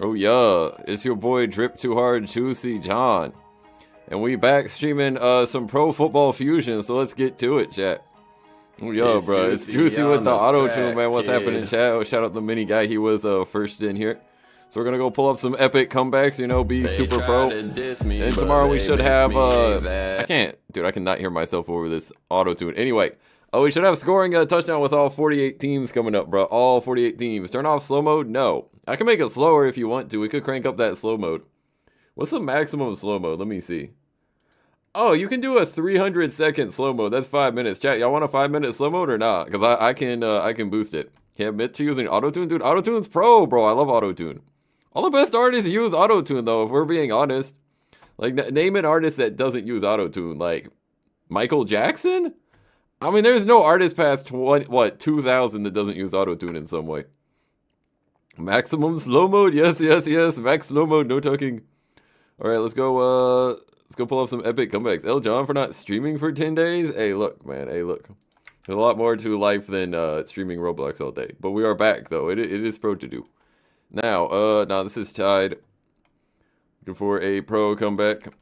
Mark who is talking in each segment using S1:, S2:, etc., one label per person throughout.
S1: Oh yeah, it's your boy Drip Too Hard Juicy John. And we back streaming uh, some Pro Football Fusion, so let's get to it, chat. Oh yeah,
S2: It's
S1: bro, it's
S2: Juicy
S1: Juicy with the
S2: the
S1: auto tune, man. What's happening,
S2: kid.
S1: chat? Oh, shout out the mini guy, he was uh, first in here. So we're gonna go pull up some epic comebacks, you know, be
S2: They
S1: super pro.
S2: to me,
S1: And tomorrow we should have uh
S2: that.
S1: I can't dude, I cannot hear myself over this auto tune. Anyway, oh we should have scoring a touchdown with all 48 teams coming up, bro. All 48 teams. Turn off slow mode? No. I can make it slower if you want to. We could crank up that slow mode. What's the maximum slow mode? Let me see. Oh, you can do a 300 second slow mode. That's five minutes. Chat, y'all want a five minute slow mode or not? Because I, I can uh, I can boost it. Can't admit to using autotune, dude. Autotune's pro, bro. I love autotune. All the best artists use autotune though, if we're being honest. Like name an artist that doesn't use autotune, like Michael Jackson? I mean, there's no artist past 20, what, 2000 that doesn't use autotune in some way. Maximum slow mode. Yes, yes, yes. Max slow mode, no talking. All right, let's go uh let's go pull up some epic comebacks. L John for not streaming for 10 days. Hey, look, man. Hey, look. There's a lot more to life than uh streaming Roblox all day. But we are back though. It, it is pro to do. Now, uh, now this is tied. Looking for a pro comeback.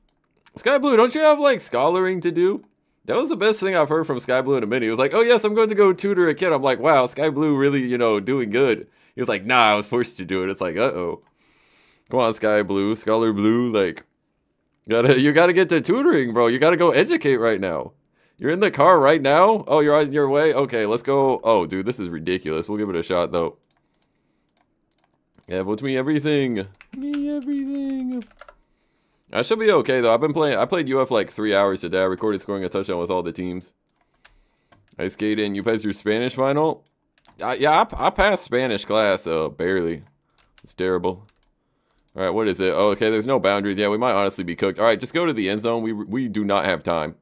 S1: Sky Blue, don't you have like scholaring to do? That was the best thing I've heard from Sky Blue in a minute. He was like, "Oh yes, I'm going to go tutor a kid." I'm like, "Wow, Sky Blue really, you know, doing good." He was like, "Nah, I was forced to do it." It's like, "Uh oh." Come on, Sky Blue, Scholar Blue, like, gotta you gotta get to tutoring, bro. You gotta go educate right now. You're in the car right now. Oh, you're on your way. Okay, let's go. Oh, dude, this is ridiculous. We'll give it a shot though. Yeah, vote me everything. Me everything. I should be okay though. I've been playing. I played UF like three hours today. I recorded scoring a touchdown with all the teams. I skate in. You passed your Spanish final. Uh, yeah, I, I passed Spanish class. Uh, barely. It's terrible. All right, what is it? Oh, okay. There's no boundaries. Yeah, we might honestly be cooked. All right, just go to the end zone. We we do not have time.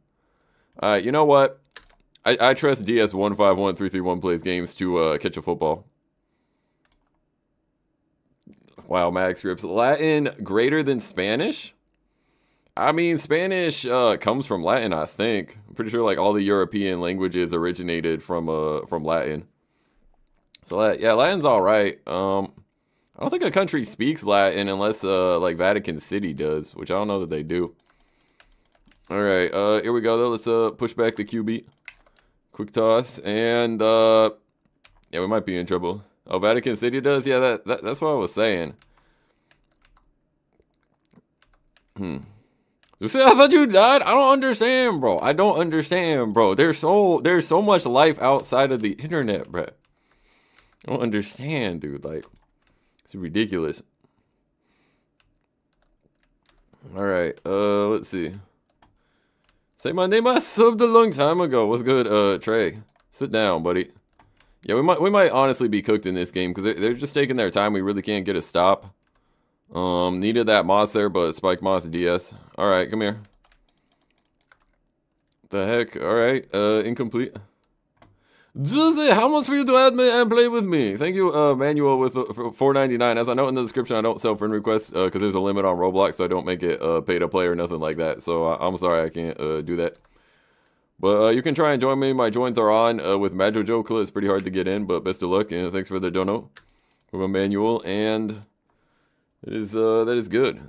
S1: All right, you know what? I, I trust DS one five one three three one plays games to uh, catch a football. Wow, Max Grips. Latin greater than Spanish? I mean, Spanish uh, comes from Latin, I think. I'm pretty sure like all the European languages originated from uh from Latin. So yeah, Latin's all right. Um, I don't think a country speaks Latin unless uh like Vatican City does, which I don't know that they do. All right, uh, here we go though. Let's uh push back the QB. Quick toss and uh, yeah, we might be in trouble. Oh, Vatican City does. Yeah, that, that that's what I was saying. Hmm. You see, I thought you died. I don't understand, bro. I don't understand, bro. There's so there's so much life outside of the internet, bro. I don't understand, dude. Like, it's ridiculous. All right. Uh, let's see. Say my name. I subbed a long time ago. What's good, uh, Trey? Sit down, buddy. Yeah, we might we might honestly be cooked in this game because they're, they're just taking their time. We really can't get a stop. Um, needed that Moss there, but Spike Moss DS. All right, come here. The heck? All right, uh, incomplete. Jose, how much for you to add me and play with me? Thank you, uh, Manuel, with uh, for 4.99. As I note in the description, I don't sell friend requests because there's a limit on Roblox, so I don't make it uh, pay to play or nothing like that. So uh, I'm sorry, I can't uh, do that. But uh, you can try and join me. My joins are on uh, with Majo Joe. It's pretty hard to get in, but best of luck and thanks for the dono from Emmanuel. And it is uh, that is good.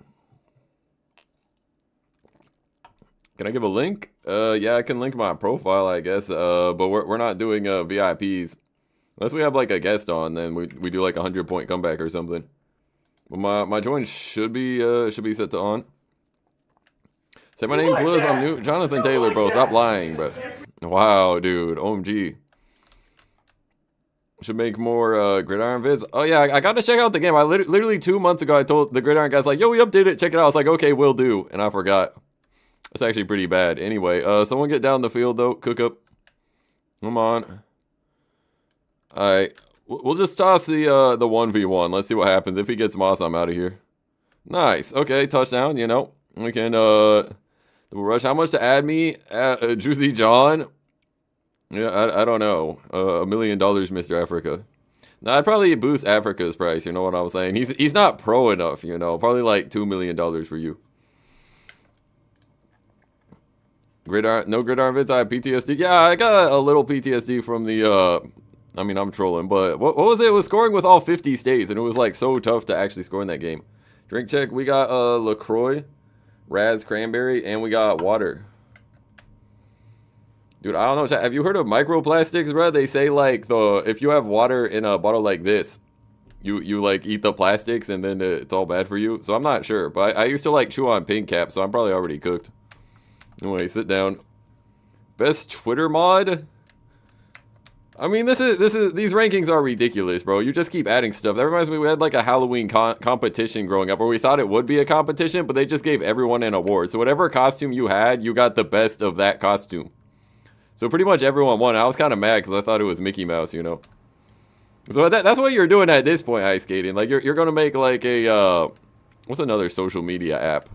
S1: Can I give a link? Uh, yeah, I can link my profile, I guess. Uh, but we're we're not doing uh VIPs unless we have like a guest on. Then we we do like a hundred point comeback or something. But my my join should be uh should be set to on. Say my name, Blizz. I'm new. Jonathan Taylor, bro. Stop lying, bro. Wow, dude. OMG. Should make more uh, Gridiron vids. Oh, yeah, I, I got to check out the game. I lit- literally two months ago, I told the Gridiron guys, like, yo, we updated it. Check it out. I was like, okay, will do. And I forgot. That's actually pretty bad. Anyway, uh, someone get down the field, though. Cook up. Come on. All right. We'll just toss the uh, the 1v1. Let's see what happens. If he gets Moss, I'm out of here. Nice. Okay, touchdown, you know. We can, uh... Rush. How much to add me? Uh, uh, Juicy John? Yeah, I, I don't know. Uh, a million dollars, Mr. Africa. No, I'd probably boost Africa's price. You know what I'm saying? He's he's not pro enough. You know, probably like two million dollars for you. Gridiron, no gridiron vids. I have PTSD. Yeah, I got a little PTSD from the uh I mean, I'm trolling, but what, what was it? It was scoring with all 50 states, and it was like so tough to actually score in that game. Drink check. We got uh, LaCroix, Raz Cranberry, and we got water. Dude, I don't know. Have you heard of microplastics, bro? They say like the if you have water in a bottle like this, you you like eat the plastics and then it's all bad for you. So I'm not sure, but I, I used to like chew on pink cap, so I'm probably already cooked. Anyway, sit down. Best Twitter mod. I mean, this is this is these rankings are ridiculous, bro. You just keep adding stuff. That reminds me, we had like a Halloween competition growing up, where we thought it would be a competition, but they just gave everyone an award. So whatever costume you had, you got the best of that costume. So pretty much everyone won. I was kind of mad because I thought it was Mickey Mouse, you know. So that, that's what you're doing at this point, ice skating. Like you're you're gonna make like a uh, what's another social media app?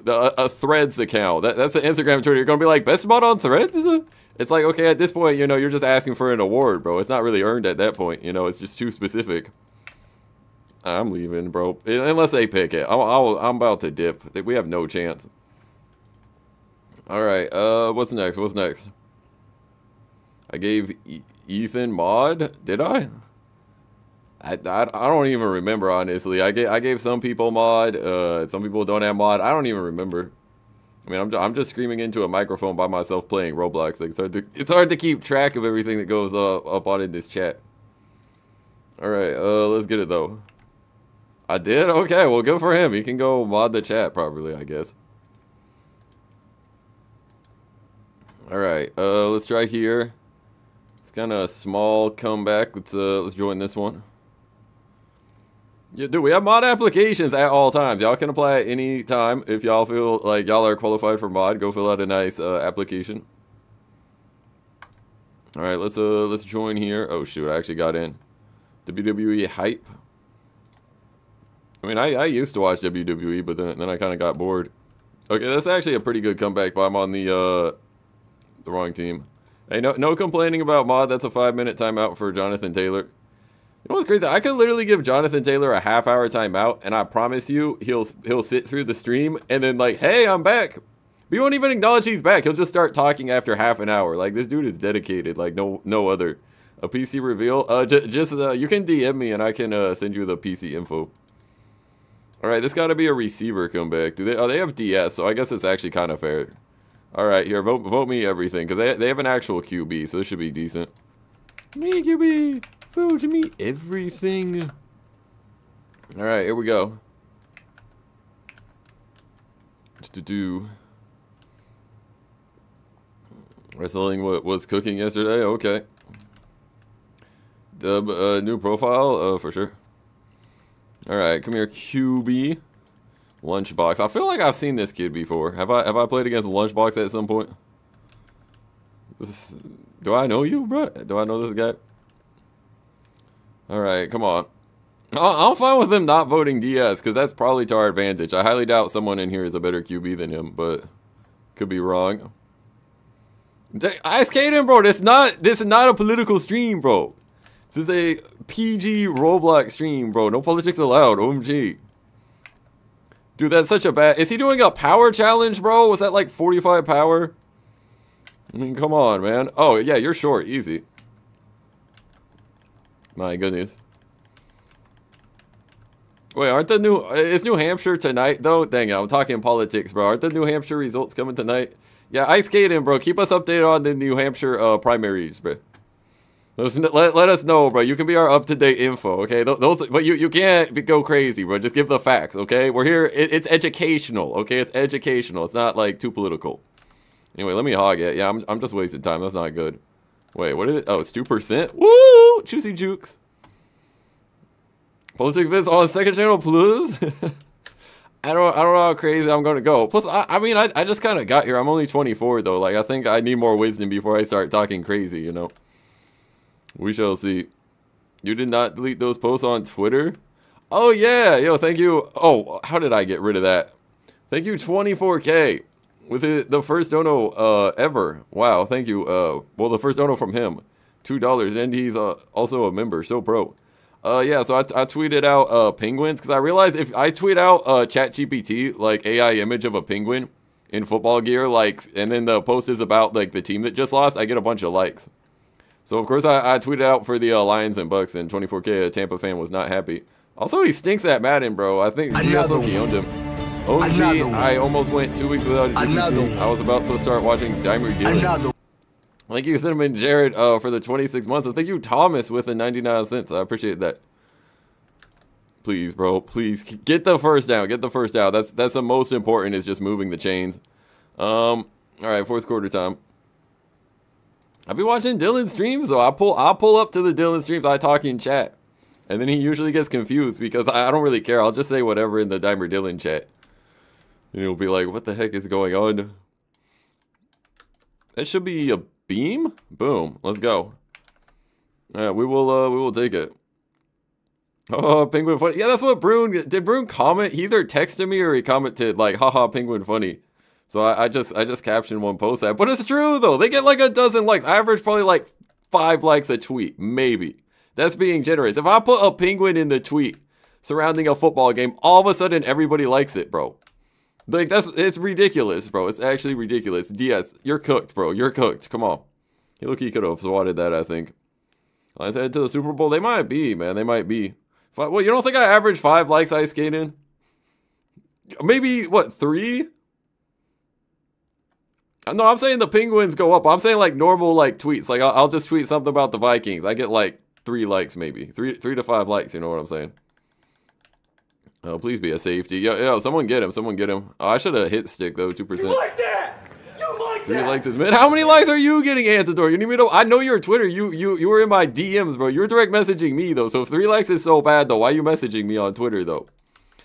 S1: The a, a Threads account. That, that's an Instagram Twitter. You're gonna be like best mod on Threads. It's like okay, at this point, you know, you're just asking for an award, bro. It's not really earned at that point. You know, it's just too specific. I'm leaving, bro. Unless they pick it, I'm, i am about to dip. We have no chance. All right. Uh, what's next? What's next? I gave e Ethan mod. Did I? I, I, I don't even remember honestly. I gave I gave some people mod. Uh, some people don't have mod. I don't even remember. I mean, I'm I'm just screaming into a microphone by myself playing Roblox. Like, it's hard to it's hard to keep track of everything that goes up up on in this chat. All right. Uh, let's get it though. I did. Okay. Well, good for him. He can go mod the chat properly, I guess. All right, uh, let's try here. It's kind of a small comeback. Let's uh, let's join this one. Yeah, dude, we have mod applications at all times. Y'all can apply at any time. If y'all feel like y'all are qualified for mod, go fill out a nice uh, application. All right, let's uh let's join here. Oh shoot, I actually got in. WWE hype. I mean, I, I used to watch WWE, but then then I kind of got bored. Okay, that's actually a pretty good comeback, but I'm on the uh the wrong team. Hey, no, no complaining about mod. That's a five-minute timeout for Jonathan Taylor. You know what's crazy? I could literally give Jonathan Taylor a half-hour timeout, and I promise you, he'll he'll sit through the stream and then like, hey, I'm back. We won't even acknowledge he's back. He'll just start talking after half an hour. Like this dude is dedicated, like no no other. A PC reveal. Uh, just uh, you can DM me and I can uh, send you the PC info. All right, this got to be a receiver comeback. Do they? Oh, they have DS, so I guess it's actually kind of fair. All right, here, vote, vote me everything, because they, they have an actual QB, so this should be decent. Me QB, vote me everything. All right, here we go. To do. Wrestling what was cooking yesterday? Okay. Dub, uh, new profile? Uh, for sure. All right, come here, QB. Lunchbox. I feel like I've seen this kid before. Have I have I played against Lunchbox at some point? This, do I know you, bro? Do I know this guy? All right, come on. I'm fine with him not voting DS because that's probably to our advantage. I highly doubt someone in here is a better QB than him, but could be wrong. Ice Kaden, bro. This not this is not a political stream, bro. This is a PG Roblox stream, bro. No politics allowed. OMG. Dude, that's such a bad... Is he doing a power challenge, bro? Was that like 45 power? I mean, come on, man. Oh, yeah, you're short. Easy. My goodness. Wait, aren't the new... Is New Hampshire tonight, though? Dang it, I'm talking politics, bro. Aren't the New Hampshire results coming tonight? Yeah, Ice Skating, bro. Keep us updated on the New Hampshire uh, primaries, bro. Let, let us know, bro. You can be our up-to-date info, okay? Those, but you, you can't go crazy, bro. Just give the facts, okay? We're here. It, it's educational, okay? It's educational. It's not, like, too political. Anyway, let me hog it. Yeah, I'm, I'm just wasting time. That's not good. Wait, what is it? Oh, it's 2%? Woo! Juicy jukes. Politics bits on second channel, please. I don't, I don't know how crazy I'm gonna go. Plus, I, I mean, I, I just kind of got here. I'm only 24 though. Like, I think I need more wisdom before I start talking crazy. You know. We shall see. You did not delete those posts on Twitter? Oh, yeah. Yo, thank you. Oh, how did I get rid of that? Thank you, 24K. With the first dono uh, ever. Wow, thank you. Uh, well, the first dono from him. $2. And he's uh, also a member. So pro. Uh, yeah, so I, I tweeted out uh, penguins because I realized if I tweet out uh, ChatGPT, like AI image of a penguin in football gear, like, and then the post is about like the team that just lost, I get a bunch of likes. So of course I, I tweeted out for the uh, Lions and Bucks, and 24K a Tampa fan was not happy. Also, he stinks at Madden, bro. I think
S2: Another
S1: he owned him. OG, I almost went two weeks without a I was about to start watching Dimer
S2: Dillon.
S1: Thank you, Cinnamon Jared, uh, for the 26 months. And thank you, Thomas, with the 99 cents. I appreciate that. Please, bro. Please get the first down. Get the first down. That's that's the most important is just moving the chains. Um. All right, fourth quarter time. I'll be watching Dillon streams though. I pull I pull up to the Dillon streams. I talk in chat, and then he usually gets confused because I, I don't really care. I'll just say whatever in the Dimer Dillon chat, and he'll be like, "What the heck is going on?" That should be a beam. Boom. Let's go. Yeah, we will. Uh, we will take it. Oh, penguin funny. Yeah, that's what Brune did. Brune comment. He either texted me or he commented like, "Haha, penguin funny." So I, I just I just captioned one post that, but it's true though. They get like a dozen likes. I average probably like five likes a tweet, maybe. That's being generous. If I put a penguin in the tweet surrounding a football game, all of a sudden everybody likes it, bro. Like that's it's ridiculous, bro. It's actually ridiculous. Diaz, you're cooked, bro. You're cooked. Come on. He look he could have swatted that, I think. Let's head to the Super Bowl. They might be, man. They might be. Well, you don't think I average five likes ice skating? Maybe what three? No, I'm saying the Penguins go up. I'm saying like normal like tweets. Like I'll, I'll just tweet something about the Vikings. I get like three likes, maybe three three to five likes. You know what I'm saying? Oh, please be a safety. Yo, yo, someone get him. Someone get him. Oh, I should have hit stick though. Two percent.
S2: Like that. You like
S1: Three likes is mid. How many likes are you getting, Antidor? You need me to. I know you're Twitter. You you you were in my DMs, bro. You're direct messaging me though. So if three likes is so bad though, why are you messaging me on Twitter though?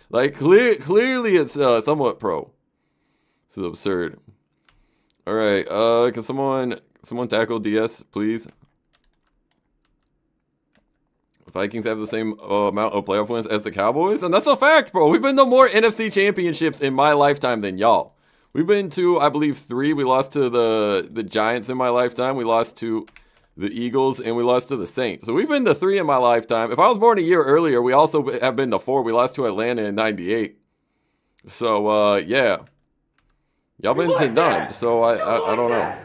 S1: Like clear clearly it's uh, somewhat pro. This is absurd. All right. Uh, can someone someone tackle DS please? Vikings have the same uh, amount of playoff wins as the Cowboys, and that's a fact, bro. We've been to more NFC championships in my lifetime than y'all. We've been to, I believe, three. We lost to the the Giants in my lifetime. We lost to the Eagles, and we lost to the Saints. So we've been to three in my lifetime. If I was born a year earlier, we also have been to four. We lost to Atlanta in '98. So uh, yeah, y'all been to none. So I, I I don't know.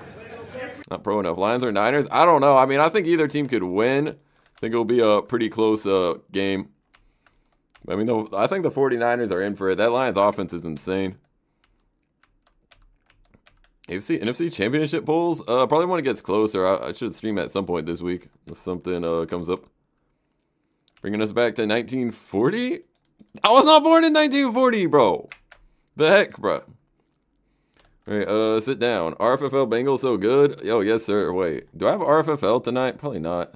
S1: Not pro enough. Lions or Niners? I don't know. I mean, I think either team could win. I think it'll be a pretty close uh, game. I mean, the, I think the 49ers are in for it. That Lions offense is insane. AFC NFC Championship polls. Uh, probably when it gets closer. I, I should stream at some point this week if something uh, comes up. Bringing us back to 1940. I was not born in 1940, bro. The heck, bro. All right, uh, sit down. RFFL Bengals so good. Yo, yes, sir. Wait, do I have RFFL tonight? Probably not.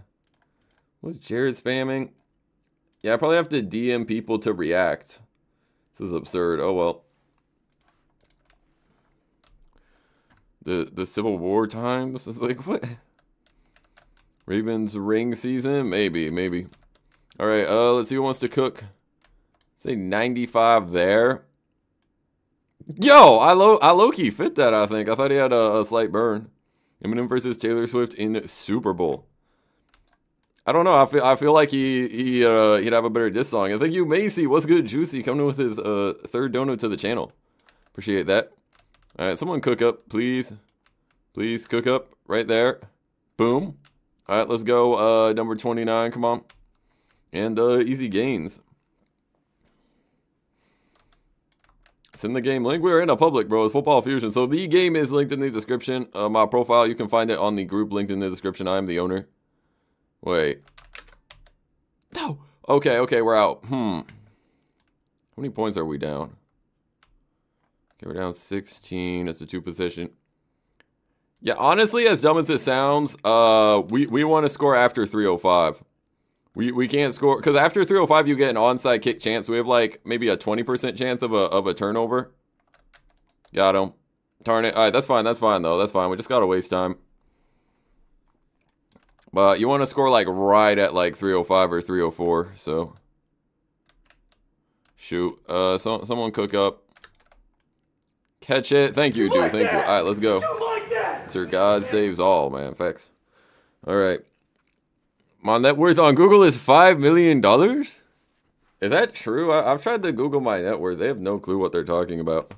S1: Was Jared spamming? Yeah, I probably have to DM people to react. This is absurd. Oh well. The the Civil War times? Is like what? Ravens ring season? Maybe, maybe. All right. Uh, let's see who wants to cook. Say 95 there. Yo, I low I low key fit that. I think I thought he had a, a slight burn. Eminem versus Taylor Swift in Super Bowl. I don't know. I feel I feel like he he uh, he'd have a better diss song. I think you Macy. What's good, Juicy? Coming with his uh, third donut to the channel. Appreciate that. All right, someone cook up, please. Please cook up right there. Boom. All right, let's go. Uh, number 29. Come on. And uh, easy gains. Send the game link. We're in a public, bro. It's Football Fusion. So the game is linked in the description. Uh, my profile, you can find it on the group linked in the description. I am the owner. Wait. No. Okay, okay, we're out. Hmm. How many points are we down? Okay, we're down 16. That's a two position. Yeah, honestly, as dumb as it sounds, uh, we, we want to score after 305. We, we can't score because after 305 you get an onside kick chance. We have like maybe a 20% chance of a of a turnover. Got him. Darn it. All right, that's fine. That's fine though. That's fine. We just gotta waste time. But you want to score like right at like 305 or 304. So shoot. Uh, so, someone cook up. Catch it. Thank you, dude. Thank you. All right, let's go. Sir God saves all, man. Facts. All right. My net worth on Google is $5 million? Is that true? I, have tried to Google my net worth. They have no clue what they're talking about.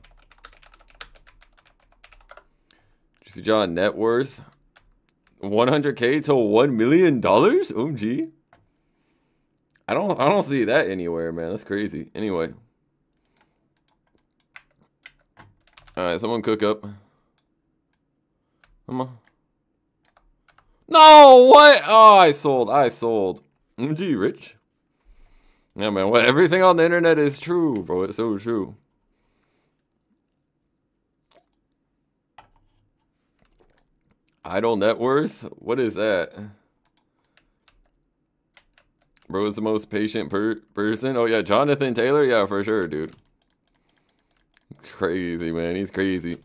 S1: Juicy John net worth. 100k to 1 million dollars? OMG. I don't I don't see that anywhere, man. That's crazy. Anyway. All right, someone cook up. Come on. No, what? Oh, I sold. I sold. MG rich. Yeah, man. What? Everything on the internet is true, bro. It's so true. Idle net worth? What is that? Bro is the most patient per person. Oh, yeah. Jonathan Taylor? Yeah, for sure, dude. Crazy, man. He's crazy.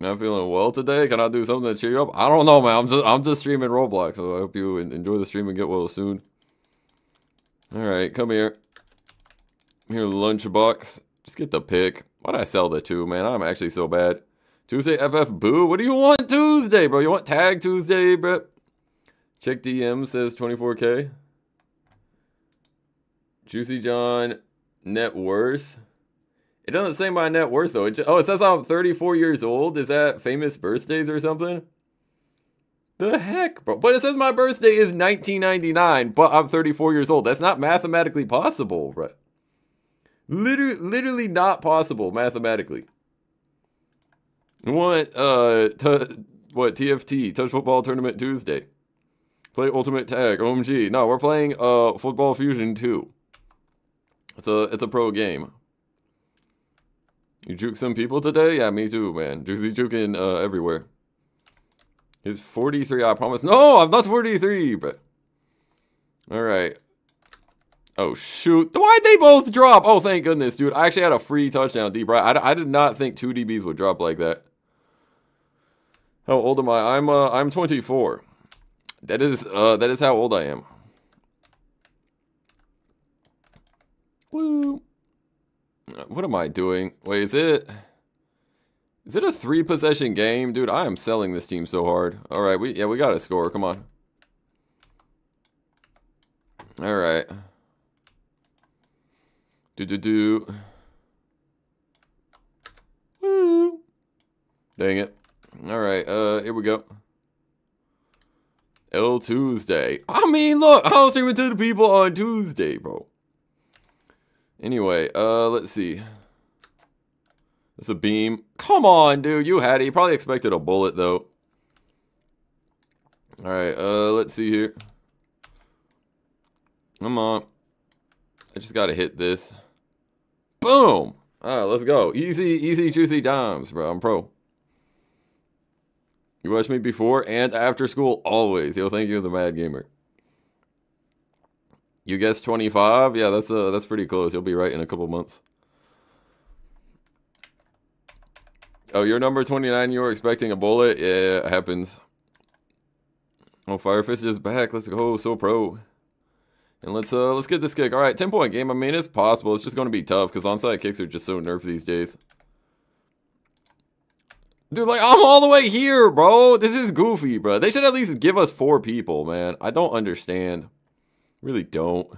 S1: Not feeling well today. Can I do something to cheer you up? I don't know, man. I'm just I'm just streaming Roblox, so I hope you enjoy the stream and get well soon. All right, come here. Here, lunchbox. Just get the pick. Why'd I sell the two, man? I'm actually so bad. Tuesday FF Boo. What do you want Tuesday, bro? You want Tag Tuesday, bro? Check DM says 24k. Juicy John net worth. It doesn't say my net worth though. It just, oh, it says I'm 34 years old. Is that famous birthdays or something? The heck, bro? But it says my birthday is 1999, but I'm 34 years old. That's not mathematically possible, bro. Literally, literally not possible mathematically. What, uh, what, TFT, Touch Football Tournament Tuesday. Play Ultimate Tag, OMG. No, we're playing, uh, Football Fusion 2. It's a, it's a pro game. You juke some people today? Yeah, me too, man. Juicy juking uh, everywhere. He's 43, I promise. No, I'm not 43, but... Alright. Oh, shoot. Why'd they both drop? Oh, thank goodness, dude. I actually had a free touchdown, deep right. I, I did not think two DBs would drop like that. How old am I? I'm, uh, I'm 24. That is, uh, that is how old I am. Woo. What am I doing? Wait, is it... Is it a three possession game? Dude, I am selling this team so hard. Alright, we yeah, we gotta score. Come on. Alright. Do do do. Woo. Dang it. Alright, uh, here we go. L Tuesday. I mean, look, I was streaming to the people on Tuesday, bro. Anyway, uh, let's see. It's a beam. Come on, dude. You had it. You probably expected a bullet, though. Alright, uh, let's see here. Come on. I just gotta hit this. Boom! Alright, let's go. Easy, easy, juicy dimes, bro. I'm pro. You watched me before and after school? Always. Yo, thank you, the Mad Gamer. You guessed 25? Yeah, that's uh that's pretty close. You'll be right in a couple months. Oh, you're number 29. You were expecting a bullet? Yeah, it happens. Oh, Firefist is back. Let's go. So pro. And let's uh let's get this kick. All right, 10 point game. I mean, it's possible. It's just going to be tough because onside kicks are just so nerfed these days. Dude, like, I'm all the way here, bro. This is goofy, bro. They should at least give us four people, man. I don't understand. Really don't.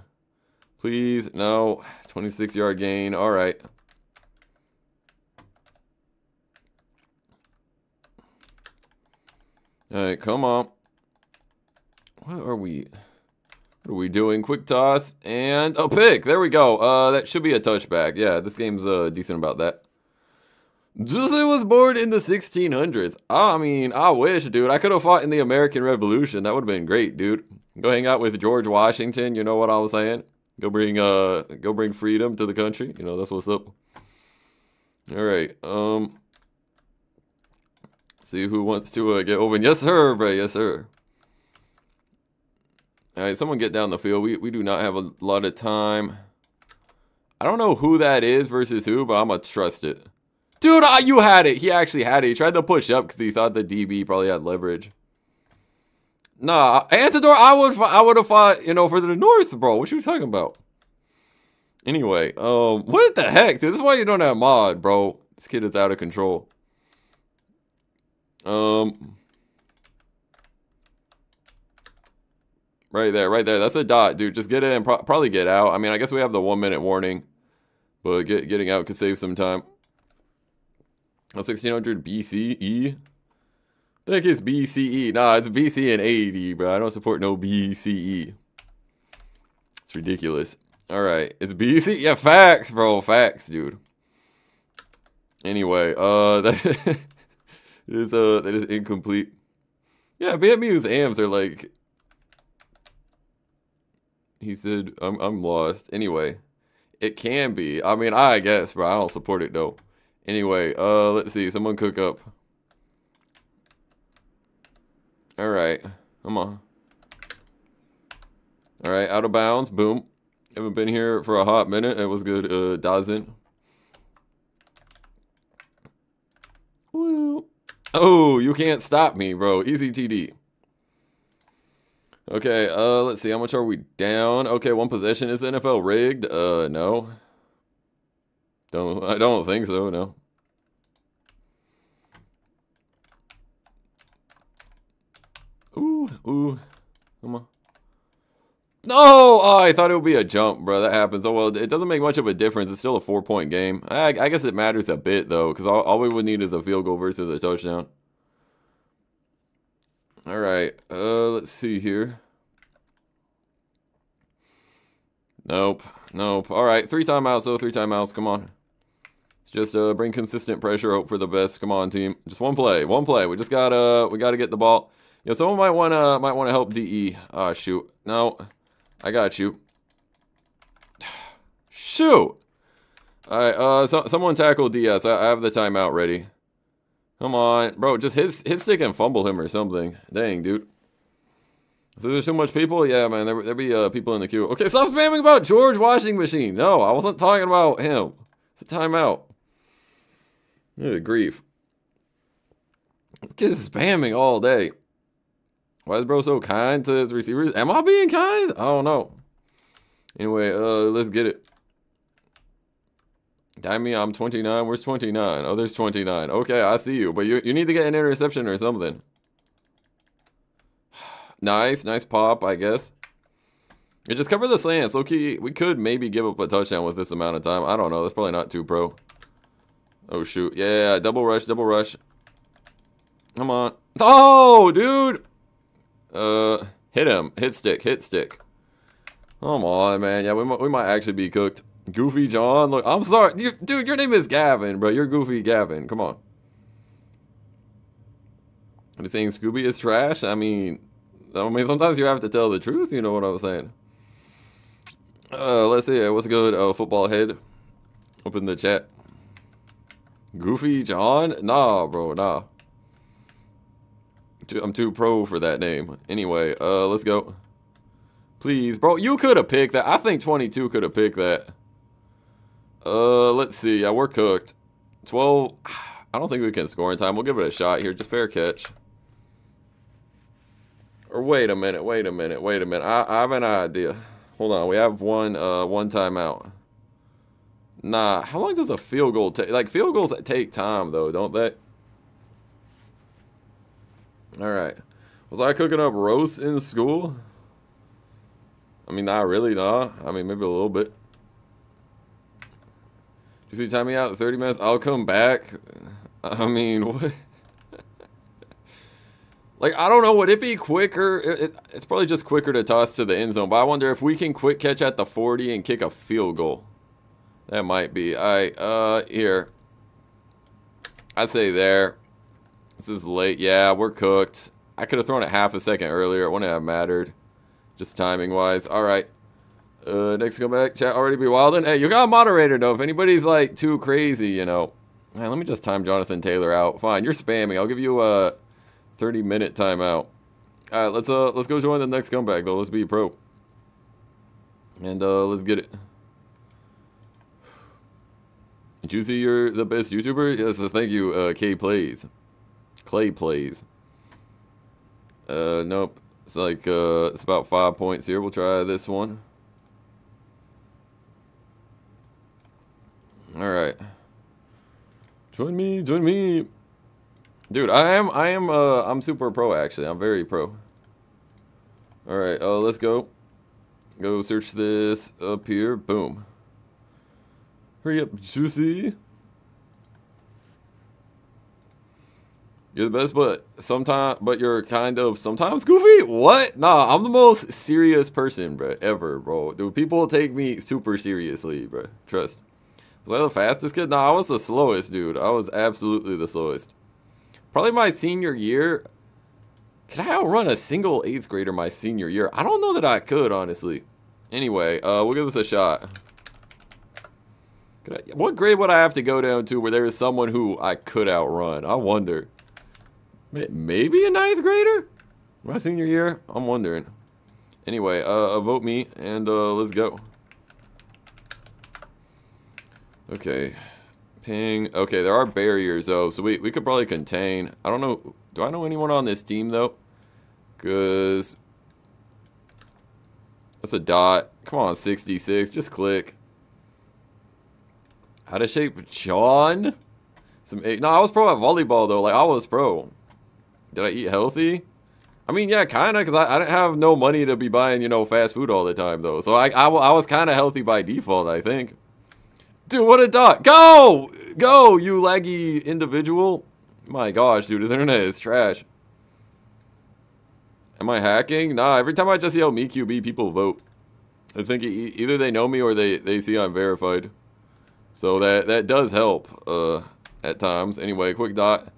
S1: Please, no. 26 yard gain. All right. All right, come on. What are we? What are we doing? Quick toss and a pick. There we go. Uh, that should be a touchback. Yeah, this game's uh decent about that. Jose was born in the 1600s. I mean, I wish, dude. I could have fought in the American Revolution. That would have been great, dude. Go hang out with George Washington. You know what I was saying? Go bring uh, go bring freedom to the country. You know that's what's up. All right. Um. See who wants to uh, get open. Yes, sir, bro. Yes, sir. All right, someone get down the field. We we do not have a lot of time. I don't know who that is versus who, but I'm gonna trust it. Dude, uh, you had it. He actually had it. He tried to push up because he thought the DB probably had leverage. Nah, Antidor, I would I would have fought, you know, for the north, bro. What you talking about? Anyway, um, what the heck, dude? This is why you don't have mod, bro. This kid is out of control. Um, right there, right there. That's a dot, dude. Just get in and pro probably get out. I mean, I guess we have the one minute warning, but get, getting out could save some time. Oh, 1600 BCE? Think it's BCE. Nah, it's BC and AD, bro. I don't support no BCE. It's ridiculous. Alright, it's BC? Yeah, facts, bro. Facts, dude. Anyway, uh, that is, uh, that is incomplete. Yeah, Vietnamese AMs are like... He said, I'm, I'm lost. Anyway, it can be. I mean, I guess, bro. I don't support it, though. Anyway, uh, let's see. Someone cook up. Alright. Come on. Alright, out of bounds. Boom. Haven't been here for a hot minute. It was good. Uh, doesn't. Oh, you can't stop me, bro. Easy TD. Okay, uh, let's see. How much are we down? Okay, one possession. Is NFL rigged? Uh, no. Don't, I don't think so, no. Ooh. Come on. No! Oh, I thought it would be a jump, bro. That happens. Oh, well, it doesn't make much of a difference. It's still a four-point game. I, I, guess it matters a bit, though, because all, all, we would need is a field goal versus a touchdown. All right. Uh, let's see here. Nope. Nope. All right. Three timeouts, though. Three timeouts. Come on. Let's just uh, bring consistent pressure. Hope for the best. Come on, team. Just one play. One play. We just gotta, we gotta get the ball. Yeah, someone might wanna, might wanna help DE. Oh, shoot. No. I got you. Shoot! Alright, uh, so, someone tackle DS. I, I, have the timeout ready. Come on. Bro, just his hit stick and fumble him or something. Dang, dude. So there's too much people? Yeah, man, there, there be uh, people in the queue. Okay, stop spamming about George Washing Machine. No, I wasn't talking about him. It's a timeout. Good grief. Kid's spamming all day. Why is bro so kind to his receivers? Am I being kind? I don't know. Anyway, uh, let's get it. Damn me, I'm 29. Where's 29? Oh, there's 29. Okay, I see you. But you, you need to get an interception or something. nice, nice pop, I guess. You just cover the slants. Okay, we could maybe give up a touchdown with this amount of time. I don't know. That's probably not too pro. Oh, shoot. Yeah, double rush, double rush. Come on. Oh, dude. Uh, hit him. Hit stick. Hit stick. Come on, man. Yeah, we might, we might actually be cooked. Goofy John. Look, I'm sorry. You, dude, your name is Gavin, bro. You're Goofy Gavin. Come on. Are you saying Scooby is trash? I mean, I mean, sometimes you have to tell the truth. You know what I'm saying? Uh, let's see. What's good? Oh, football head. Open the chat. Goofy John? Nah, bro. Nah. Too, I'm too pro for that name. Anyway, uh, let's go. Please, bro, you could have picked that. I think 22 could have picked that. Uh, let's see. Yeah, we're cooked. 12. I don't think we can score in time. We'll give it a shot here. Just fair catch. Or wait a minute. Wait a minute. Wait a minute. I, I have an idea. Hold on. We have one, uh, one timeout. Nah. How long does a field goal take? Like, field goals take time, though, don't they? Alright. Was I cooking up roast in school? I mean, not really, nah. I mean, maybe a little bit. You see, time me out 30 minutes, I'll come back. I mean, what? like, I don't know, would it be quicker? It, it, it's probably just quicker to toss to the end zone, but I wonder if we can quick catch at the 40 and kick a field goal. That might be. Alright, uh, here. I'd say there. This is late. Yeah, we're cooked. I could have thrown it half a second earlier. It wouldn't have mattered. Just timing-wise. All right. Uh, next go back. Chat already be wildin'. Hey, you got a moderator, though. If anybody's, like, too crazy, you know. Man, let me just time Jonathan Taylor out. Fine, you're spamming. I'll give you a 30-minute timeout. All right, let's, uh, let's go join the next comeback, though. Let's be pro. And, uh, let's get it. Juicy, you're the best YouTuber? Yes, thank you, uh, K Plays. Clay plays. Uh, nope. It's like, uh, it's about five points here. We'll try this one. Alright. Join me, join me. Dude, I am, I am, uh, I'm super pro, actually. I'm very pro. Alright, uh, let's go. Go search this up here. Boom. Hurry up, Juicy. You're the best, but sometimes, but you're kind of sometimes goofy. What? Nah, I'm the most serious person, bro, ever, bro. Do people take me super seriously, bro? Trust. Was I the fastest kid? Nah, I was the slowest, dude. I was absolutely the slowest. Probably my senior year. Could I outrun a single eighth grader my senior year? I don't know that I could, honestly. Anyway, uh, we'll give this a shot. I, what grade would I have to go down to where there is someone who I could outrun? I wonder. Maybe a ninth grader? My senior year? I'm wondering. Anyway, uh, vote me, and uh, let's go. Okay. Ping. Okay, there are barriers, though, so we, we could probably contain. I don't know. Do I know anyone on this team, though? Because... That's a dot. Come on, 66. Just click. How to shape John? Some eight. No, I was pro at volleyball, though. Like, I was pro. Did I eat healthy? I mean, yeah, kind of, because I, I didn't have no money to be buying, you know, fast food all the time, though. So I, I, I was kind of healthy by default, I think. Dude, what a dot. Go! Go, you laggy individual. My gosh, dude, his internet is trash. Am I hacking? Nah, every time I just yell MeQB, people vote. I think either they know me or they, they see I'm verified. So that, that does help uh, at times. Anyway, quick dot.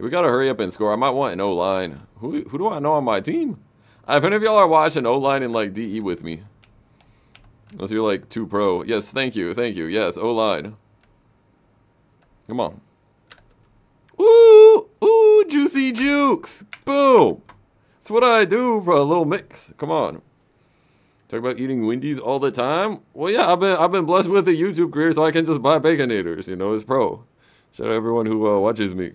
S1: We gotta hurry up and score. I might want an O-line. Who, who do I know on my team? Uh, if any of y'all are watching O-line and like DE with me. Unless you're like two pro. Yes, thank you, thank you. Yes, O-line. Come on. Ooh, ooh, juicy jukes. Boom. That's what I do for a little mix. Come on. Talk about eating Wendy's all the time? Well, yeah, I've been I've been blessed with a YouTube career, so I can just buy baconators. You know, it's pro. Shout out everyone who uh, watches me.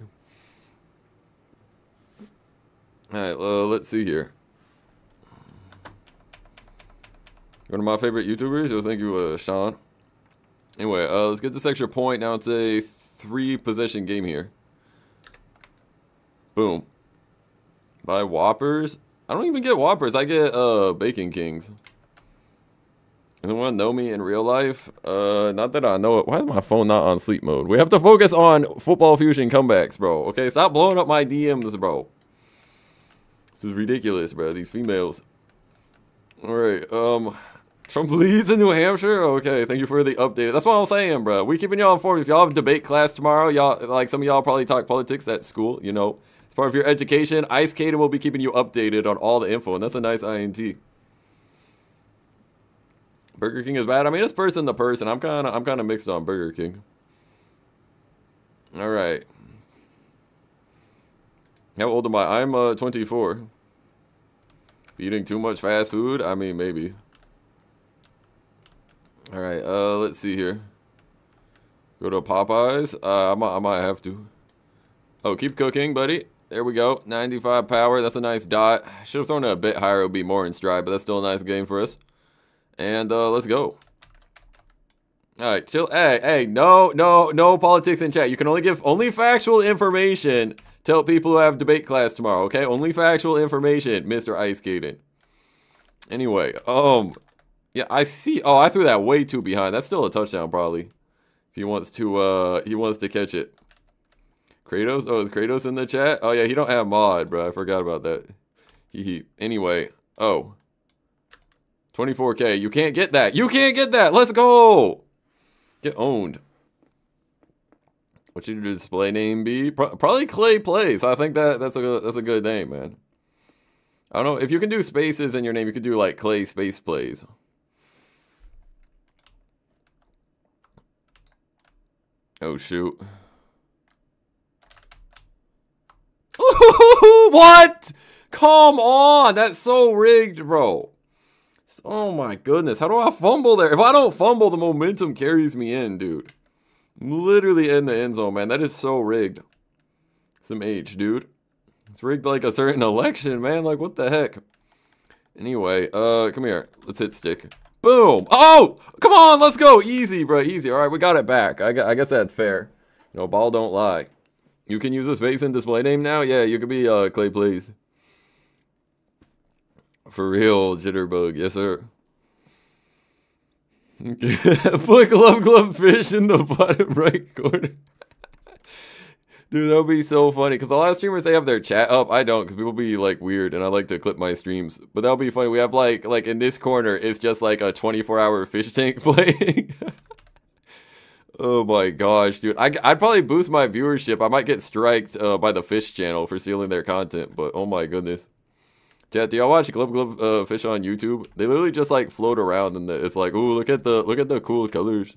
S1: Alright, uh, let's see here. One of my favorite YouTubers, so thank you, uh, Sean. Anyway, uh, let's get this extra point. Now it's a three possession game here. Boom. Buy Whoppers. I don't even get Whoppers. I get uh, Bacon Kings. Anyone know me in real life? Uh, not that I know it. Why is my phone not on sleep mode? We have to focus on Football Fusion comebacks, bro. Okay, stop blowing up my DMs, bro. This is ridiculous, bro. These females. Alright, um... Trump leads in New Hampshire? Okay, thank you for the update. That's what I'm saying, bro. We keeping y'all informed. If y'all have debate class tomorrow, y'all, like some of y'all probably talk politics at school, you know. As part of your education, Ice Caden will be keeping you updated on all the info, and that's a nice INT. Burger King is bad. I mean, it's person to person. I'm kind of, I'm kind of mixed on Burger King. All right. How old am I? I'm uh, 24. Eating too much fast food? I mean, maybe. Alright, uh, let's see here. Go to Popeyes. Uh, I might, I might have to. Oh, keep cooking, buddy. There we go. 95 power. That's a nice dot. Should have thrown it a bit higher. It would be more in stride, but that's still a nice game for us. And uh, let's go. All right, chill. Hey, hey, no, no, no politics in chat. You can only give only factual information Tell people who have debate class tomorrow, okay? Only factual information, Mr. Ice Skating. Anyway, um, yeah, I see. Oh, I threw that way too behind. That's still a touchdown, probably. If he wants to, uh, he wants to catch it. Kratos? Oh, is Kratos in the chat? Oh, yeah, he don't have mod, bro. I forgot about that. He, he. Anyway, oh. 24k. You can't get that. You can't get that. Let's go. Get owned. What should your display name be? Pro probably Clay Plays. I think that that's a that's a good name, man. I don't know if you can do spaces in your name. You could do like Clay Space Plays. Oh shoot! what? Come on! That's so rigged, bro. Oh my goodness! How do I fumble there? If I don't fumble, the momentum carries me in, dude. Literally in the end zone, man. That is so rigged. Some H, dude. It's rigged like a certain election, man. Like, what the heck? Anyway, uh, come here. Let's hit stick. Boom. Oh, come on. Let's go. Easy, bro. Easy. All right, we got it back. I, I guess that's fair. Know, ball don't lie. You can use a space and display name now? Yeah, you could be uh, Clay Please. For real, Jitterbug. Yes, sir. Put glove glove fish in the bottom right corner. Dude, that would be so funny. Because a lot of streamers, they have their chat up. I don't, because people be, like, weird, and I like to clip my streams. But that would be funny. We have, like, like in this corner, it's just, like, a 24-hour fish tank playing. oh, my gosh, dude. I, would probably boost my viewership. I might get striked uh, by the fish channel for stealing their content. But, oh, my goodness. Chat, do y'all watch Glub Glub uh, Fish on YouTube? They literally just, like, float around, and it's like, ooh, look at the, look at the cool colors.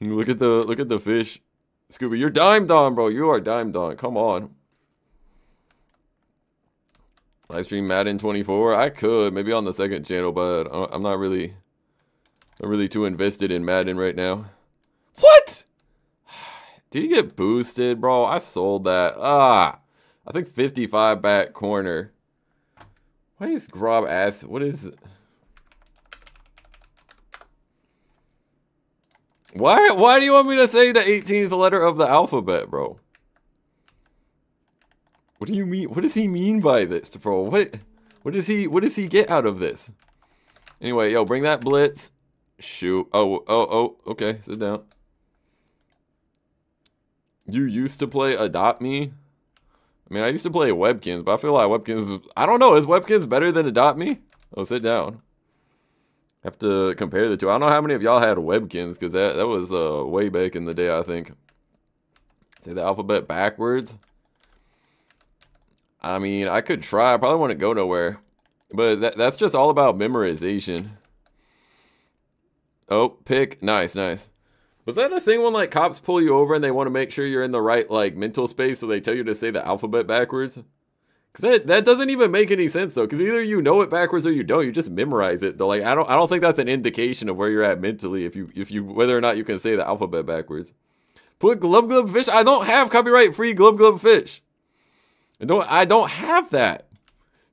S1: Look at the, look at the fish. Scooby, you're dime Don, bro. You are dime Don. Come on. Live stream Madden 24. I could maybe on the second channel, but I'm not really, not really too invested in Madden right now. What? Did he get boosted, bro? I sold that. Ah, I think 55 back corner. Why is Grob ass? What is? Why why do you want me to say the 18th letter of the alphabet, bro? What do you mean? What does he mean by this, bro? What what does he what does he get out of this? Anyway, yo, bring that blitz. Shoot. Oh, oh, oh, okay, sit down. You used to play Adopt Me? I mean, I used to play Webkinz, but I feel like Webkinz... I don't know, is Webkinz better than Adopt Me? Oh, sit down have to compare the two. I don't know how many of y'all had Webkinz, because that, that was uh, way back in the day, I think. Say the alphabet backwards. I mean, I could try. I probably wouldn't go nowhere. But that, that's just all about memorization. Oh, pick. Nice, nice. Was that a thing when, like, cops pull you over and they want to make sure you're in the right, like, mental space so they tell you to say the alphabet backwards? Cause that, that doesn't even make any sense though, because either you know it backwards or you don't. You just memorize it. Though, like I don't I don't think that's an indication of where you're at mentally if you if you whether or not you can say the alphabet backwards. Put glub glub fish. I don't have copyright free glub glub fish. I don't I don't have that.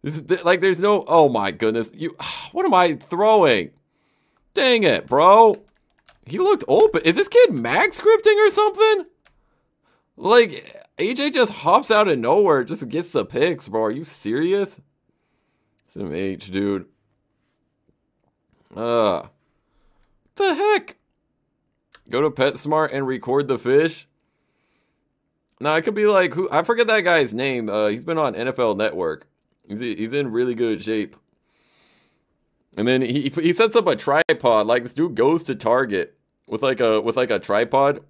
S1: This is like there's no oh my goodness. You what am I throwing? Dang it, bro. He looked open. Is this kid mag scripting or something? Like AJ just hops out of nowhere, just gets the picks, bro. Are you serious? Some H, dude. Uh, the heck? Go to PetSmart and record the fish? Now, it could be like, who? I forget that guy's name. Uh, he's been on NFL Network. He's, he's in really good shape. And then he, he sets up a tripod. Like, this dude goes to Target with like a, with like a tripod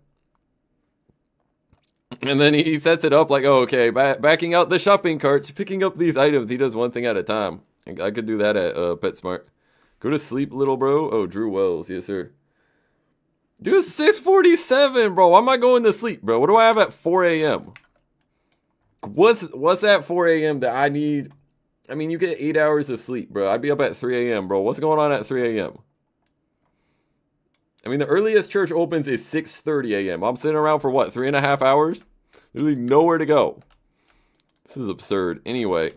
S1: and then he sets it up like, oh, okay, ba backing out the shopping carts, picking up these items. He does one thing at a time. I could do that at uh, PetSmart. Go to sleep, little bro. Oh, Drew Wells. Yes, sir. Dude, it's 647, bro. Why am I going to sleep, bro? What do I have at 4 a.m.? What's what's at 4 a.m. that I need? I mean, you get eight hours of sleep, bro. I'd be up at 3 a.m., bro. What's going on at 3 a.m.? I mean, the earliest church opens is 6.30 a.m. I'm sitting around for what, three and a half hours? Literally nowhere to go. This is absurd. Anyway.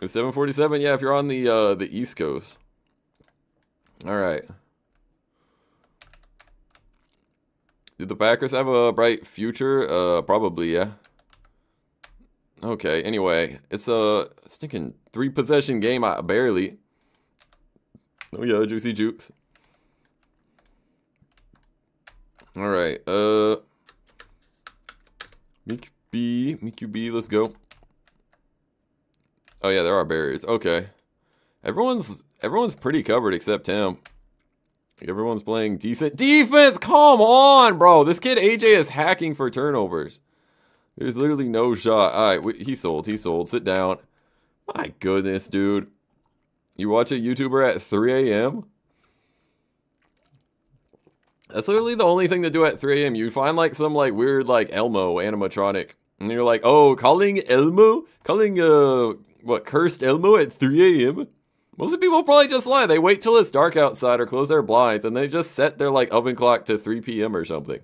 S1: It's 747? Yeah, if you're on the uh, the East Coast. Alright. Do the Packers have a bright future? Uh, probably, yeah. Okay, anyway. It's a stinking three possession game, I barely. Oh yeah, Juicy Jukes. All right. Uh, Miku B, Miku B, let's go. Oh yeah, there are barriers. Okay. Everyone's everyone's pretty covered except him. Everyone's playing decent defense. Come on, bro. This kid AJ is hacking for turnovers. There's literally no shot. All right, we, he sold. He sold. Sit down. My goodness, dude. You watch a YouTuber at 3 a.m.? That's literally the only thing to do at 3 a.m. You find like some like weird like Elmo animatronic. And you're like, oh, calling Elmo? Calling, uh, what, cursed Elmo at 3 a.m.? Most of the people probably just lie. They wait till it's dark outside or close their blinds and they just set their like oven clock to 3 p.m. or something.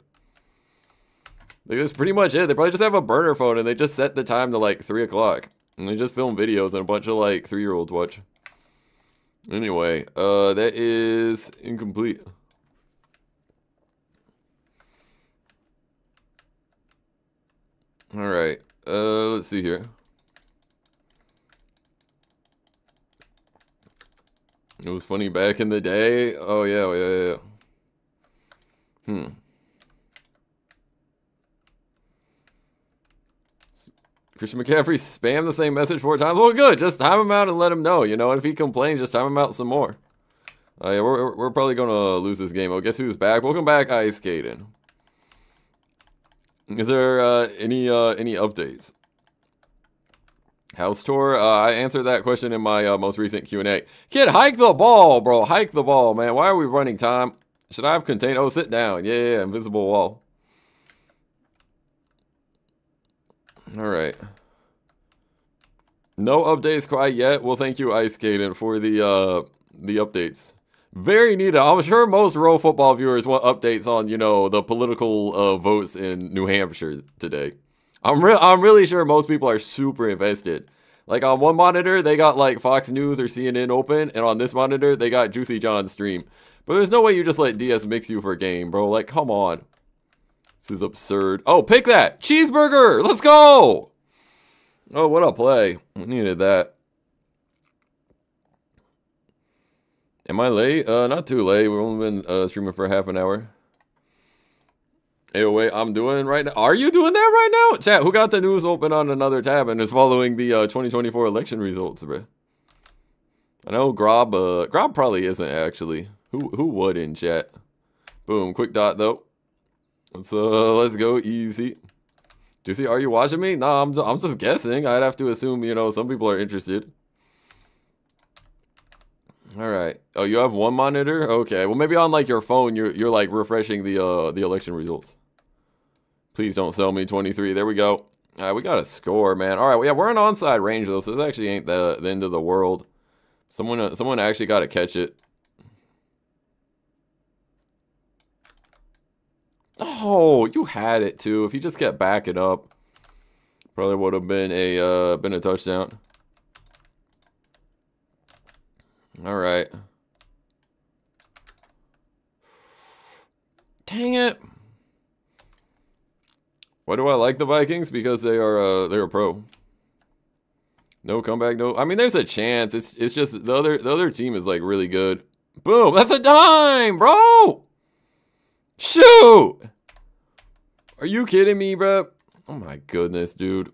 S1: Like, that's pretty much it. They probably just have a burner phone and they just set the time to like 3 o'clock. And they just film videos and a bunch of like 3 year olds watch. Anyway, uh, that is incomplete. All right, uh, let's see here. It was funny back in the day. Oh yeah, yeah, yeah. Hmm. Christian McCaffrey spam the same message four times. Well, good. Just time him out and let him know. You know, and if he complains, just time him out some more. Uh, yeah, we're, we're probably going to lose this game. Oh, guess who's back? Welcome back, Ice Caden. Is there uh, any uh, any updates? House tour? Uh, I answered that question in my uh, most recent Q&A. Kid, hike the ball, bro. Hike the ball, man. Why are we running time? Should I have contained? Oh, sit down. Yeah, yeah, invisible wall. All right. No updates quite yet. Well, thank you, Ice Caden, for the uh, the updates. Very needed. I'm sure most rural football viewers want updates on, you know, the political uh, votes in New Hampshire today. I'm real. I'm really sure most people are super invested. Like on one monitor, they got like Fox News or CNN open, and on this monitor, they got Juicy John's stream. But there's no way you just let DS mix you for a game, bro. Like, come on. This is absurd. Oh, pick that cheeseburger. Let's go. Oh, what a play. We needed that. Am I late? Uh, not too late. We've only been uh, streaming for half an hour. Wait, I'm doing right now. Are you doing that right now? Chat, who got the news open on another tab and is following the uh, 2024 election results, bro? I know Grob, uh, Grob probably isn't actually. Who who would in chat? Boom, quick dot though. Uh, let's go easy. Juicy, are you watching me? No, I'm I'm just guessing. I'd have to assume you know some people are interested. All right. Oh, you have one monitor? Okay. Well, maybe on like your phone, you're you're like refreshing the uh the election results. Please don't sell me 23. There we go. All right, we got a score, man. All right, well, yeah, we're in onside range though, so this actually ain't the the end of the world. Someone uh, someone actually got to catch it. Oh, you had it too. If you just kept backing up, probably would have been a uh, been a touchdown. All right. Dang it. Why do I like the Vikings? Because they are uh, they're a pro. No comeback, no. I mean, there's a chance. It's it's just the other the other team is like really good. Boom! That's a dime, bro. Shoot! Are you kidding me, bro? Oh my goodness, dude.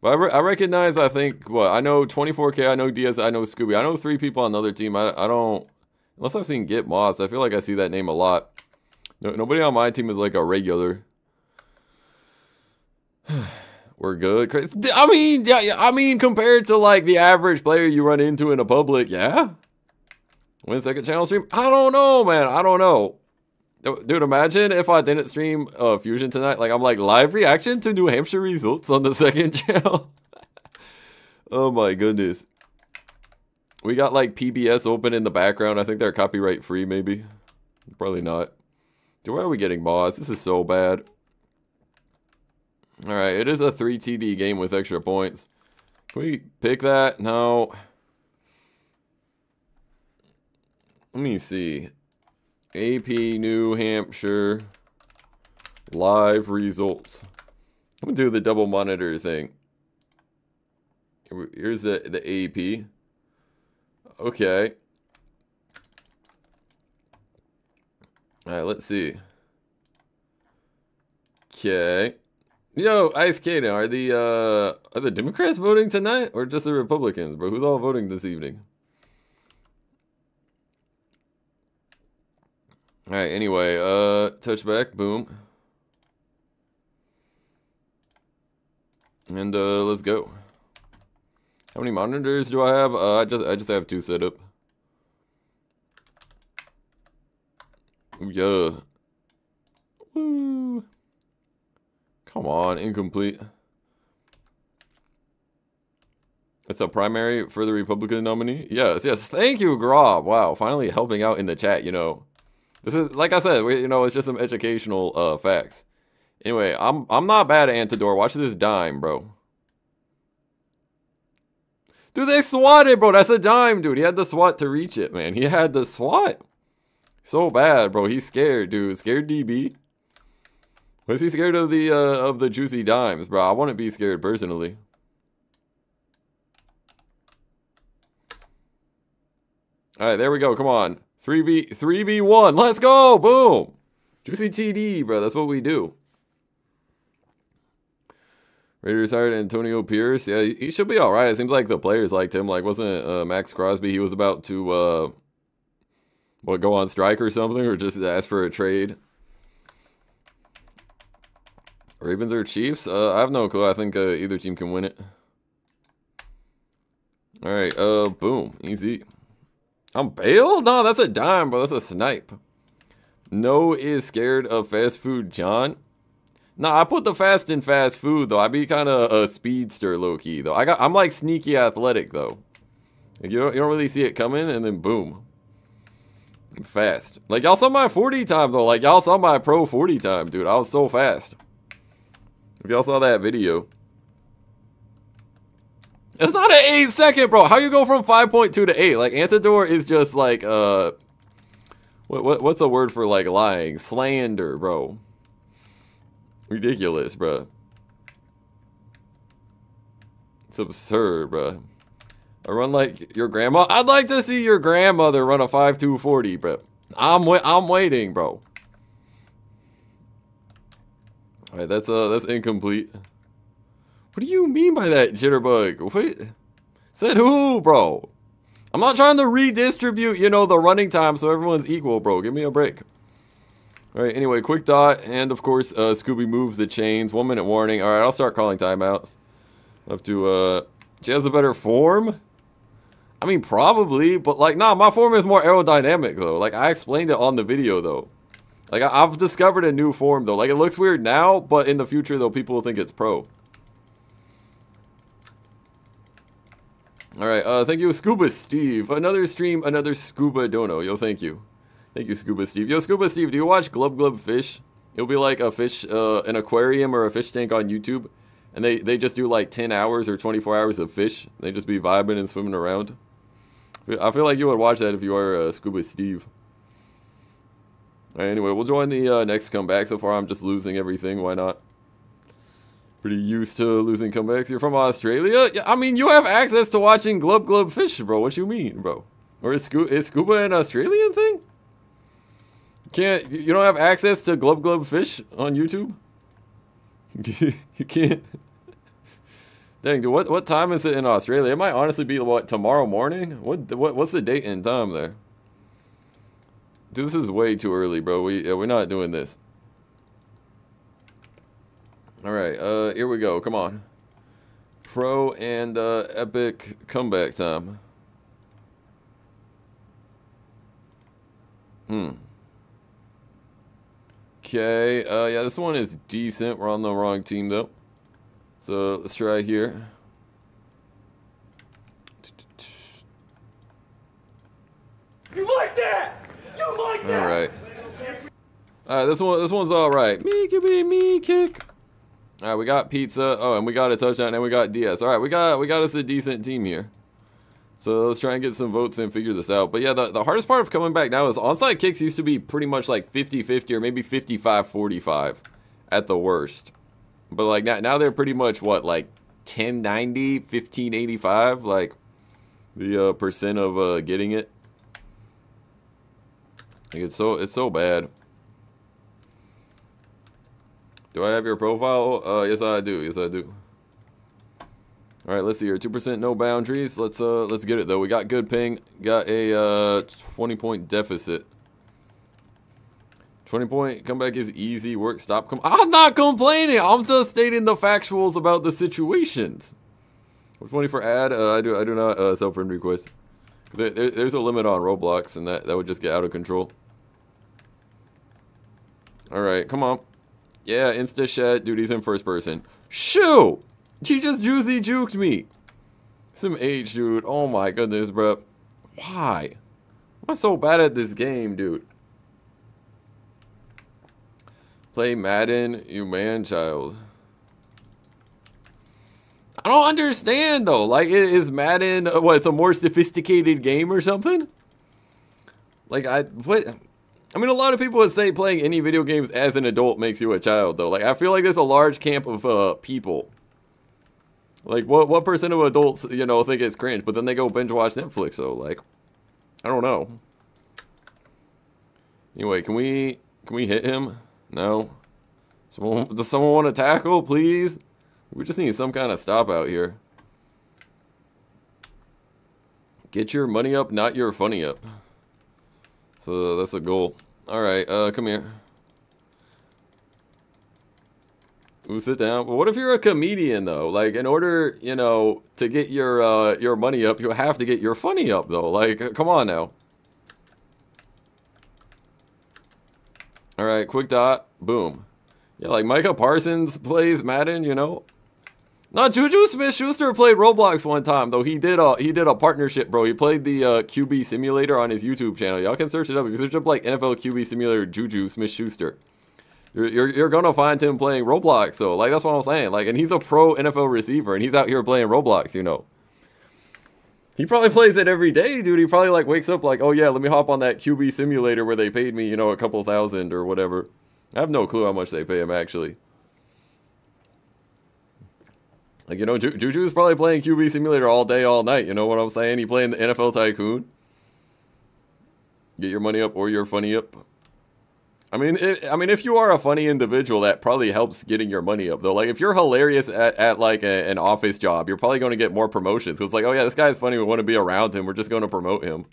S1: But I, re I recognize, I think, what, I know 24K, I know Diaz, I know Scooby. I know three people on the other team. I, I don't, unless I've seen Get Moss, I feel like I see that name a lot. No, nobody on my team is like a regular. We're good. I mean, yeah, I mean, compared to like the average player you run into in a public, yeah. Win second channel stream? I don't know, man. I don't know. Dude, imagine if I didn't stream uh, Fusion tonight. Like, I'm like, live reaction to New Hampshire results on the second channel. oh my goodness. We got like PBS open in the background. I think they're copyright free, maybe. Probably not. Dude, why are we getting boss? This is so bad. Alright, it is a 3 TD game with extra points. Can we pick that? No. Let me see. AP New Hampshire live results. I'm gonna do the double monitor thing. Here's the, the AP. Okay. Alright, let's see. Okay. Yo, Ice Caden, are the uh are the Democrats voting tonight or just the Republicans, bro? Who's all voting this evening? Alright, anyway, uh, touchback, boom. And, uh, let's go. How many monitors do I have? Uh, I just, I just have two set up. Yeah. Woo. Come on, incomplete. It's a primary for the Republican nominee? Yes, yes. Thank you, Grob. Wow, finally helping out in the chat, you know. This is like I said, we, you know, it's just some educational uh, facts. Anyway, I'm I'm not bad at Antidor. Watch this dime, bro. Dude, they swatted, bro. That's a dime, dude. He had the swat to reach it, man. He had the swat. So bad, bro. He's scared, dude. Scared DB. Was he scared of the uh, of the juicy dimes, bro? I wouldn't be scared personally. All right, there we go. Come on. 3v 3v1. Let's go. Boom. Juicy TD, bro. That's what we do. Raiders hired Antonio Pierce. Yeah, he should be all right. It seems like the players liked him. Like, wasn't uh, Maxx Crosby? He was about to uh, what go on strike or something, or just ask for a trade. Ravens or Chiefs? Uh, I have no clue. I think uh, either team can win it. All right. Uh, boom, easy. I'm Bale? No, that's a dime, bro. That's a snipe. No is scared of fast food, John. Nah, I put the fast in fast food though. I be kind of a speedster low key though. I got I'm like sneaky athletic though. Like, you don't you don't really see it coming and then boom. I'm fast. Like y'all saw my 40 time though. Like y'all saw my pro 40 time, dude. I was so fast. If y'all saw that video. It's not an 8 second, bro. How you go from 5.2 to 8? Like Antidor is just like uh what, what what's a word for like lying? Slander, bro. Ridiculous, bro. It's absurd, bro. I run like your grandma. I'd like to see your grandmother run a 5240, bro. I'm I'm waiting, bro. All right, that's uh that's incomplete. What do you mean by that, Jitterbug? What? Said who, bro? I'm not trying to redistribute, you know, the running time so everyone's equal, bro. Give me a break. All right, anyway, quick dot, and of course, uh, Scooby moves the chains. One minute warning. All right, I'll start calling timeouts. i have to, uh, she has a better form? I mean, probably, but like, nah, my form is more aerodynamic, though. Like, I explained it on the video, though. Like, I I've discovered a new form, though. Like, it looks weird now, but in the future, though, people will think it's pro. Alright, uh, thank you, Scuba Steve. Another stream, another Scuba Dono. Yo, thank you. Thank you, Scuba Steve. Yo, Scuba Steve, do you watch Glub Glub Fish? It'll be like a fish, uh, an aquarium or a fish tank on YouTube. And they, they just do like 10 hours or 24 hours of fish. They just be vibing and swimming around. I feel like you would watch that if you are uh, Scuba Steve. Right, anyway, we'll join the uh, next comeback. So far, I'm just losing everything. Why not? Pretty used to losing comebacks. You're from Australia? I mean, you have access to watching Glub Glub Fish, bro. What you mean, bro? Or is, is scuba an Australian thing? Can't you don't have access to Glub Glub Fish on YouTube? you can't. Dang, dude, what what time is it in Australia? It might honestly be what tomorrow morning. What what what's the date and time there? Dude, this is way too early, bro. We yeah, we're not doing this. All right, uh, here we go. Come on. Pro and uh, epic comeback time. Hmm. Okay, uh, yeah, this one is decent. We're on the wrong team, though. So, let's try here.
S2: You like that? You like that?
S1: All right. All right, this one, this one's all right. Me, give me, me, kick. All right, we got pizza. Oh, and we got a touchdown, and we got DS. All right, we got we got us a decent team here. So let's try and get some votes and figure this out. But yeah, the, the hardest part of coming back now is onside kicks used to be pretty much like 50-50 or maybe 55-45 at the worst. But like now, now they're pretty much what, like 1090, 1585, like the uh, percent of uh, getting it. Like it's so it's so bad. Do I have your profile? Uh, yes, I do. Yes, I do. All right, let's see here. Two percent, no boundaries. Let's uh, let's get it though. We got good ping. Got a uh, 20 point deficit. 20 point comeback is easy. Work. Stop. Com I'm not complaining. I'm just stating the factuals about the situations. 20 for ad. Uh, I do. I do not uh, sell friend requests. There, there, there's a limit on Roblox, and that that would just get out of control. All right, come on. Yeah, insta shed. Dude, he's in first person. Shoo! He just juicy juked me. Some H, dude. Oh my goodness, bro. Why? I'm so bad at this game, dude? Play Madden, you man child. I don't understand though. Like, is Madden uh, what? It's a more sophisticated game or something? Like, I what? I mean, a lot of people would say playing any video games as an adult makes you a child, though. Like, I feel like there's a large camp of uh, people. Like, what what percent of adults, you know, think it's cringe, but then they go binge watch Netflix, so, like, I don't know. Anyway, can we can we hit him? No. Someone, does someone want to tackle, please? We just need some kind of stop out here. Get your money up, not your funny up. So that's a goal. All right, uh, come here. Ooh, sit down. But what if you're a comedian though? Like, in order, you know, to get your uh, your money up, you have to get your funny up though. Like, come on now. All right, quick dot, boom. Yeah, like Micah Parsons plays Madden, you know. Not Juju Smith-Schuster played Roblox one time though. He did a he did a partnership, bro. He played the uh, QB simulator on his YouTube channel. Y'all can search it up. You can search up like NFL QB simulator Juju Smith-Schuster. You're, you're, you're gonna find him playing Roblox, so like that's what I'm saying. Like, and he's a pro NFL receiver, and he's out here playing Roblox, you know. He probably plays it every day, dude. He probably like wakes up like, oh yeah, let me hop on that QB simulator where they paid me, you know, a couple thousand or whatever. I have no clue how much they pay him actually. Like, you know, Ju Juju's probably playing QB Simulator all day, all night. You know what I'm saying? He playing the NFL Tycoon. Get your money up or your funny up. I mean, it, I mean, if you are a funny individual, that probably helps getting your money up, though. Like, if you're hilarious at, at like a, an office job, you're probably going to get more promotions. Cause it's like, oh yeah, this guy's funny. We want to be around him. We're just going to promote him.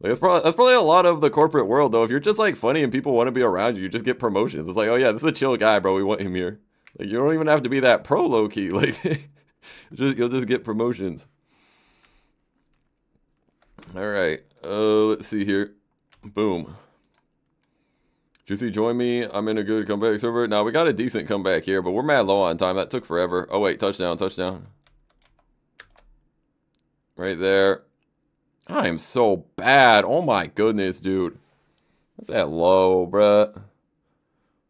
S1: Like, that's probably that's probably a lot of the corporate world, though. If you're just like funny and people want to be around you, you just get promotions. It's like, oh yeah, this is a chill guy, bro. We want him here. Like, you don't even have to be that pro low key. Like, just, you'll just get promotions. All right. Uh, let's see here. Boom. Juicy, join me. I'm in a good comeback server. Now, we got a decent comeback here, but we're mad low on time. That took forever. Oh, wait. Touchdown, touchdown. Right there. I am so bad. Oh, my goodness, dude. What's that low, bruh?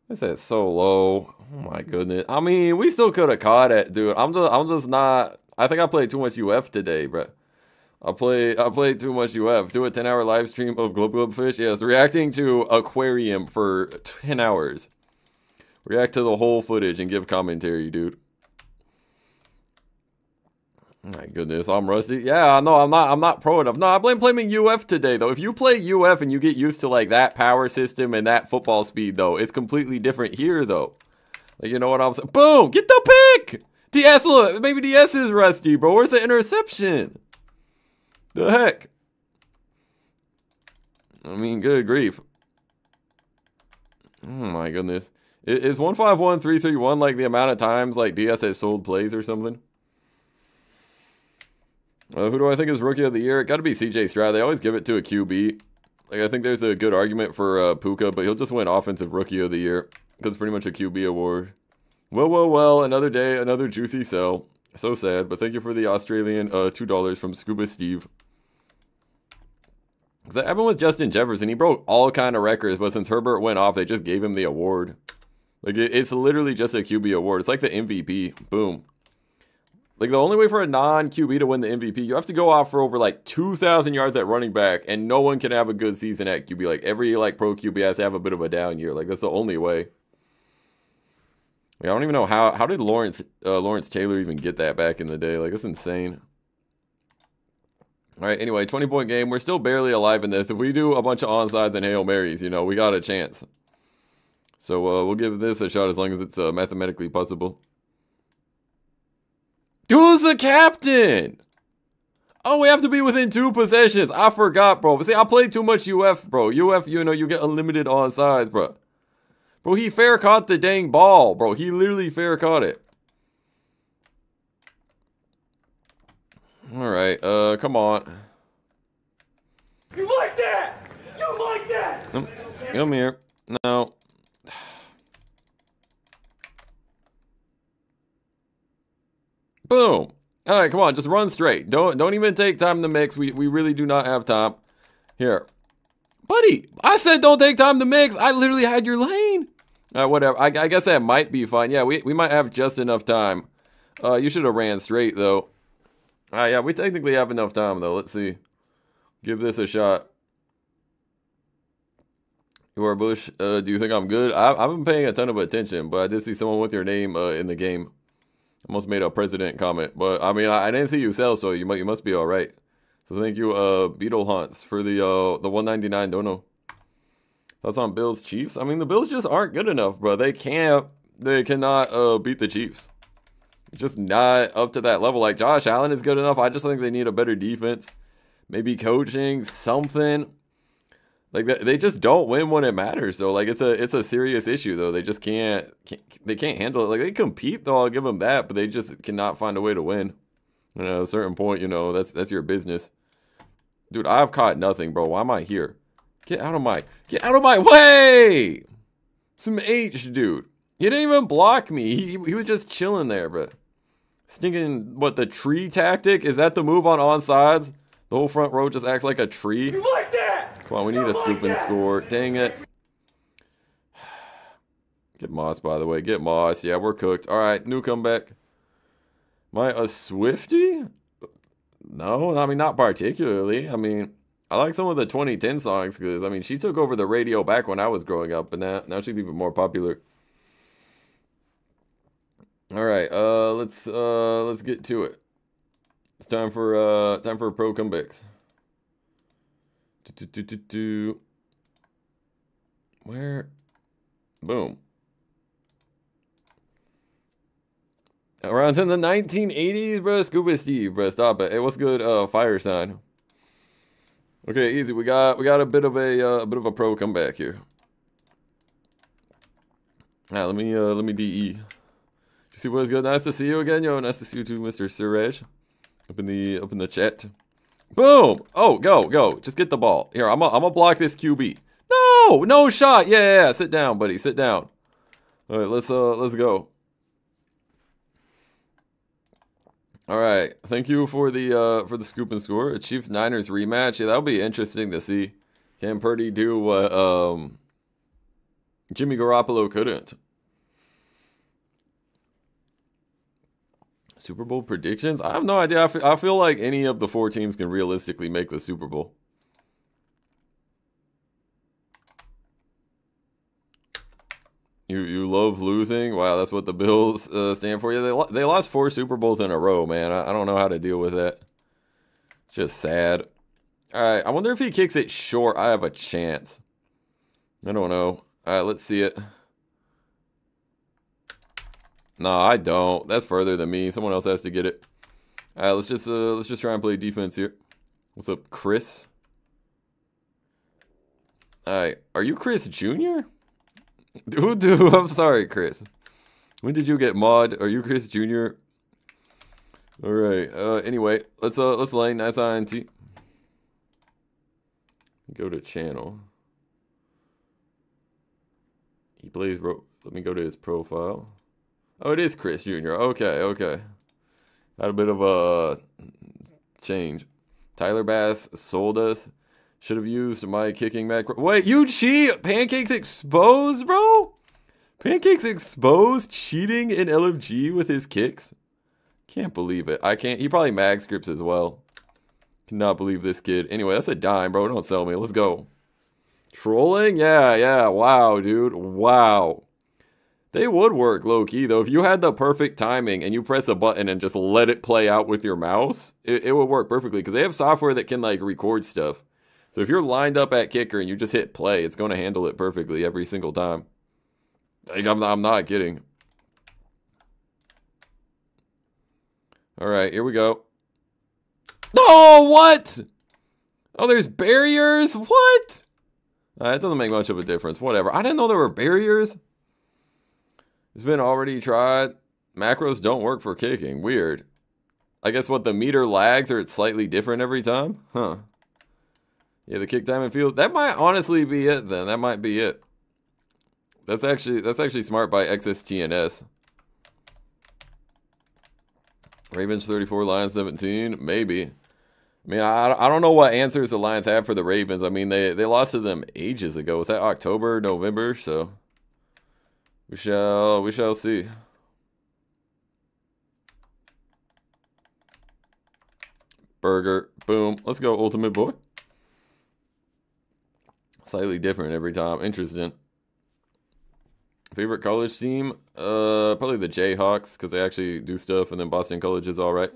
S1: What's that so low? Oh my goodness. I mean, we still could have caught it, dude. I'm just I'm just not I think I played too much UF today, bro. I play I played too much UF. Do a 10 hour live stream of Glub Glub Fish. Yes, reacting to Aquarium for 10 hours. React to the whole footage and give commentary, dude. My goodness, I'm rusty. Yeah, no, I'm not. I'm not pro enough. No, I blame playing UF today, though. If you play UF and you get used to like that power system and that football speed, though, it's completely different here, though. Like, you know what I'm saying? Boom! Get the pick! DS, look, maybe DS is rusty, bro. Where's the interception? The heck? I mean, good grief. Oh my goodness. Is 151331 like the amount of times like DS has sold plays or something? Uh, who do I think is rookie of the year? It got to be CJ Stroud. They always give it to a QB. Like I think there's a good argument for uh, Puka, but he'll just win offensive rookie of the year because it's pretty much a QB award. Well, well, well, another day, another juicy sell. So sad, but thank you for the Australian uh, $2 from Scuba Steve. Because that happened with Justin Jefferson. He broke all kind of records, but since Herbert went off, they just gave him the award. Like, it, it's literally just a QB award. It's like the MVP. Boom. Like, the only way for a non-QB to win the MVP, you have to go off for over, like, 2,000 yards at running back, and no one can have a good season at QB. Like, every, like, pro QB has to have a bit of a down year. Like, that's the only way. I don't even know how, how did Lawrence, uh, Lawrence Taylor even get that back in the day? Like, that's insane. All right, anyway, 20-point game. We're still barely alive in this. If we do a bunch of onsides and Hail Marys, you know, we got a chance. So, uh, we'll give this a shot as long as it's uh, mathematically possible. Who's the captain? Oh, we have to be within two possessions. I forgot, bro. But see, I played too much UF, bro. UF, you know, you get unlimited on bro. Bro, he fair caught the dang ball, bro. He literally fair caught it. All right, uh, come on.
S2: You like that? You like that?
S1: Come, come here. No. Boom. All right, come on, just run straight. Don't don't even take time to mix. We we really do not have time. Here. Buddy, I said don't take time to mix. I literally had your lane. Uh, whatever. I, I guess that might be fine. Yeah, we, we might have just enough time. Uh, you should have ran straight, though. Uh, yeah, we technically have enough time, though. Let's see. Give this a shot. You are Bush. Uh, do you think I'm good? I, I've been paying a ton of attention, but I did see someone with your name uh, in the game. Almost made a president comment, but I mean, I, I, didn't see you sell, so you might you must be all right. So thank you, uh, Beetle Hunts for the uh the 199 dono. That's on Bills Chiefs? I mean, the Bills just aren't good enough, bro. They can't, they cannot uh, beat the Chiefs. Just not up to that level. Like Josh Allen is good enough. I just think they need a better defense, maybe coaching, something. Like they just don't win when it matters. So like it's a it's a serious issue though. They just can't, can't they can't handle it. Like they compete though. I'll give them that, but they just cannot find a way to win. And at a certain point, you know, that's that's your business. Dude, I've caught nothing, bro. Why am I here? Get out of my get out of my way. Some H, dude. He didn't even block me. He, he was just chilling there, bro. Stinking what the tree tactic? Is that the move on onsides? The whole front row just acts like a tree.
S2: You like that?
S1: Come on, we need
S2: You
S1: a scoop and
S2: that?
S1: score. Dang it. Get Moss, by the way. Get Moss. Yeah, we're cooked. All right, new comeback. Am I a Swifty? No, I mean, not particularly. I mean, I like some of the 2010 songs because, I mean, she took over the radio back when I was growing up, and now, now she's even more popular. All right, uh, let's uh, let's get to it. It's time for uh, time for pro comebacks. Do, do, do, do, do. Where? Boom. Around in the 1980s, bro. Scuba Steve, bro. Stop it. Hey, what's good? Uh, fire sign. Okay, easy. We got we got a bit of a uh, a bit of a pro comeback here. Alright, let me uh let me de. You see what is good? Nice to see you again, yo. Nice to see you too, Mr. Suresh. Up in the up in the chat. Boom! Oh, go, go. Just get the ball. Here, I'm gonna block this QB. No! No shot! Yeah, yeah, yeah. Sit down, buddy. Sit down. Alright, let's uh let's go. Alright. Thank you for the uh for the scoop and score. Chiefs Niners rematch. Yeah, that'll be interesting to see. Can Purdy do what um Jimmy Garoppolo couldn't? Super Bowl predictions? I have no idea. I feel like any of the four teams can realistically make the Super Bowl. You you love losing? Wow, that's what the Bills uh, stand for. Yeah, they, they lost four Super Bowls in a row, man. I, I don't know how to deal with that. Just sad. All right, I wonder if he kicks it short. I have a chance. I don't know. All right, let's see it. No, I don't. That's further than me. Someone else has to get it. All right, let's just uh, let's just try and play defense here. What's up, Chris? All right, are you Chris Jr.? Dude, I'm sorry, Chris. When did you get mod? Are you Chris Jr.? All right. Uh, anyway, let's uh let's lane nice INT. Go to channel. He plays. Let me go to his profile. Oh, it is Chris Jr. Okay, okay. Had a bit of a change. Tyler Bass sold us. Should have used my kicking macro. Wait, you cheat? Pancakes exposed, bro? Pancakes exposed cheating in LFG with his kicks? Can't believe it. I can't. He probably mag scripts as well. Cannot believe this kid. Anyway, that's a dime, bro. Don't sell me. Let's go. Trolling? Yeah, yeah. Wow, dude. Wow. They would work low key though. If you had the perfect timing and you press a button and just let it play out with your mouse, it, it would work perfectly because they have software that can like record stuff. So if you're lined up at kicker and you just hit play, it's going to handle it perfectly every single time. Like I'm not, I'm not kidding. All right, here we go. Oh, what? Oh, there's barriers? What? Uh, it doesn't make much of a difference. Whatever. I didn't know there were barriers. It's been already tried. Macros don't work for kicking. Weird. I guess what the meter lags or it's slightly different every time? Huh. Yeah, the kick and field. That might honestly be it then. That might be it. That's actually that's actually smart by XSTNS. Ravens 34, Lions 17, maybe. I mean, I, I don't know what answers the Lions have for the Ravens. I mean, they, they lost to them ages ago. Was that October, November? So we shall we shall see. Burger, boom. Let's go, Ultimate Boy. Slightly different every time. Interesting. Favorite college team? Uh, probably the Jayhawks because they actually do stuff, and then Boston College is all right.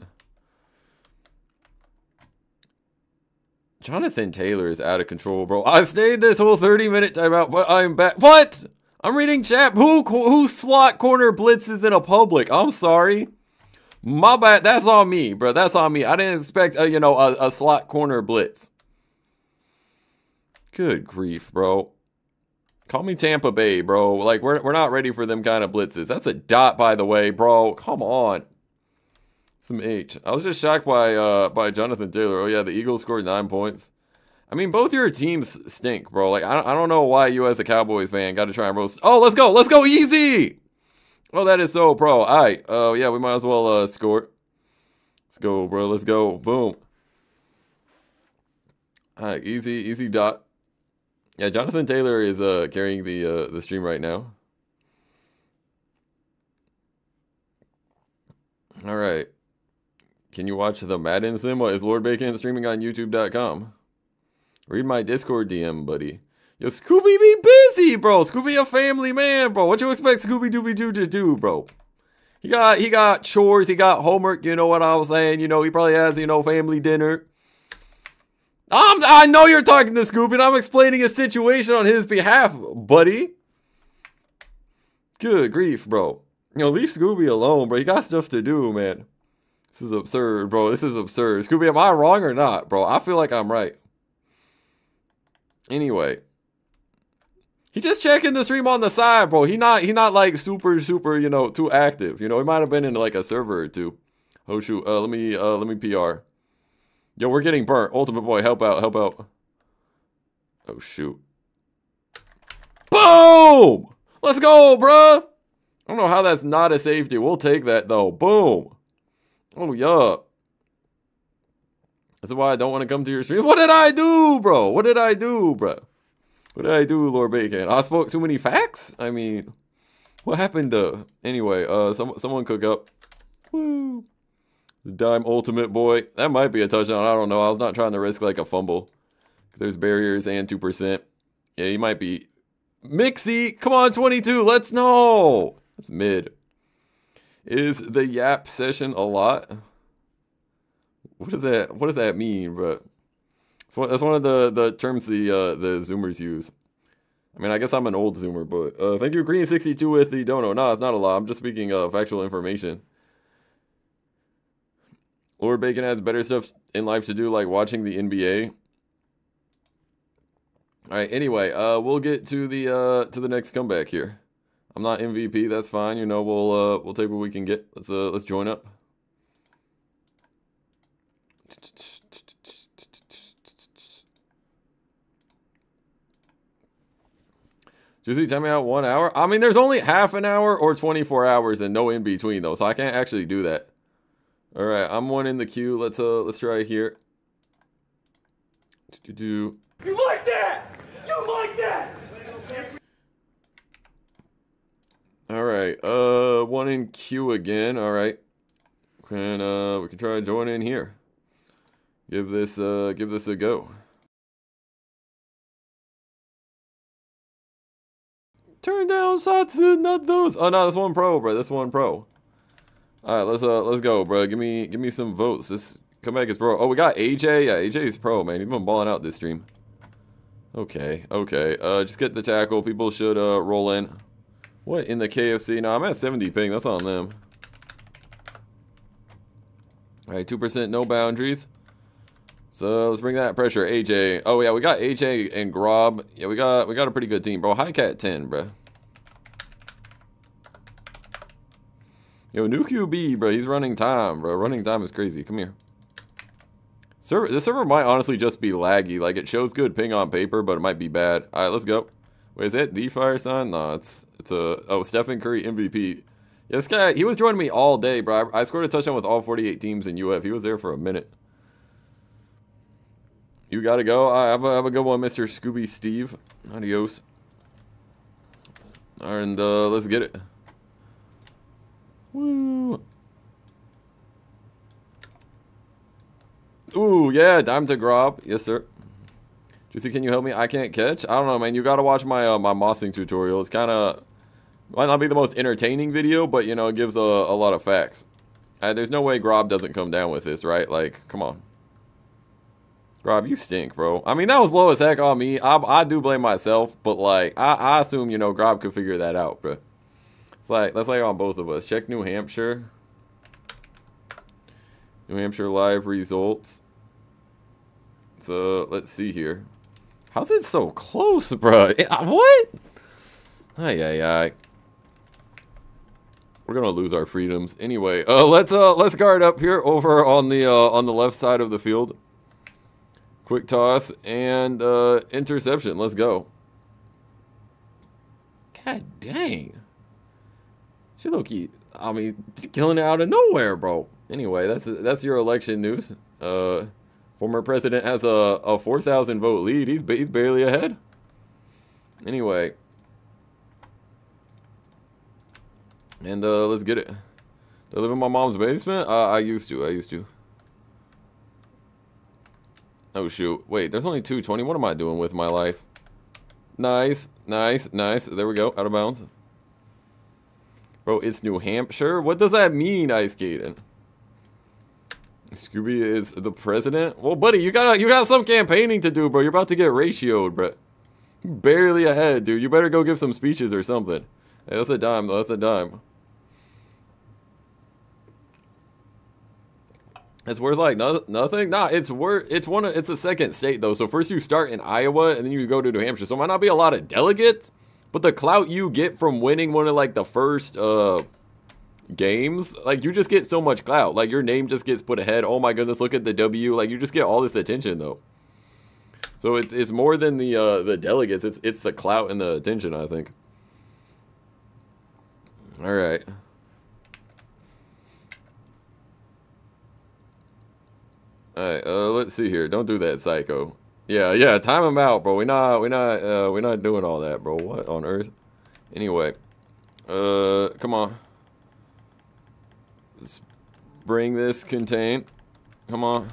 S1: Jonathan Taylor is out of control, bro. I stayed this whole 30 minute timeout, but I'm back. What? I'm reading chat. Who who slot corner blitzes in a public? I'm sorry. My bad. That's on me, bro. That's on me. I didn't expect, a, you know, a, a slot corner blitz. Good grief, bro. Call me Tampa Bay, bro. Like, we're, we're not ready for them kind of blitzes. That's a dot, by the way, bro. Come on. Some H. I was just shocked by uh by Jonathan Taylor. Oh, yeah, the Eagles scored nine points. I mean, both your teams stink, bro. Like, I don't, I don't know why you as a Cowboys fan got to try and roast. Oh, let's go. Let's go easy. Oh, that is so pro. All right. Oh, uh, yeah, we might as well uh, score. Let's go, bro. Let's go. Boom. All right, easy, easy dot. Yeah, Jonathan Taylor is uh, carrying the uh, the stream right now. All right. Can you watch the Madden sim? What is Lord Bacon streaming on YouTube.com? Read my Discord DM, buddy. Yo, Scooby be busy, bro. Scooby a family man, bro. What you expect Scooby Dooby Doo to do, bro? He got he got chores, he got homework, you know what I was saying? You know, he probably has, you know, family dinner. I'm, I know you're talking to Scooby, and I'm explaining a situation on his behalf, buddy. Good grief, bro. You know, leave Scooby alone, bro. He got stuff to do, man. This is absurd, bro. This is absurd. Scooby, am I wrong or not, bro? I feel like I'm right. Anyway. He just checking the stream on the side, bro. He not he not like super super, you know, too active. You know, he might have been in like a server or two. Oh shoot. Uh let me uh let me PR. Yo, we're getting burnt. Ultimate boy, help out, help out. Oh shoot. Boom! Let's go, bruh! I don't know how that's not a safety. We'll take that though. Boom. Oh yeah. That's why I don't want to come to your stream. What did I do, bro? What did I do, bro? What did I do, Lord Bacon? I spoke too many facts? I mean, what happened to... Anyway, uh, some, someone cook up. Woo. Dime ultimate boy. That might be a touchdown. I don't know. I was not trying to risk like a fumble. There's barriers and 2%. Yeah, he might be. Mixie, come on, 22. Let's know. That's mid. Is the yap session a lot? What does that what does that mean, bro? That's one, that's one of the, the terms the uh, the Zoomers use. I mean, I guess I'm an old Zoomer, but uh, thank you, Green62 with the dono. No, it's not a lot. I'm just speaking of factual information. Lord Bacon has better stuff in life to do, like watching the NBA. All right. Anyway, uh, we'll get to the uh, to the next comeback here. I'm not MVP. That's fine. You know, we'll uh, we'll take what we can get. Let's uh, let's join up. Juicy, tell me out one hour. I mean, there's only half an hour or 24 hours and no in between though, so I can't actually do that. All right, I'm one in the queue. Let's uh, let's try here. Do, do.
S2: You like that? You like that?
S1: All right, uh, one in queue again. All right, and uh, we can try to join in here. Give this uh, give this a go. Turn down shots, not those. Oh no, this one pro, bro. This one pro. All right, let's uh, let's go, bro. Give me, give me some votes. This come back is pro. Oh, we got AJ. Yeah, AJ is pro, man. He's been balling out this stream. Okay, okay. Uh, just get the tackle. People should uh roll in. What in the KFC? No, I'm at 70 ping. That's on them. All right, two percent, no boundaries. So let's bring that pressure. AJ. Oh yeah, we got AJ and Grob. Yeah, we got we got a pretty good team, bro. High cat 10, bro. Yo, new QB, bro. He's running time, bro. Running time is crazy. Come here. Server, the server might honestly just be laggy. Like, it shows good ping on paper, but it might be bad. All right, let's go. Wait, is it the fire sign? No, it's, it's a, oh, Stephen Curry MVP. Yeah, this guy, he was joining me all day, bro. I, I scored a touchdown with all 48 teams in UF. He was there for a minute. You gotta go. I have a, have a good one, Mr. Scooby Steve. Adios. And uh, let's get it. Woo. Ooh, yeah, dime to grab. Yes, sir. Juicy, can you help me? I can't catch. I don't know, man. You gotta watch my uh, my mossing tutorial. It's kind of might not be the most entertaining video, but you know, it gives a, a lot of facts. Uh, there's no way Grob doesn't come down with this, right? Like, come on. Grob, you stink, bro. I mean, that was low as heck on me. I, I do blame myself, but like, I, I assume, you know, Grob could figure that out, bro. It's like, that's like on both of us. Check New Hampshire. New Hampshire live results. So, let's see here. How's it so close, bro? It, uh, what? Ay, ay, ay. We're gonna lose our freedoms anyway. Uh, let's uh, let's guard up here over on the uh, on the left side of the field. Quick toss and uh, interception. Let's go. God dang. She low key. I mean, killing it out of nowhere, bro. Anyway, that's that's your election news. Uh, former president has a a four thousand vote lead. He's he's barely ahead. Anyway. And uh, let's get it. Do I live in my mom's basement? Uh, I used to. I used to. Oh, shoot. Wait, there's only 220. What am I doing with my life? Nice. Nice. Nice. There we go. Out of bounds. Bro, it's New Hampshire? What does that mean, Ice Caden? Scooby is the president? Well, buddy, you got you got some campaigning to do, bro. You're about to get ratioed, bro. Barely ahead, dude. You better go give some speeches or something. Hey, that's a dime, though. That's a dime. It's worth like no, nothing. Nah, it's worth. It's one. Of, it's a second state though. So first you start in Iowa, and then you go to New Hampshire. So might not be a lot of delegates, but the clout you get from winning one of like the first uh games, like you just get so much clout. Like your name just gets put ahead. Oh my goodness, look at the W. Like you just get all this attention though. So it's it's more than the uh the delegates. It's it's the clout and the attention. I think. All right. Alright, uh, let's see here. Don't do that, Psycho. Yeah, yeah, time him out, bro. We not, we not, uh, we not doing all that, bro. What on earth? Anyway, uh, come on. Let's bring this contain. Come on.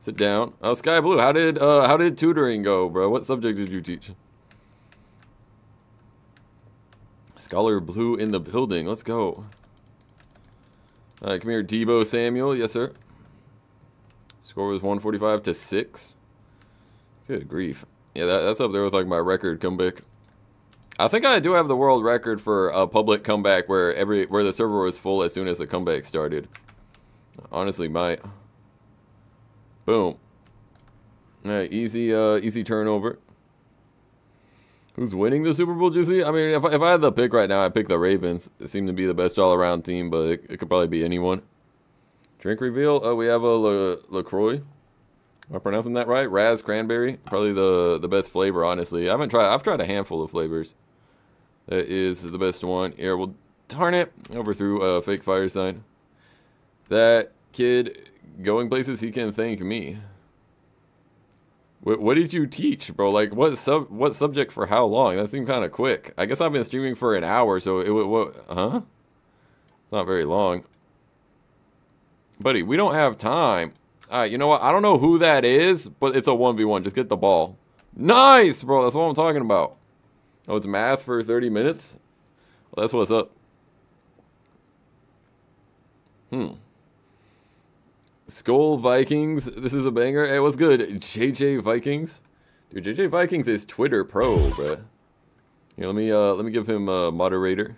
S1: Sit down. Oh, Sky Blue, how did, uh, how did tutoring go, bro? What subject did you teach? Scholar Blue in the building. Let's go. Alright, come here, Deebo Samuel. Yes, sir. Score was 145 to 6. Good grief. Yeah, that, that's up there with like my record comeback. I think I do have the world record for a public comeback where every where the server was full as soon as the comeback started. Honestly, might. Boom. Alright, easy uh easy turnover. Who's winning the Super Bowl, Juicy? I mean, if I, if I had the pick right now, I'd pick the Ravens. It seemed to be the best all-around team, but it, it could probably be anyone. Drink reveal. Oh, we have a La, LaCroix. Am I pronouncing that right? Raz Cranberry. Probably the, the best flavor, honestly. I haven't tried. I've tried a handful of flavors. That is the best one. Here, well, darn it. Overthrew a fake fire sign. That kid going places, he can thank me. What, what did you teach, bro? Like, what sub what subject for how long? That seemed kind of quick. I guess I've been streaming for an hour, so it would, what, huh? Not very long. Buddy, we don't have time. All right, you know what? I don't know who that is, but it's a 1v1. Just get the ball. Nice, bro. That's what I'm talking about. Oh, it's math for 30 minutes? Well, that's what's up. Hmm. Skull Vikings. This is a banger. Hey, what's good? JJ Vikings? Dude, JJ Vikings is Twitter pro, bro. Here, let me uh let me give him a moderator.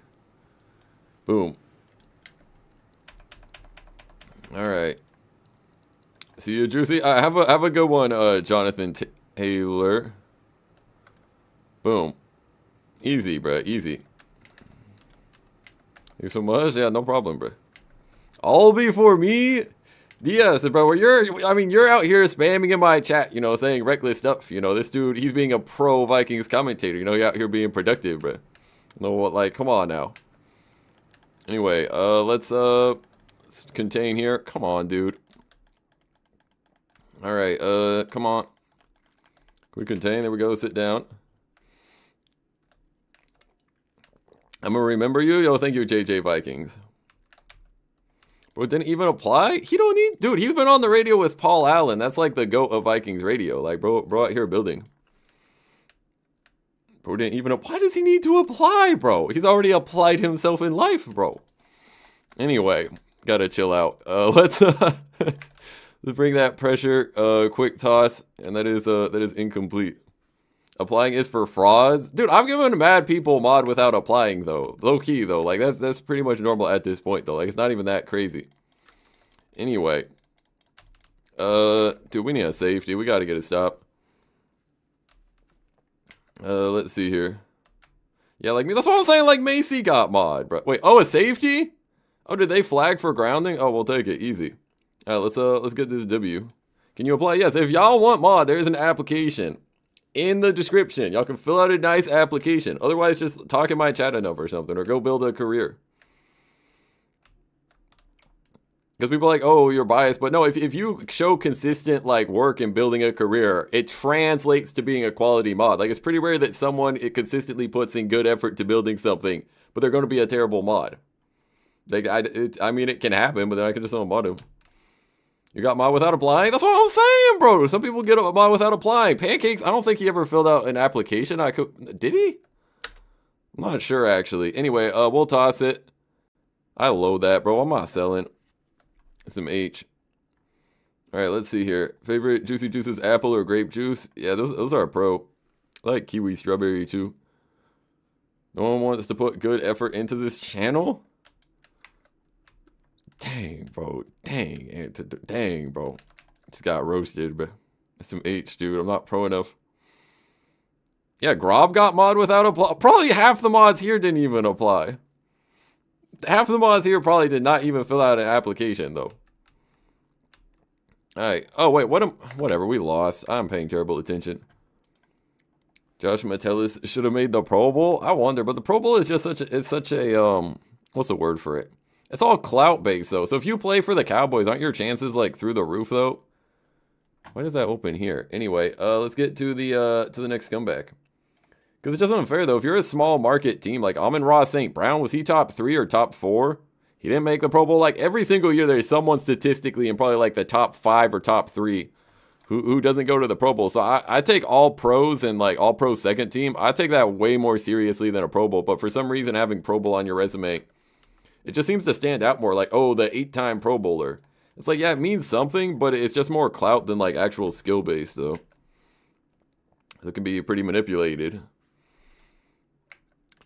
S1: Boom. All right. See you, Juicy. Uh, have a have a good one, uh, Jonathan Taylor. Boom. Easy, bro. Easy. You so much? Yeah, no problem, bro. All before me? Diaz, bro. where You're, I mean, you're out here spamming in my chat, you know, saying reckless stuff. You know, this dude, he's being a pro Vikings commentator. You know, you're out here being productive, bro. No, what, like, come on now. Anyway, uh, let's, uh, let's contain here. Come on, dude. All right, uh, come on. We contain? There we go. Sit down. I'm gonna remember you. Yo, thank you, JJ Vikings. Bro, didn't even apply? He don't need, dude. He's been on the radio with Paul Allen. That's like the goat of Vikings radio. Like, bro, bro, out here building. Bro didn't even. Why does he need to apply, bro? He's already applied himself in life, bro. Anyway, gotta chill out. Uh, let's uh, Let's bring that pressure, uh, quick toss, and that is uh that is incomplete. Applying is for frauds, dude. I'm giving mad people mod without applying though, low key though. Like that's that's pretty much normal at this point though. Like it's not even that crazy. Anyway, uh, dude, we need a safety. We got to get a stop. Uh, let's see here. Yeah, like me. That's what I'm saying. Like Macy got mod, bro. Wait, oh, a safety? Oh, did they flag for grounding? Oh, we'll take it. Easy. All right, let's uh, let's get this W. Can you apply? Yes. If y'all want mod, there's an application in the description. Y'all can fill out a nice application. Otherwise, just talk in my chat enough or something, or go build a career. Because people are like, oh, you're biased. But no, if, if you show consistent like work in building a career, it translates to being a quality mod. Like it's pretty rare that someone it consistently puts in good effort to building something, but they're going to be a terrible mod. Like I, it, I mean, it can happen, but then I can just mod him. You got mod without applying? That's what I'm saying, bro. Some people get mod without applying. Pancakes, I don't think he ever filled out an application. I could, did he? I'm not sure actually. Anyway, uh, we'll toss it. I load that, bro. I'm not selling. Some H. All right, let's see here. Favorite juicy juices, apple or grape juice? Yeah, those those are a pro. I like kiwi strawberry too. No one wants to put good effort into this channel? Dang, bro. Dang. Dang, bro. Just got roasted, but some H, dude. I'm not pro enough. Yeah, Grob got mod without apply. Probably half the mods here didn't even apply half the mods here probably did not even fill out an application, though. Alright. Oh, wait. What am... Whatever. We lost. I'm paying terrible attention. Josh Metellus should have made the Pro Bowl. I wonder, but the Pro Bowl is just such a... It's such a, um... What's the word for it? It's all clout-based, though. So if you play for the Cowboys, aren't your chances, like, through the roof, though? Why does that open here? Anyway, uh, let's get to the, uh, to the next comeback. Because it's just unfair, though. If you're a small market team, like Amon-Ra St. Brown, was he top three or top four? He didn't make the Pro Bowl. Like, every single year, there's someone statistically in probably, like, the top five or top three who, who doesn't go to the Pro Bowl. So I, I take all pros and, like, all pro second team. I take that way more seriously than a Pro Bowl. But for some reason, having Pro Bowl on your resume, it just seems to stand out more. Like, oh, the eight-time Pro Bowler. It's like, yeah, it means something, but it's just more clout than, like, actual skill-based, though. So it can be pretty manipulated.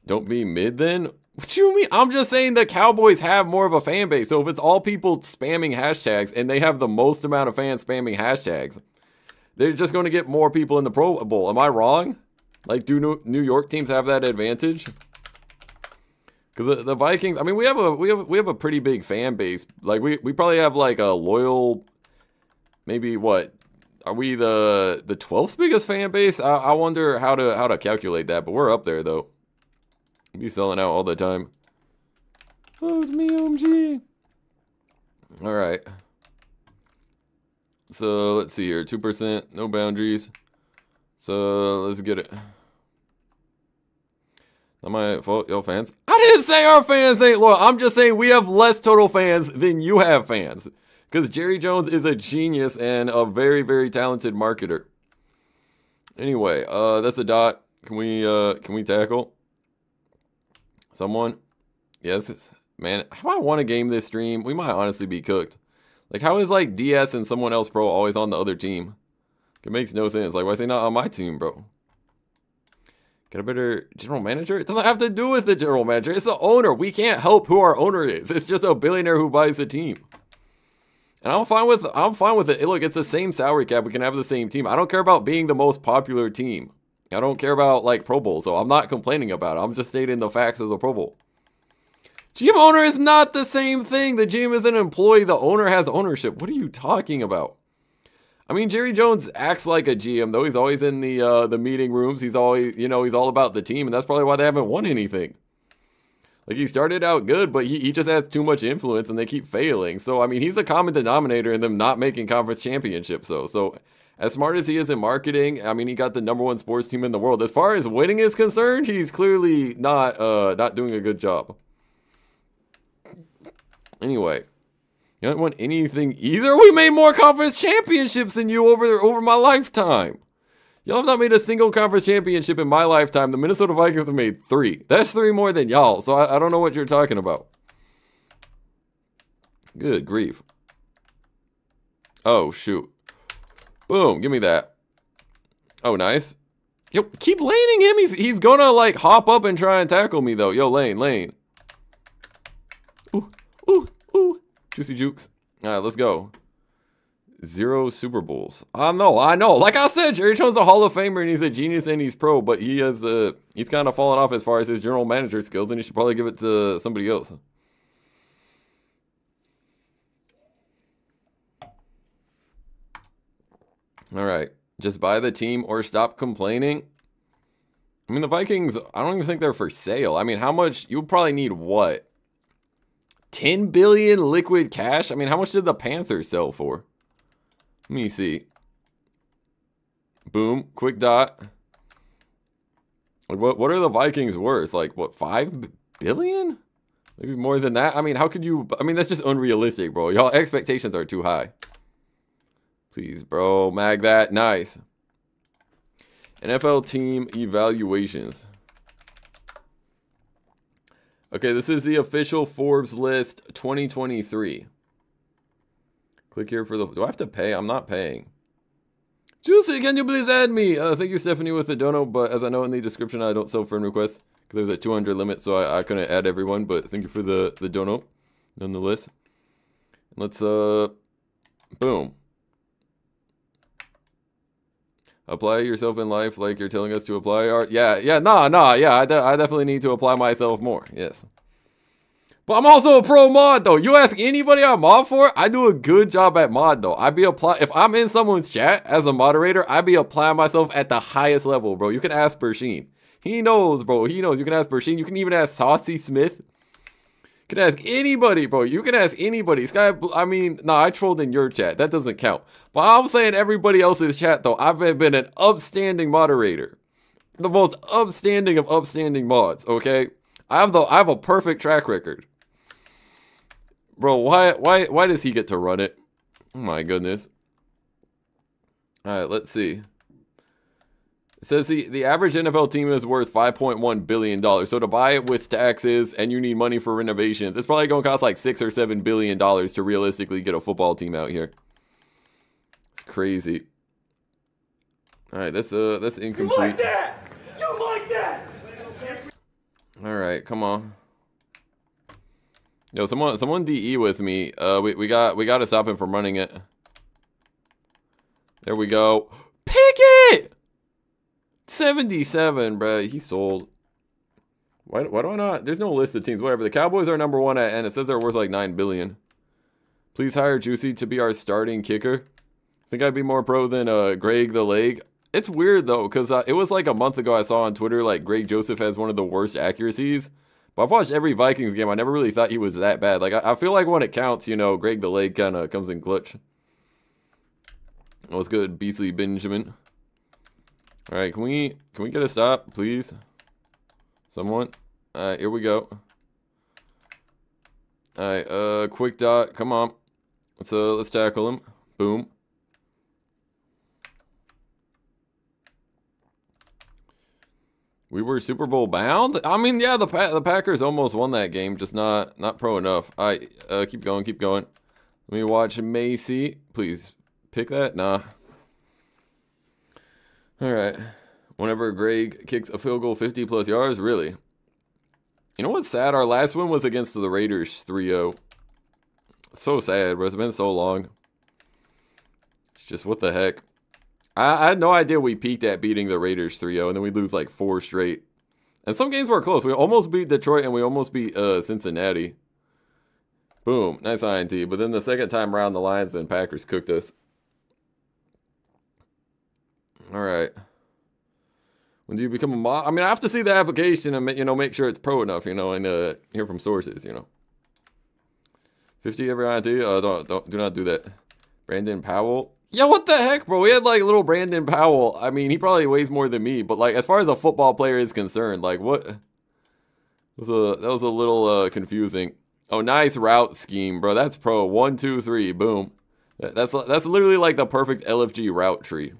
S1: Don't be mid then? What you mean? I'm just saying the Cowboys have more of a fan base. So if it's all people spamming hashtags and they have the most amount of fans spamming hashtags, they're just going to get more people in the Pro Bowl. Am I wrong? Like, do New York teams have that advantage? Because the, the, Vikings, I mean, we have a we have we have a pretty big fan base. Like, we we probably have like a loyal, maybe what are we the the 12th biggest fan base? I, I wonder how to how to calculate that, but we're up there though. We be selling out all the time. Fuck me, OMG. Alright. So, let's see here. 2%, no boundaries. So, let's get it. Not my fault, fans. I didn't say our fans ain't loyal. I'm just saying we have less total fans than you have fans. Because Jerry Jones is a genius and a very, very talented marketer. Anyway, uh, that's a dot. Can we, uh, can we tackle? Someone? Yes, man. How I want to game this stream? We might honestly be cooked. Like, how is like DS and someone else pro always on the other team? It makes no sense. Like, why is he not on my team, bro? Get a better general manager? It doesn't have to do with the general manager. It's the owner. We can't help who our owner is. It's just a billionaire who buys the team. And I'm fine with I'm fine with it. Look, it's the same salary cap. We can have the same team. I don't care about being the most popular team. I don't care about like Pro Bowl, so I'm not complaining about it. I'm just stating the facts of the Pro Bowl. GM owner is not the same thing. The GM is an employee. The owner has ownership. What are you talking about? I mean, Jerry Jones acts like a GM, though. He's always in the uh, the meeting rooms. He's always, you know, he's all about the team, and that's probably why they haven't won anything. Like, he started out good, but he, he just has too much influence, and they keep failing. So, I mean, he's a common denominator in them not making conference championships, though. So, as smart as he is in marketing, I mean, he got the number one sports team in the world. As far as winning is concerned, he's clearly not uh, not doing a good job. Anyway, you don't want anything either. We made more conference championships than you over over my lifetime. Y'all have not made a single conference championship in my lifetime. The Minnesota Vikings have made three. That's three more than y'all. So I, I don't know what you're talking about. Good grief. Oh, shoot. Boom, give me that. Oh, nice. Yo, keep laning him. He's, he's gonna, like, hop up and try and tackle me, though. Yo, lane, lane. Ooh, ooh, ooh. Juicy jukes. All right, let's go. Zero Super Bowls. I know, I know. Like I said, Jerry Jones is a Hall of Famer and he's a genius and he's pro, but he has uh he's kind of fallen off as far as his general manager skills, and he should probably give it to somebody else. All right, just buy the team or stop complaining. I mean, the Vikings. I don't even think they're for sale. I mean, how much? You probably need what? 10 billion liquid cash? I mean, how much did the Panthers sell for? Let me see. Boom, quick dot. Like what what are the Vikings worth? Like what, 5 billion? Maybe more than that. I mean, how could you I mean, that's just unrealistic, bro. Y'all expectations are too high. Please, bro, mag that. Nice. NFL team evaluations. Okay, this is the official Forbes list 2023. Click here for the... Do I have to pay? I'm not paying. Juicy, can you please add me? Uh, thank you, Stephanie, with the dono, but as I know in the description, I don't sell friend requests because there's a 200 limit, so I, I couldn't add everyone, but thank you for the, the dono, nonetheless. Let's, uh... Boom. Apply yourself in life like you're telling us to apply art. Yeah, yeah, nah, nah, yeah, I, de I definitely need to apply myself more, yes. But I'm also a pro mod though. You ask anybody I'm mod for, I do a good job at mod though. I be apply if I'm in someone's chat as a moderator, I be applying myself at the highest level, bro. You can ask Bersheen. He knows, bro. He knows. You can ask Bersheen. You can even ask Saucy Smith. Can ask anybody, bro. You can ask anybody. Sky, I mean, nah, I trolled in your chat. That doesn't count. But I'm saying everybody else's chat though. I've been an upstanding moderator. The most upstanding of upstanding mods, okay? I have the I have a perfect track record. Bro, why why why does he get to run it? Oh my goodness. Alright, let's see. Says the, the average NFL team is worth $5.1 billion. So to buy it with taxes and you need money for renovations, it's probably going to cost like 6 or $7 billion to realistically get a football team out here. It's crazy. All right, that's uh that's incomplete.
S2: You like that? You like that?
S1: All right, come on. Yo, someone, someone DE with me. Uh, we, we got, we got to stop him from running it. There we go. Pick it! 77, bro. He sold. Why, why do I not? There's no list of teams. Whatever. The Cowboys are number one, at, and it says they're worth like 9 billion. Please hire Juicy to be our starting kicker. I Think I'd be more pro than uh, Greg the Leg. It's weird, though, because uh, it was like a month ago I saw on Twitter, like, Greg Joseph has one of the worst accuracies. But I've watched every Vikings game. I never really thought he was that bad. Like, I, I feel like when it counts, you know, Greg the Leg kind of comes in clutch. What's good, Beasley Benjamin? All right, can we can we get a stop, please? Someone? All right, here we go. All right, uh, quick dot. Come on, let's uh, let's tackle him. Boom. We were Super Bowl bound. I mean, yeah, the pa the Packers almost won that game, just not not pro enough. I uh, keep going, keep going. Let me watch Macy. Please pick that. Nah. All right. Whenever Greg kicks a field goal 50 plus yards, really. You know what's sad? Our last win was against the Raiders 3-0. So sad, bro. It's been so long. It's just what the heck. I, I, had no idea we peaked at beating the Raiders 3-0, and then we lose like four straight. And some games were close. We almost beat Detroit, and we almost beat uh, Cincinnati. Boom. Nice INT. But then the second time around, the Lions and Packers cooked us. All right. When do you become a mod? I mean, I have to see the application and, you know, make sure it's pro enough, you know, and uh, hear from sources, you know. 50 every INT? Uh, don't, don't, do not do that. Brandon Powell? Yeah, what the heck, bro? We had, like, little Brandon Powell. I mean, he probably weighs more than me, but, like, as far as a football player is concerned, like, what? That was a, that was a little uh, confusing. Oh, nice route scheme, bro. That's pro. One, two, three. Boom. That's, that's literally, like, the perfect LFG route tree.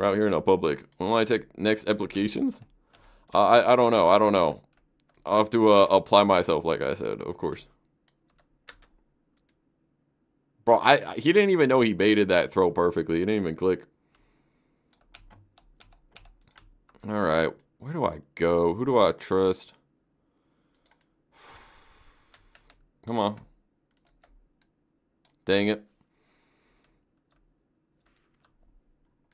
S1: We're out here in a public. When will I take next applications? Uh, I, I don't know. I don't know. I'll have to uh, apply myself, like I said, of course. Bro, I, he didn't even know he baited that throw perfectly. He didn't even click. All right. Where do I go? Who do I trust? Come on. Dang it.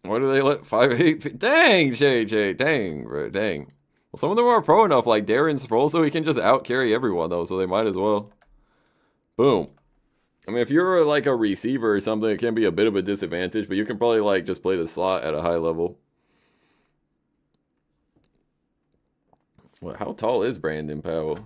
S1: Why do they let five eight? Dang, JJ, dang, bro, dang. Well, some of them are pro enough, like Darren Sproles, so he can just out carry everyone though. So they might as well. Boom. I mean, if you're like a receiver or something, it can be a bit of a disadvantage, but you can probably like just play the slot at a high level. Well, how tall is Brandon Powell?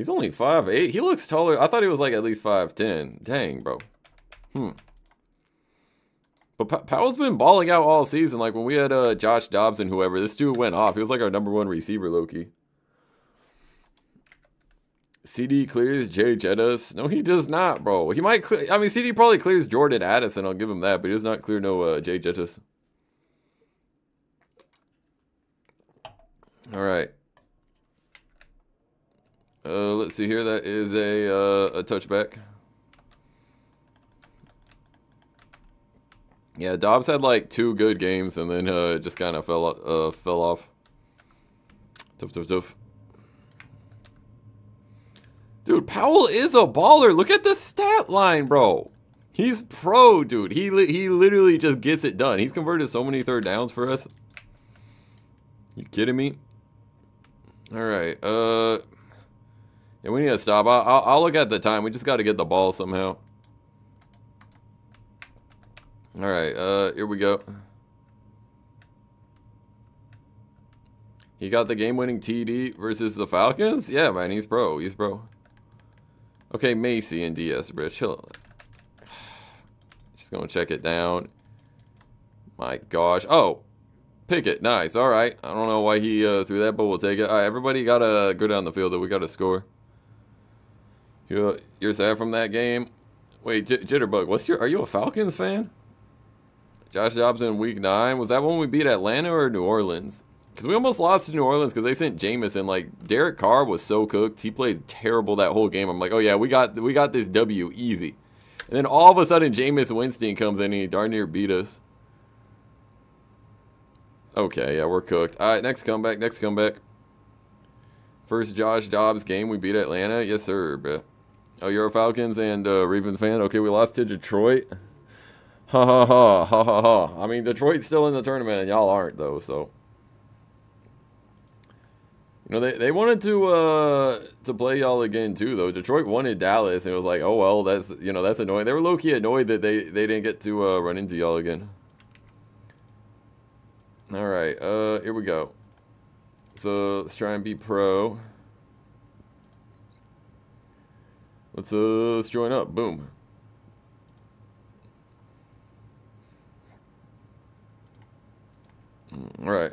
S1: He's only five eight. He looks taller. I thought he was like at least 5'10". Dang, bro. Hmm. But Powell's been balling out all season. Like when we had uh, Josh Dobbs and whoever, this dude went off. He was like our number one receiver, Loki. CD clears Jay Jettis. No, he does not, bro. He might clear. I mean, CD probably clears Jordan Addison. I'll give him that, but he does not clear no uh, Jay Jettis. All right. Uh, let's see here. That is a uh, a touchback. Yeah, Dobbs had like two good games and then uh, just kind of fell uh, fell off. Tough, tough, tough. Dude, Powell is a baller. Look at the stat line, bro. He's pro, dude. He li he literally just gets it done. He's converted so many third downs for us. You kidding me? All right. Uh. Yeah, we need to stop. I'll, I'll, I'll look at the time. We just got to get the ball somehow. All right, uh, here we go. He got the game-winning TD versus the Falcons? Yeah, man, he's pro. He's pro. Okay, Macy and DS, bro. Chill. Just gonna check it down. My gosh. Oh, Pickett. Nice. All right. I don't know why he uh, threw that, but we'll take it. All right, everybody got to go down the field. That we got to score. You're, you're sad from that game? Wait, J Jitterbug, what's your, are you a Falcons fan? Josh Dobbs in week nine. Was that when we beat Atlanta or New Orleans? Because we almost lost to New Orleans because they sent Jameson. Like, Derek Carr was so cooked. He played terrible that whole game. I'm like, oh yeah, we got we got this W easy. And then all of a sudden, Jameis Winston comes in and he darn near beat us. Okay, yeah, we're cooked. All right, next comeback, next comeback. First Josh Dobbs game, we beat Atlanta. Yes, sir, bro. Oh, you're a Falcons and uh, Ravens fan? Okay, we lost to Detroit. Ha ha ha, ha ha ha. I mean, Detroit's still in the tournament and y'all aren't, though, so. You know, they, they wanted to uh, to play y'all again, too, though. Detroit wanted Dallas, and it was like, oh, well, that's, you know, that's annoying. They were low-key annoyed that they, they didn't get to uh, run into y'all again. All right, uh, here we go. So, let's try and be pro. Let's, uh, let's join up. Boom. Mm, all right.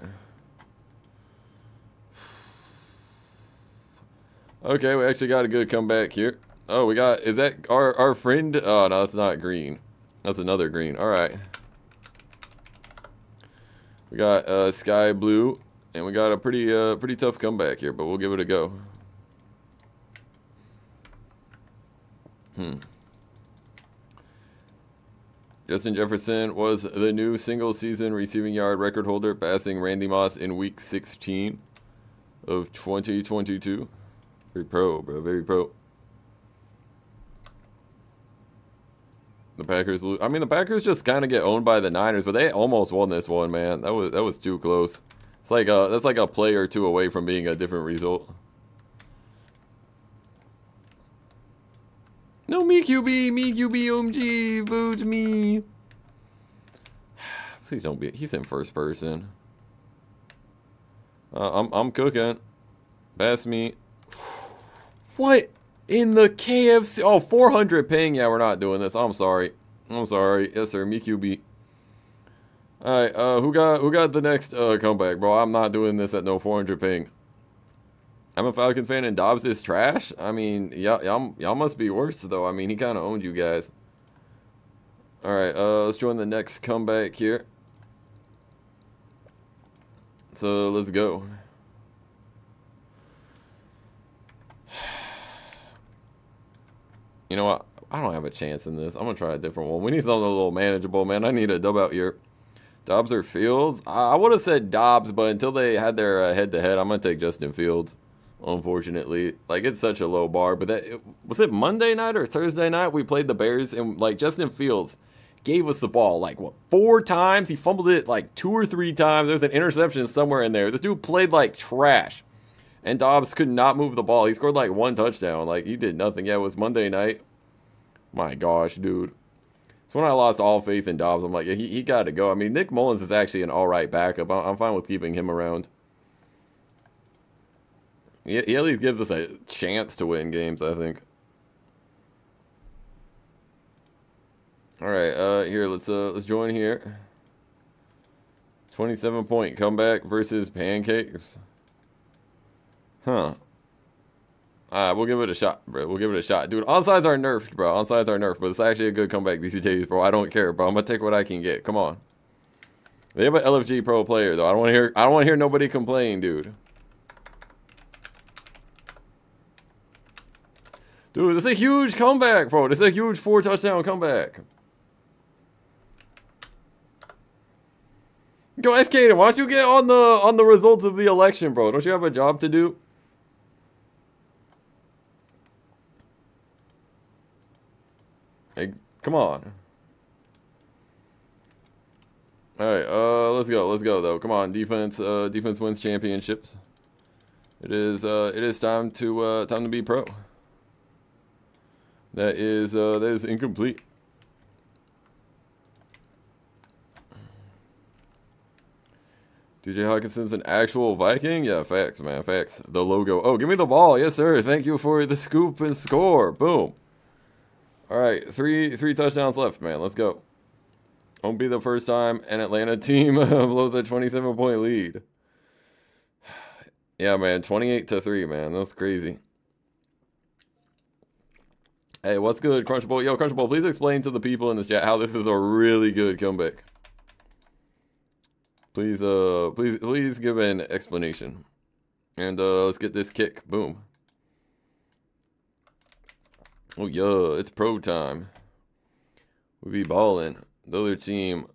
S1: Okay, we actually got a good comeback here. Oh, we got, is that our, our friend? Oh, no, that's not green. That's another green. All right. We got uh, sky blue, and we got a pretty, uh, pretty tough comeback here, but we'll give it a go. Hmm. Justin Jefferson was the new single season receiving yard record holder, passing Randy Moss in week 16 of 2022. Very pro, bro. Very pro. The Packers lose. I mean, the Packers just kind of get owned by the Niners, but they almost won this one, man. That was that was too close. It's like a, that's like a play or two away from being a different result. No, me QB, me QB, OMG, vote me. Please don't be. He's in first person. Uh, I'm I'm cooking. Pass me. What in the KFC? Oh, 400 ping. Yeah, we're not doing this. I'm sorry. I'm sorry. Yes, sir. Me QB. All right. Uh, who got who got the next uh comeback, bro? I'm not doing this at no 400 ping. I'm a Falcons fan and Dobbs is trash? I mean, y'all, y'all, must be worse, though. I mean, he kind of owned you guys. All right, uh, let's join the next comeback here. So let's go. You know what? I don't have a chance in this. I'm going to try a different one. We need something a little manageable, man. I need a dub out here. Dobbs or Fields? I, I would have said Dobbs, but until they had their uh, head-to-head, -head, I'm going to take Justin Fields unfortunately. Like, it's such a low bar. But that was it Monday night or Thursday night we played the Bears? And, like, Justin Fields gave us the ball, like, what, four times? He fumbled it, like, two or three times. There's an interception somewhere in there. This dude played like trash. And Dobbs could not move the ball. He scored, like, one touchdown. Like, he did nothing. Yeah, it was Monday night. My gosh, dude. It's when I lost all faith in Dobbs. I'm like, yeah, he, he got to go. I mean, Nick Mullens is actually an all right backup. I'm fine with keeping him around. He, at least gives us a chance to win games, I think. All right, uh, here let's uh let's join here. 27 point comeback versus pancakes. Huh. Alright, we'll give it a shot, bro. We'll give it a shot. Dude, onsides are nerfed, bro. Onsides are nerfed, but it's actually a good comeback days, bro. I don't care, bro. I'm gonna take what I can get. Come on. They have an LFG pro player though. I don't wanna hear I don't wanna hear nobody complain, dude. Dude, this is a huge comeback, bro. This is a huge four touchdown comeback. Go ask Caden, why don't you get on the on the results of the election, bro? Don't you have a job to do? Hey, come on. All right, uh, let's go. Let's go though. Come on, defense. Uh, defense wins championships. It is. Uh, it is time to. Uh, time to be pro. That is. Uh, that is incomplete. TJ Hockenson's an actual Viking? Yeah, facts, man, facts. The logo. Oh, give me the ball. Yes, sir. Thank you for the scoop and score. Boom. All right, three three touchdowns left, man. Let's go. Won't be the first time an Atlanta team blows a 27 point lead. yeah, man, 28 to three, man. That's crazy. Hey, what's good, Crunchable? Yo, Crunchable, please explain to the people in this chat how this is a really good comeback. Please, uh, please, please give an explanation. And uh, let's get this kick. Boom. Oh, yeah, it's pro time. We be balling. The other team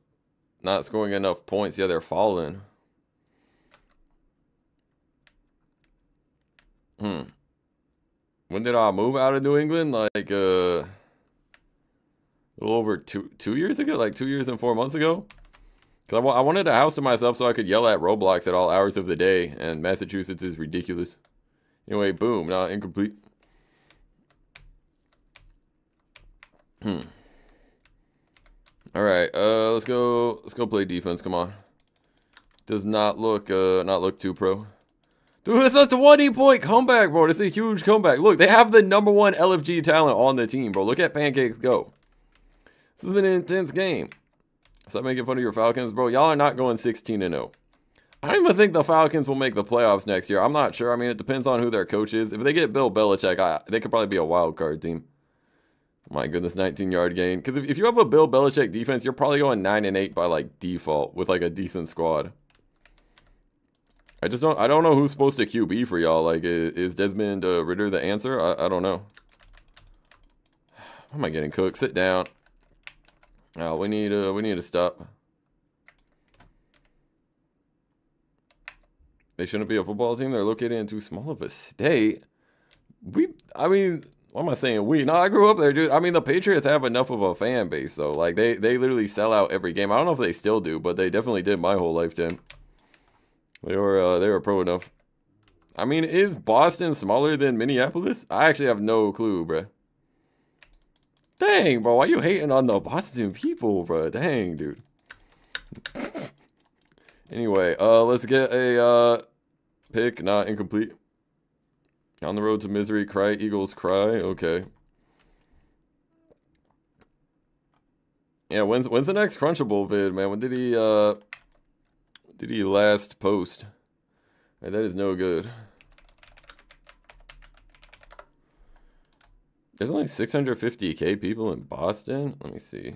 S1: not scoring enough points. Yeah, they're falling. Hmm. When did I move out of New England? Like, uh, a little over two two years ago? Like two years and four months ago? Because I, I wanted a house to myself so I could yell at Roblox at all hours of the day. And Massachusetts is ridiculous. Anyway, boom. Now, incomplete. Hmm. All right. Uh, let's go. Let's go play defense. Come on. Does not look. Uh, not look too pro. Dude, it's a 20 point comeback, bro. It's a huge comeback. Look, they have the number one LFG talent on the team, bro. Look at Pancakes go. This is an intense game. Stop making fun of your Falcons, bro. Y'all are not going 16 and 0. I don't even think the Falcons will make the playoffs next year. I'm not sure. I mean, it depends on who their coach is. If they get Bill Belichick, I, they could probably be a wild card team. My goodness, 19 yard gain. Because if, if you have a Bill Belichick defense, you're probably going 9 and 8 by like default with like a decent squad. I just don't I don't know who's supposed to QB for y'all. Like, is, Desmond uh, Ridder the answer? I, I don't know. How am I getting cooked? Sit down. Oh, we need uh, we need to stop. They shouldn't be a football team. They're located in too small of a state. We, I mean, what am I saying? We? No, I grew up there, dude. I mean, the Patriots have enough of a fan base, so like they they literally sell out every game. I don't know if they still do, but they definitely did my whole lifetime. They were uh, they were pro enough. I mean, is Boston smaller than Minneapolis? I actually have no clue, bruh. Dang, bro, why you hating on the Boston people, bro? Dang, dude. anyway, uh, let's get a uh pick, not incomplete. On the road to misery, cry, Eagles cry. Okay. Yeah, when's when's the next Crunchable vid, man? When did he uh did he last post? that is no good. There's only 650k people in Boston. Let me see.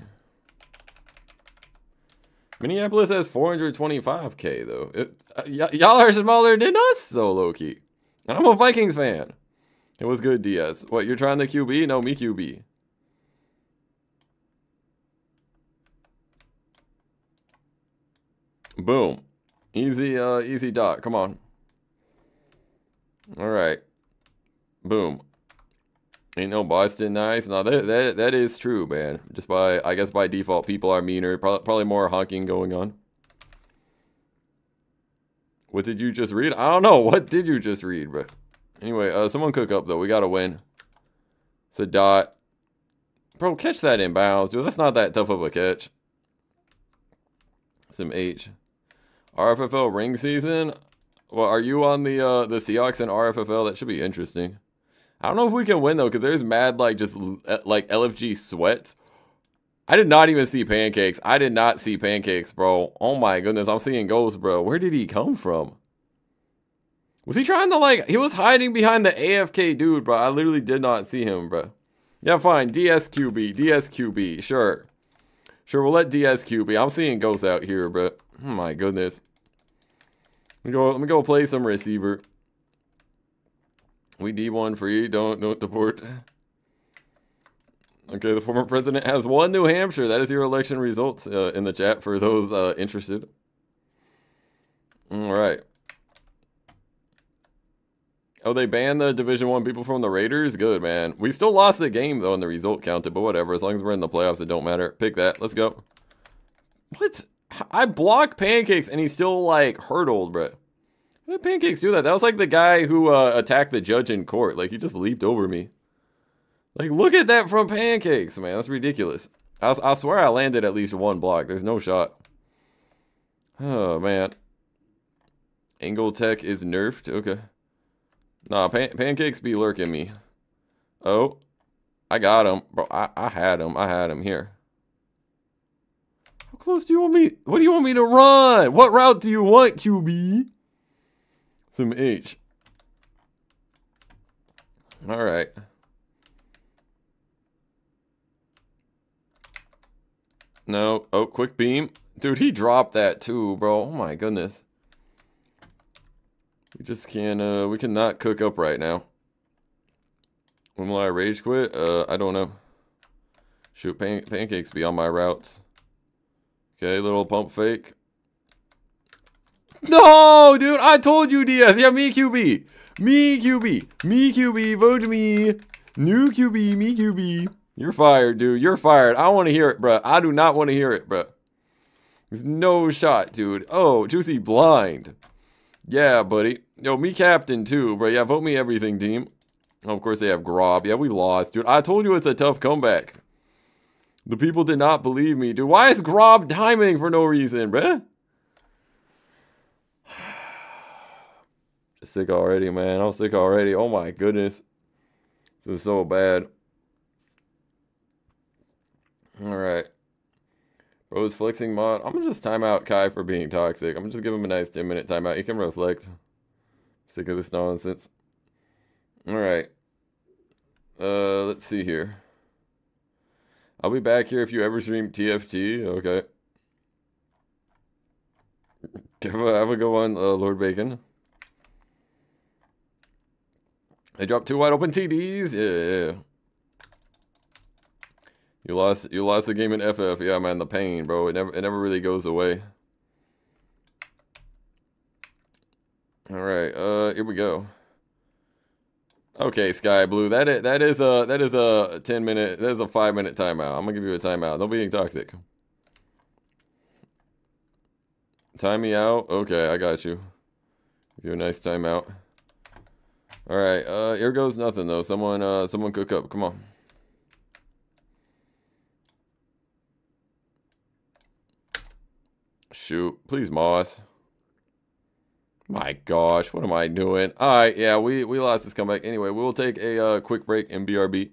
S1: Minneapolis has 425k though. uh, y'all are smaller than us, though, Loki. And I'm a Vikings fan. It was good, Diaz. What, you're trying the QB? No, me QB. Boom. Easy, uh, easy dot. Come on. All right. Boom. Ain't no Boston nice. No, that, that, that is true, man. Just by, I guess by default, people are meaner. Probably, probably more honking going on. What did you just read? I don't know. What did you just read, but anyway, uh, someone cook up though. We gotta win. It's a dot. Bro, catch that inbounds, dude. That's not that tough of a catch. Some H. RFFL ring season. Well, are you on the uh, the Seahawks and RFFL? That should be interesting. I don't know if we can win though, because there's mad like just uh, like LFG sweats. I did not even see pancakes. I did not see pancakes, bro. Oh my goodness, I'm seeing ghosts, bro. Where did he come from? Was he trying to like? He was hiding behind the AFK dude, bro. I literally did not see him, bro. Yeah, fine. DSQB, DSQB, sure. Sure, we'll let DSQB. I'm seeing ghosts out here, bro. Oh my goodness. Let me go, let me go play some receiver. We D1 free, don't, don't deport. Okay, the former president has won New Hampshire. That is your election results uh, in the chat for those uh, interested. All right. Oh, they banned the Division One people from the Raiders. Good man. We still lost the game though, and the result counted. But whatever. As long as we're in the playoffs, it don't matter. Pick that. Let's go. What? I blocked pancakes, and he still like hurdled, bro. How did pancakes do that? That was like the guy who uh, attacked the judge in court. Like he just leaped over me. Like, look at that from pancakes, man. That's ridiculous. I, I swear I landed at least one block. There's no shot. Oh, man. Angle Tech is nerfed? Okay. Nah, pan pancakes be lurking me. Oh. I got him. Bro, I, I had him. I had him here. Close do you want me? What do you want me to run? What route do you want, QB? Some H. All right. No. Oh, quick beam. Dude, he dropped that too, bro. Oh my goodness. We just can't, uh, we cannot cook up right now. When will I rage quit? Uh, I don't know. Shoot, pan pancakes be on my routes. Okay, little pump fake. No, dude, I told you, DS. Yeah, me QB. Me QB. Me QB. Vote me. New QB. Me QB. You're fired, dude. You're fired. I want to hear it, bro. I do not want to hear it, bro. There's no shot, dude. Oh, Juicy blind. Yeah, buddy. Yo, me captain too, bro. Yeah, vote me everything, team. Oh, of course they have Grob. Yeah, we lost, dude. I told you it's a tough comeback. The people did not believe me, dude. Why is Grob timing for no reason, bruh? Just sick already, man. I'm sick already. Oh my goodness. This is so bad. Alright. Bro's flexing mod. I'm gonna just time out Kai for being toxic. I'm gonna just give him a nice 10 minute timeout. He can reflect. Sick of this nonsense. Alright. Uh, let's see here. I'll be back here if you ever stream TFT. Okay. Have a, good one, uh, Lord Bacon. They dropped two wide open TDs. Yeah. You lost you lost the game in FF. Yeah, man, the pain, bro. It never it never really goes away. All right, uh here we go. Okay, Sky Blue. That is, that is a that is a 10 minute that is a 5 minute timeout. I'm going to give you a timeout. Don't be toxic. Time me out. Okay, I got you. Give you a nice timeout. All right, uh here goes nothing though. Someone uh someone cook up. Come on. Shoot. Please, Moss. My gosh, what am I doing? All right, yeah, we, we lost this comeback. Anyway, we will take a uh, quick break in BRB.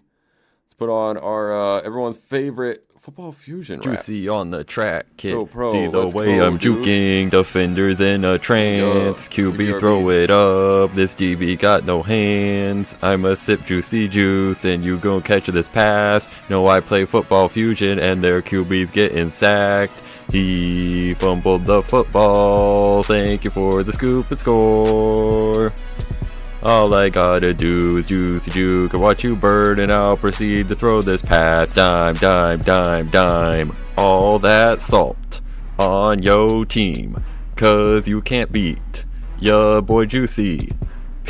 S1: Let's put on our uh, everyone's favorite football fusion rap.
S3: Juicy on the track, kid.
S1: So pro,
S3: See the way
S1: go,
S3: I'm
S1: dude.
S3: juking defenders in a trance. QB
S1: BRB.
S3: throw it up. This DB got no hands. I'ma sip juicy juice and you gon' catch this pass. No, I play football fusion and their QB's getting sacked. He fumbled the football. Thank you for the scoop and score.
S1: All I gotta do is juicy juke and watch you burn and I'll proceed to throw this pass. Dime, dime, dime, dime. All that salt on yo team. Cause you can't beat ya boy Juicy.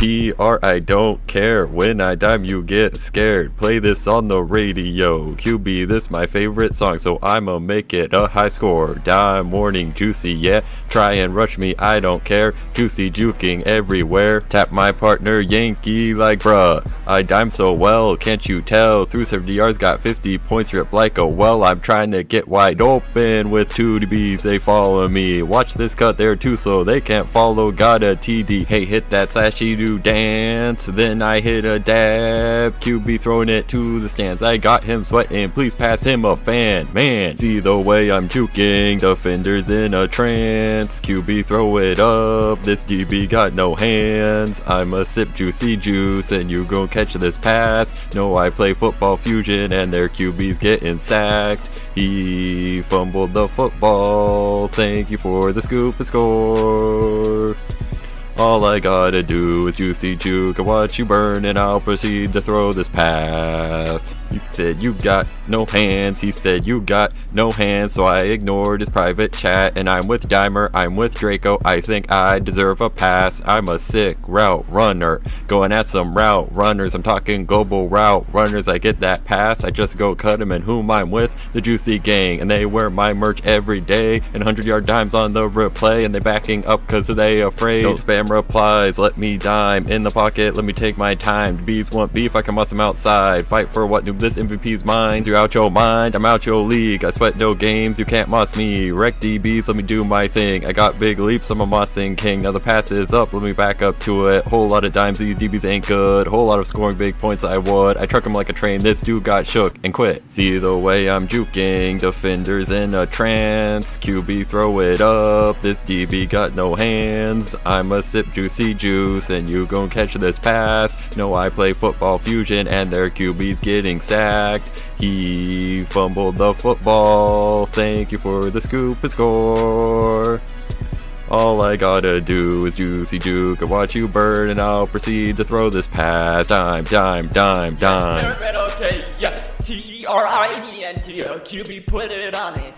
S1: PR, I don't care. When I dime, you get scared. Play this on the radio. QB, this my favorite song, so I'ma make it a high score. Dime warning, juicy, yeah. Try and rush me, I don't care. Juicy juking everywhere. Tap my partner, Yankee, like bruh. I dime so well, can't you tell? Through 70 yards, got 50 points, ripped like a well. I'm trying to get wide open with two DBs, they follow me. Watch this cut, they're too slow, they can't follow. Got a TD, hey, hit that slashy dance. Then I hit a dab. QB throwing it to the stands. I got him sweating. Please pass him a fan. Man, see the way I'm juking. Defenders in a trance. QB throw it up. This DB got no hands. I'm a sip juicy juice and you gon' catch this pass. No, I play football fusion and their QB's getting sacked. He fumbled the football. Thank you for the scoop and score. All I gotta do is juicy juke and watch you burn and I'll proceed to throw this pass. He said you got no hands, he said you got no hands, so I ignored his private chat and I'm with Dimer, I'm with Draco, I think I deserve a pass. I'm a sick route runner, going at some route runners, I'm talking global route runners, I get that pass, I just go cut him and whom I'm with, the Juicy Gang, and they wear my merch every day, and 100 yard dimes on the replay, and they backing up cause they afraid. Don't spam replies, let me dime, in the pocket, let me take my time, bees want beef, I can bust them outside, fight for what noob this MVP's mine, you're out your mind, I'm out your league, I sweat no games, you can't moss me, wreck DBs, let me do my thing, I got big leaps, I'm a mossing king, now the pass is up, let me back up to it, whole lot of dimes, these DBs ain't good, whole lot of scoring big points I would, I truck him like a train, this dude got shook and quit, see the way I'm juking, defenders in a trance, QB throw it up, this DB got no hands, I'm a sip juicy juice, and you gon' catch this pass, no I play football fusion, and their QB's getting sacked, he fumbled the football. Thank you for the scoop and score. All I gotta do is juicy juke and watch you burn, and I'll proceed to throw this pass. Dime, dime, dime, dime.
S4: okay, yeah. T-E-R-I-E-N-T, QB put it on it.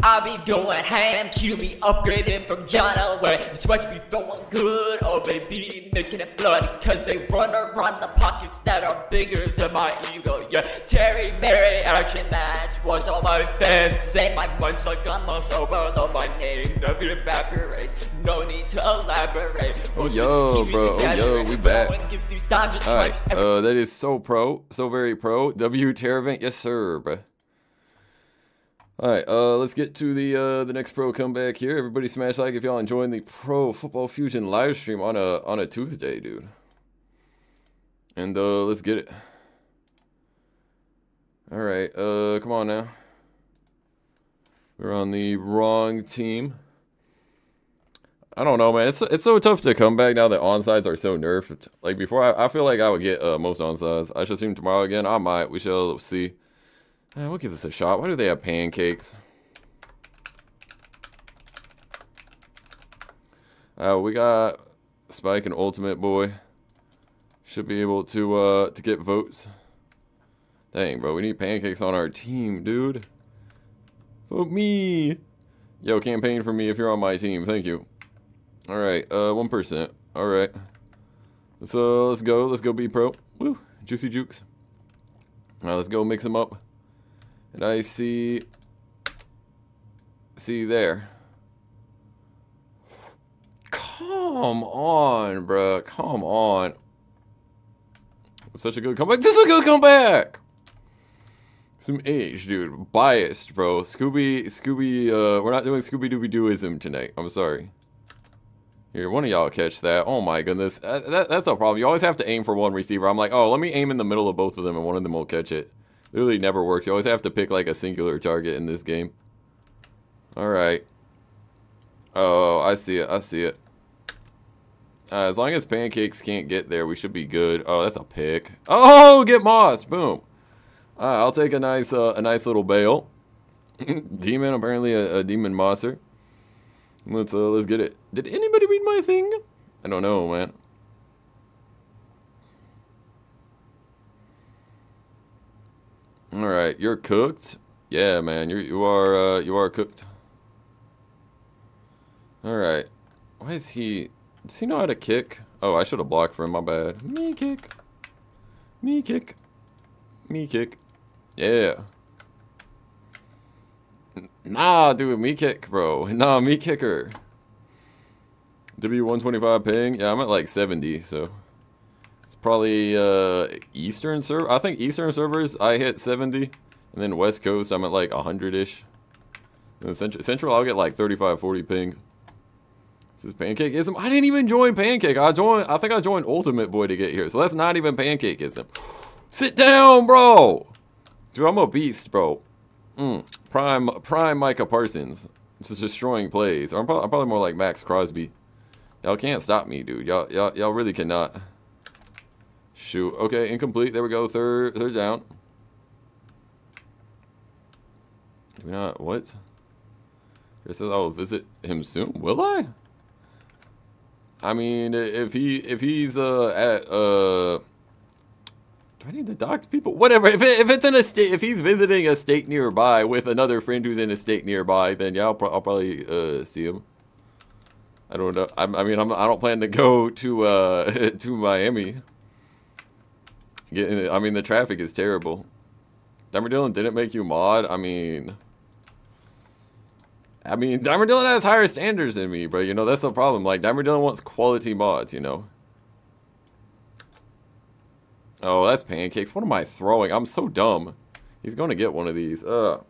S4: I be going ham, QB upgraded from John Elway. The sweats be throwing good, oh baby, making it bloody. Cause they run around the pockets that are bigger than my ego. Yeah, Terry Mary action match was all my fans. Say my munch like I'm a sober, though my name never evaporates. No need to elaborate.
S5: Oh, yo, bro. Oh, yo, we back. Alright, uh, that is so pro. So very pro. W Terravant, yes, sir, bro. Alright, uh, let's get to the uh, the next pro comeback here. Everybody smash like if y'all enjoying the Pro Football Fusion live stream on a on a Tuesday, dude. And uh, let's get it. Alright, uh, come on now. We're on the wrong team. I don't know, man. It's it's so tough to come back now that onsides are so nerfed. Like before, I, I feel like I would get uh, most onsides. I should stream tomorrow again. I might. We shall see. Yeah, we'll give this a shot. Why do they have pancakes? Uh, we got Spike and Ultimate Boy. Should be able to uh to get votes. Dang, bro, we need pancakes on our team, dude. Vote me. Yo, campaign for me if you're on my team. Thank you. All right, uh, one percent. All right. So let's go. Let's go be pro. Woo, juicy jukes. Now let's go mix them up. And I see, see there. Come on, bro. Come on. Such a good comeback. This is a good comeback. Some age, dude. Biased, bro. Scooby, Scooby, uh, we're not doing Scooby Dooby Dooism tonight. I'm sorry. Here, one of y'all catch that. Oh my goodness. Uh, that, that's a problem. You always have to aim for one receiver. I'm like, oh, let me aim in the middle of both of them and one of them will catch it. Literally never works. You always have to pick like a singular target in this game. Alright. Oh, I see it. I see it. Uh, as long as pancakes can't get there, we should be good. Oh, that's a pick. Oh, get moss. Boom. Uh, I'll take a nice, uh, a nice little bail. demon, apparently a, a demon mosser. Let's, uh, let's get it. Did anybody read my thing? I don't know, man.
S1: All right, you're cooked. Yeah, man, you you are uh, you are cooked. All right, why is he? Does he know how to kick? Oh, I should have blocked for him. My bad. Me kick. Me kick. Me kick. Yeah. Nah, dude, me kick, bro. Nah, me kicker. W125 ping? Yeah, I'm at like 70, so. It's probably uh, Eastern server. I think Eastern servers, I hit 70. And then West Coast, I'm at like 100-ish. And Central, Central, I'll get like 35, 40 ping. This is Pancakeism. I didn't even join Pancake. I joined. I think I joined Ultimate Boy to get here. So that's not even Pancakeism. Sit down, bro. Dude, I'm a beast, bro. Mm, prime, prime Micah Parsons. Just destroying plays. I'm, probably, I'm probably more like Maxx Crosby. Y'all can't stop me, dude. Y'all, y'all, y'all really cannot. Shoot. Okay, incomplete. There we go. Third, third down. Do we not? What? It says I'll visit him soon. Will I? I mean, if he if he's uh at uh. Do I need to dox people? Whatever. If, it, if it's in a state, if he's visiting a state nearby with another friend who's in a state nearby, then yeah, I'll, pro I'll probably uh, see him. I don't know. I, I mean, I'm, I don't plan to go to uh, to Miami. Getting, I mean, the traffic is terrible. Dimer Dillon didn't make you mod. I mean, I mean, Dimer Dillon has higher standards than me, bro. You know that's the problem. Like Dimer Dillon wants quality mods. You know. Oh, that's pancakes. What am I throwing? I'm so dumb. He's going to get one of these. Uh.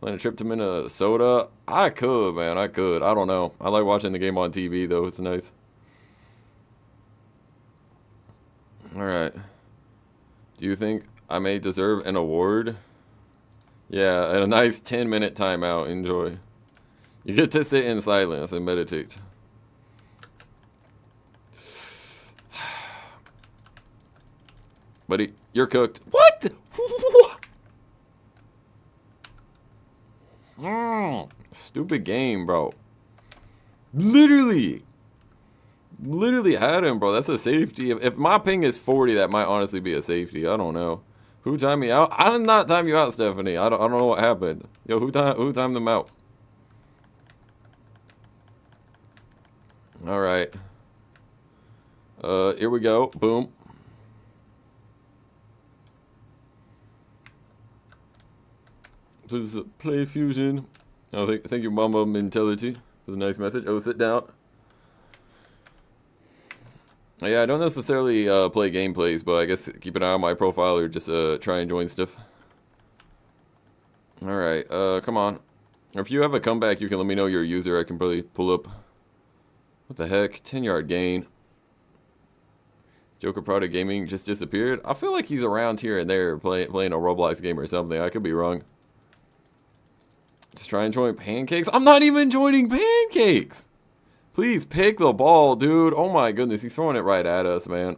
S1: Plan a trip to Minnesota? I could, man. I could. I don't know. I like watching the game on TV, though. It's nice. Alright. Do you think I may deserve an award? Yeah, and a nice 10 minute timeout. Enjoy. You get to sit in silence and meditate. Buddy, you're cooked. What? Mm, stupid game, bro. Literally. Literally had him, bro. That's a safety. If, my ping is 40, that might honestly be a safety. I don't know. Who timed me out? I did not time you out, Stephanie. I don't, I don't know what happened. Yo, who, time, who timed them out? All right. Uh, here we go. Boom. Please play Fusion. Oh, thank, thank you, Mama Mentality, for the nice message. Oh, sit down. Yeah, I don't necessarily uh, play gameplays, but I guess keep an eye on my profile or just uh, try and join stuff. Alright, uh, come on. If you have a comeback, you can let me know your user. I can probably pull up. What the heck? 10 yard gain. Joker Product Gaming just disappeared. I feel like he's around here and there play, playing a Roblox game or something. I could be wrong. Just try and join pancakes. I'm not even joining pancakes. Please pick the ball, dude. Oh my goodness, he's throwing it right at us, man.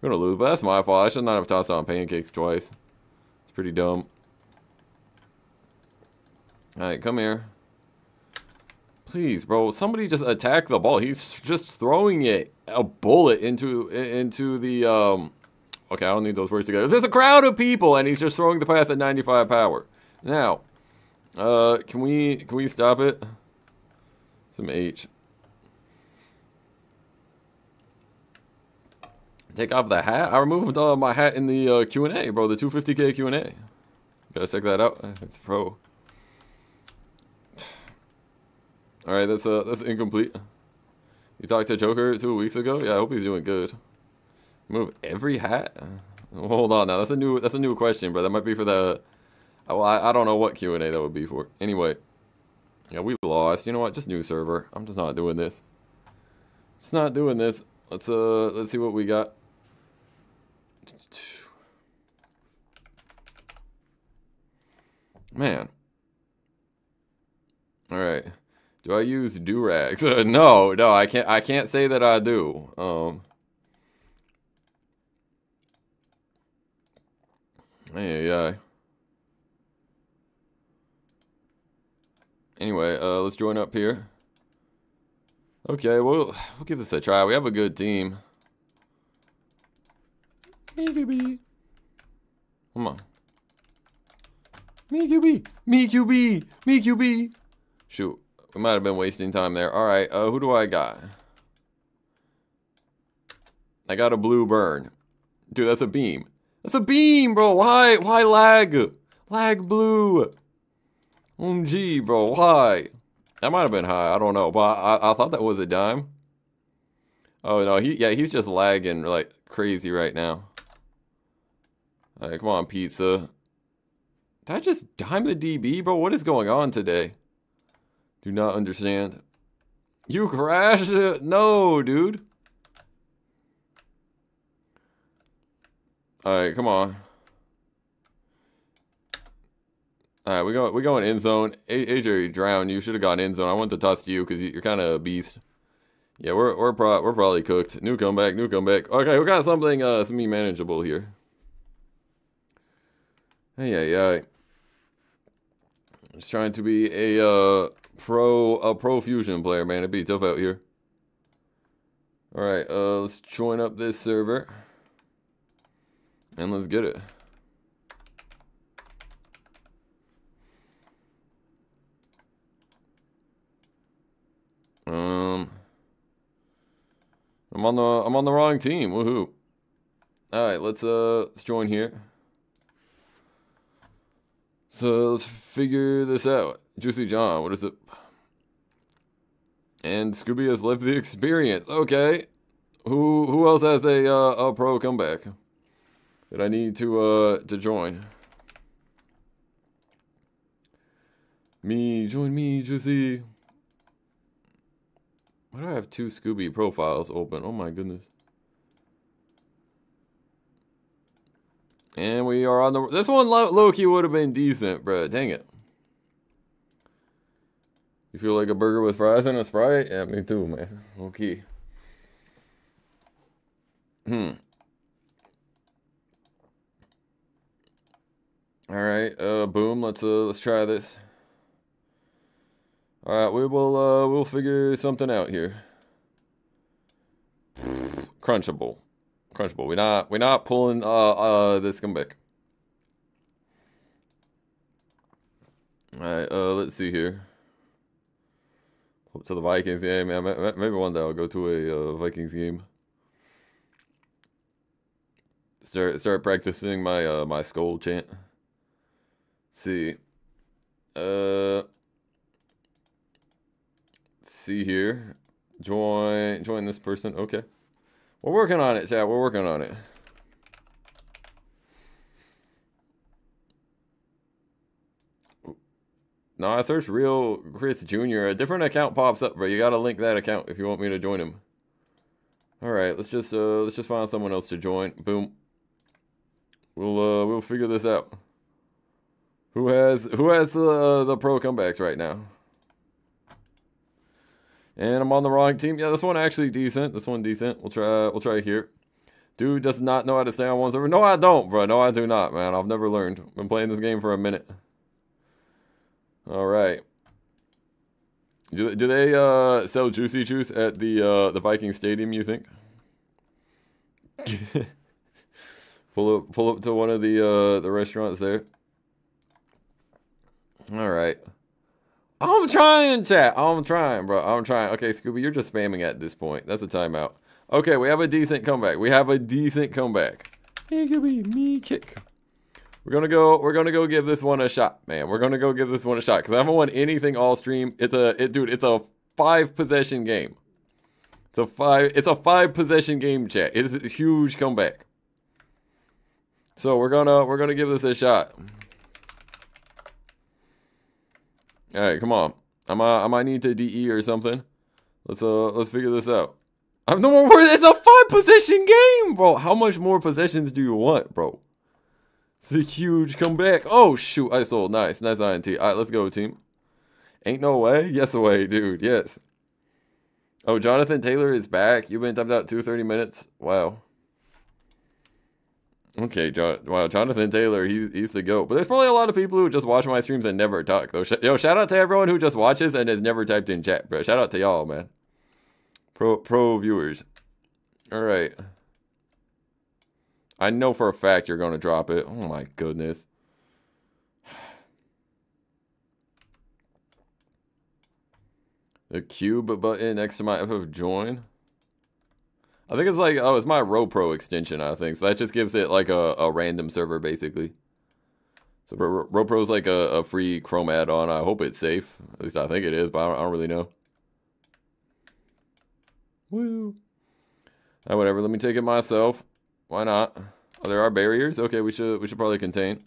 S1: We're gonna lose, but that's my fault. I should not have tossed on pancakes twice. It's pretty dumb. Alright, come here. Please, bro. Somebody just attack the ball. He's just throwing it a bullet into into the um Okay, I don't need those words together. There's a crowd of people and he's just throwing the pass at 95 power. Now, uh can we can we stop it? Some H. Take off the hat. I removed uh, my hat in the uh, Q&A, bro. The 250k Q&A. Gotta check that out. It's pro. All right, that's uh, that's incomplete. You talked to Joker two weeks ago. Yeah, I hope he's doing good. Move every hat. Hold on now. That's a new that's a new question, but that might be for the. Oh, I I don't know what Q and A that would be for. Anyway, yeah, we lost. You know what? Just new server. I'm just not doing this. Just not doing this. Let's uh let's see what we got. Man. All right. Do I use do-rags? Uh, no, no, I can't I can't say that I do. Um yeah. Anyway, uh let's join up here. Okay, we'll we'll give this a try. We have a good team. Come on. Me QB. Me QB. Me QB. Shoot. We might have been wasting time there. All right. Uh, who do I got? I got a blue burn. Dude, that's a beam. That's a beam, bro. Why? Why lag? Lag blue. OMG, bro. Why? That might have been high. I don't know. But I, I thought that was a dime. Oh, no. He, yeah, he's just lagging like crazy right now. All right, come on, pizza. Did I just dime the DB, bro? What is going on today? Do not understand. You crashed it? No, dude. All right, come on. All right, we go. We going end zone. AJ drowned. You should have gone end zone. I want to toss to you because you're kind of a beast. Yeah, we're we're pro we're probably cooked. New comeback. New comeback. Okay, we got something uh semi manageable here. Hey, yeah, yeah. Just trying to be a uh pro a pro fusion player, man. It'd be tough out here. All right, uh, let's join up this server. And let's get it. Um, I'm on the I'm on the wrong team. Woohoo! All right, let's uh let's join here. So let's figure this out. Juicy John, what is it? And Scooby has lived the experience. Okay, who who else has a uh, a pro comeback? that I need to uh to join. Me, join me, Juicy. Why do I have two Scooby profiles open? Oh my goodness. And we are on the... This one, low-key, would have been decent, bro. Dang it. You feel like a burger with fries and a Sprite? Yeah, me too, man. Low-key. Hmm. All right, uh, boom. Let's uh, let's try this. All right, we will uh, we'll figure something out here. Crunchable, crunchable. We're not we're not pulling uh uh this comeback. All right, uh, let's see here. Hope to the Vikings game, man. Maybe one day I'll go to a uh, Vikings game. Start start practicing my uh my skull chant see. Uh, see here. Join join this person. Okay. We're working on it, chat. We're working on it. No, I searched real Chris Jr. A different account pops up, bro. You gotta link that account if you want me to join him. All right, let's just uh let's just find someone else to join. Boom. We'll uh we'll figure this out. Who has who has uh, the pro comebacks right now? And I'm on the wrong team. Yeah, this one actually decent. This one decent. We'll try. We'll try here. Dude does not know how to stay on one server. No, I don't, bro. No, I do not, man. I've never learned. I've been playing this game for a minute. All right. Do, do they uh, sell Juicy Juice at the uh, the Viking Stadium? You think? pull up, pull up to one of the uh, the restaurants there. All right. I'm trying, chat. I'm trying, bro. I'm trying. Okay, Scooby, you're just spamming at this point. That's a timeout. Okay, we have a decent comeback. We have a decent comeback. Scooby, me kick. We're gonna go. We're gonna go give this one a shot, man. We're gonna go give this one a shot because I haven't won anything all stream. It's a, it, dude. It's a five possession game. It's a five. It's a five possession game, chat. It's a huge comeback. So we're gonna we're gonna give this a shot. All right, come on. I might, I might need to DE or something. Let's uh, let's figure this out. I have no more words. It's a five possession game, bro. How much more possessions do you want, bro? It's a huge comeback. Oh shoot, I sold. Nice, nice INT. All right, let's go, team. Ain't no way. Yes, away, dude. Yes. Oh, Jonathan Taylor is back. You've been dumped out two thirty minutes. Wow. Okay, wow, Jonathan Taylor, he's, he's the GOAT. But there's probably a lot of people who just watch my streams and never talk. So sh yo, shout out to everyone who just watches and has never typed in chat, bro. Shout out to y'all, man. Pro, pro viewers. All right. I know for a fact you're going to drop it. Oh, my goodness. The cube button next to my F of join. I think it's like, oh, it's my RoPro extension, I think. So that just gives it like a, a random server, basically. So RoPro is like a, a free Chrome add-on. I hope it's safe. At least I think it is, but I don't, I don't really know. Woo. Oh, whatever. Let me take it myself. Why not? Oh, there are barriers. Okay, we should we should probably contain.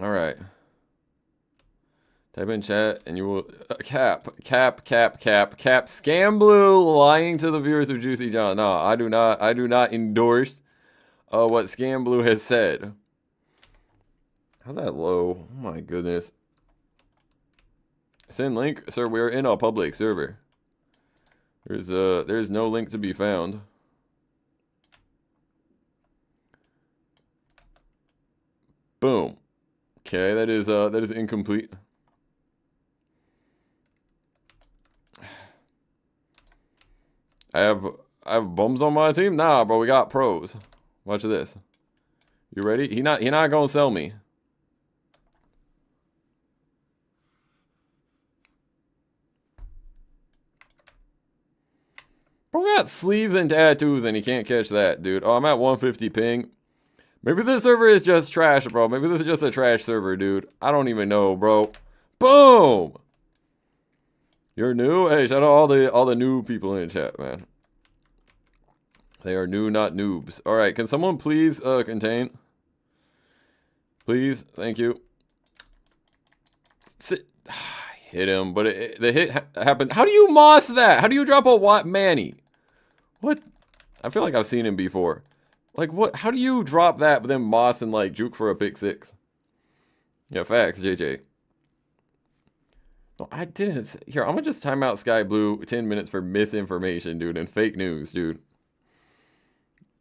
S1: All right. Type in chat and you will uh, cap cap cap cap cap scam blue lying to the viewers of Juicy John. No, I do not. I do not endorse uh, what Scam Blue has said. How's that low? Oh my goodness. Send link, sir. We're in a public server. There's uh there's no link to be found. Boom. Okay, that is uh that is incomplete. I have I have bums on my team? Nah, bro, we got pros. Watch this. You ready? He not he not gonna sell me. Bro got sleeves and tattoos and he can't catch that, dude. Oh, I'm at 150 ping. Maybe this server is just trash, bro. Maybe this is just a trash server, dude. I don't even know, bro. Boom! You're new? Hey, shout out all the all the new people in the chat, man. They are new, not noobs. All right, can someone please uh, contain? Please, thank you. Sit. hit him, but it, the hit ha happened. How do you moss that? How do you drop a Watt Manny? What? I feel like I've seen him before. Like what? How do you drop that, but then moss and like juke for a pick six? Yeah, facts, JJ. No, I didn't. Here, I'm gonna just time out Sky Blue 10 minutes for misinformation, dude, and fake news, dude.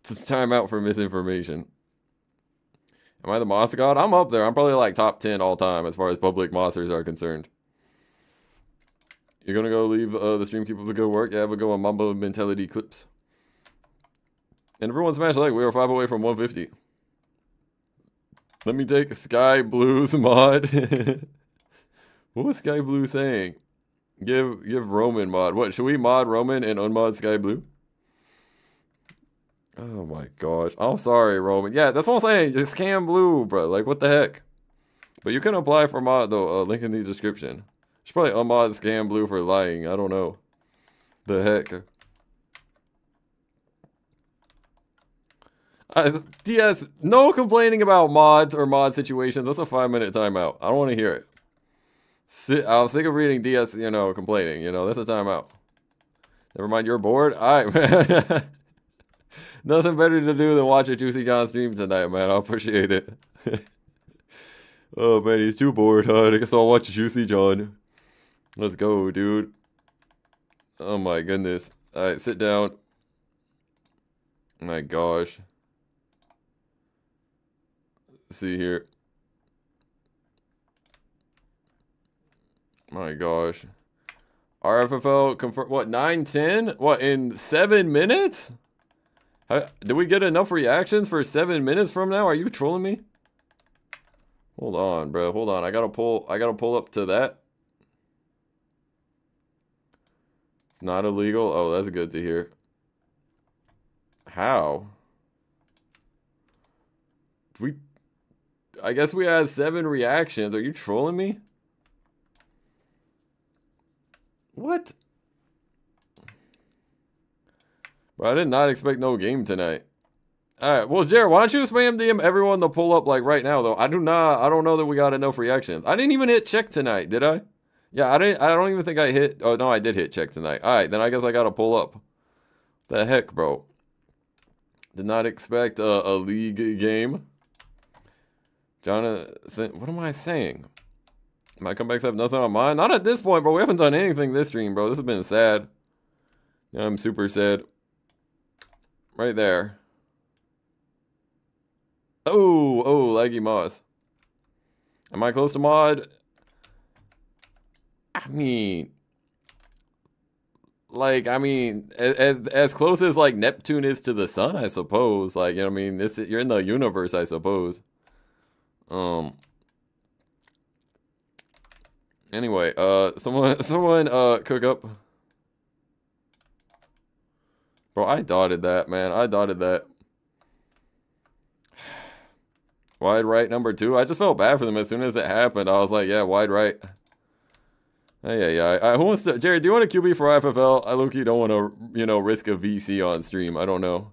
S1: It's time out for misinformation. Am I the Moss God? I'm up there. I'm probably like top 10 all time as far as public Mossers are concerned. You're gonna go leave uh, the stream, people to go work. Yeah, have a go on Mambo Mentality clips. And everyone smash like we are five away from 150. Let me take Sky Blue's mod. what was Sky Blue saying? Give give Roman mod. What should we mod Roman and unmod Sky Blue? Oh my gosh. I'm sorry, Roman. Yeah, that's what I'm saying. It's Cam Blue, bro. Like, what the heck? But you can apply for mod, though. Uh, link in the description. Should probably unmod Scam Blue for lying. I don't know. The heck. Uh, DS, no complaining about mods or mod situations. That's a five minute timeout. I don't want to hear it. Sit, I was sick of reading DS, you know, complaining. You know, that's a timeout. Never mind, you're bored? Alright, man. Nothing better to do than watch a Juicy John stream tonight, man. I appreciate it. oh, man, he's too bored, huh? I guess I'll watch Juicy John. Let's go, dude. Oh, my goodness. Alright, sit down. My gosh. Let's see here. My gosh. RFFL confirm what 910? What in 7 minutes? How, we get enough reactions for seven minutes from now? Are you trolling me? Hold on, bro. Hold on. I gotta pull. I gotta pull up to that. It's not illegal. Oh, that's good to hear. How? We. I guess we had seven reactions. Are you trolling me? What? Bro, I did not expect no game tonight. Alright, well, Jared, why don't you spam DM everyone to pull up, like, right now, though? I do not, I don't know that we got enough reactions. I didn't even hit check tonight, did I? Yeah, I didn't, I don't even think I hit, oh, no, I did hit check tonight. Alright, then I guess I gotta pull up. The heck, bro? Did not expect a, a league game. Jonathan, what am I saying? My comebacks have nothing on mine? Not at this point, bro. We haven't done anything this stream, bro. This has been sad. I'm super sad. Right there. Oh, oh, laggy moss. Am I close to mod? I mean, like, I mean, as, as close as, like, Neptune is to the sun, I suppose. Like, you know I mean? It's, you're in the universe, I suppose. Um, Anyway, uh, someone, someone, uh, cook up. Bro, I dotted that, man. I dotted that. Wide right number two. I just felt bad for them as soon as it happened. I was like, yeah, wide right. Yeah, yeah. who wants to, Jared, do you want a QB for IFFL? I look, you don't want to, you know, risk a VC on stream. I don't know.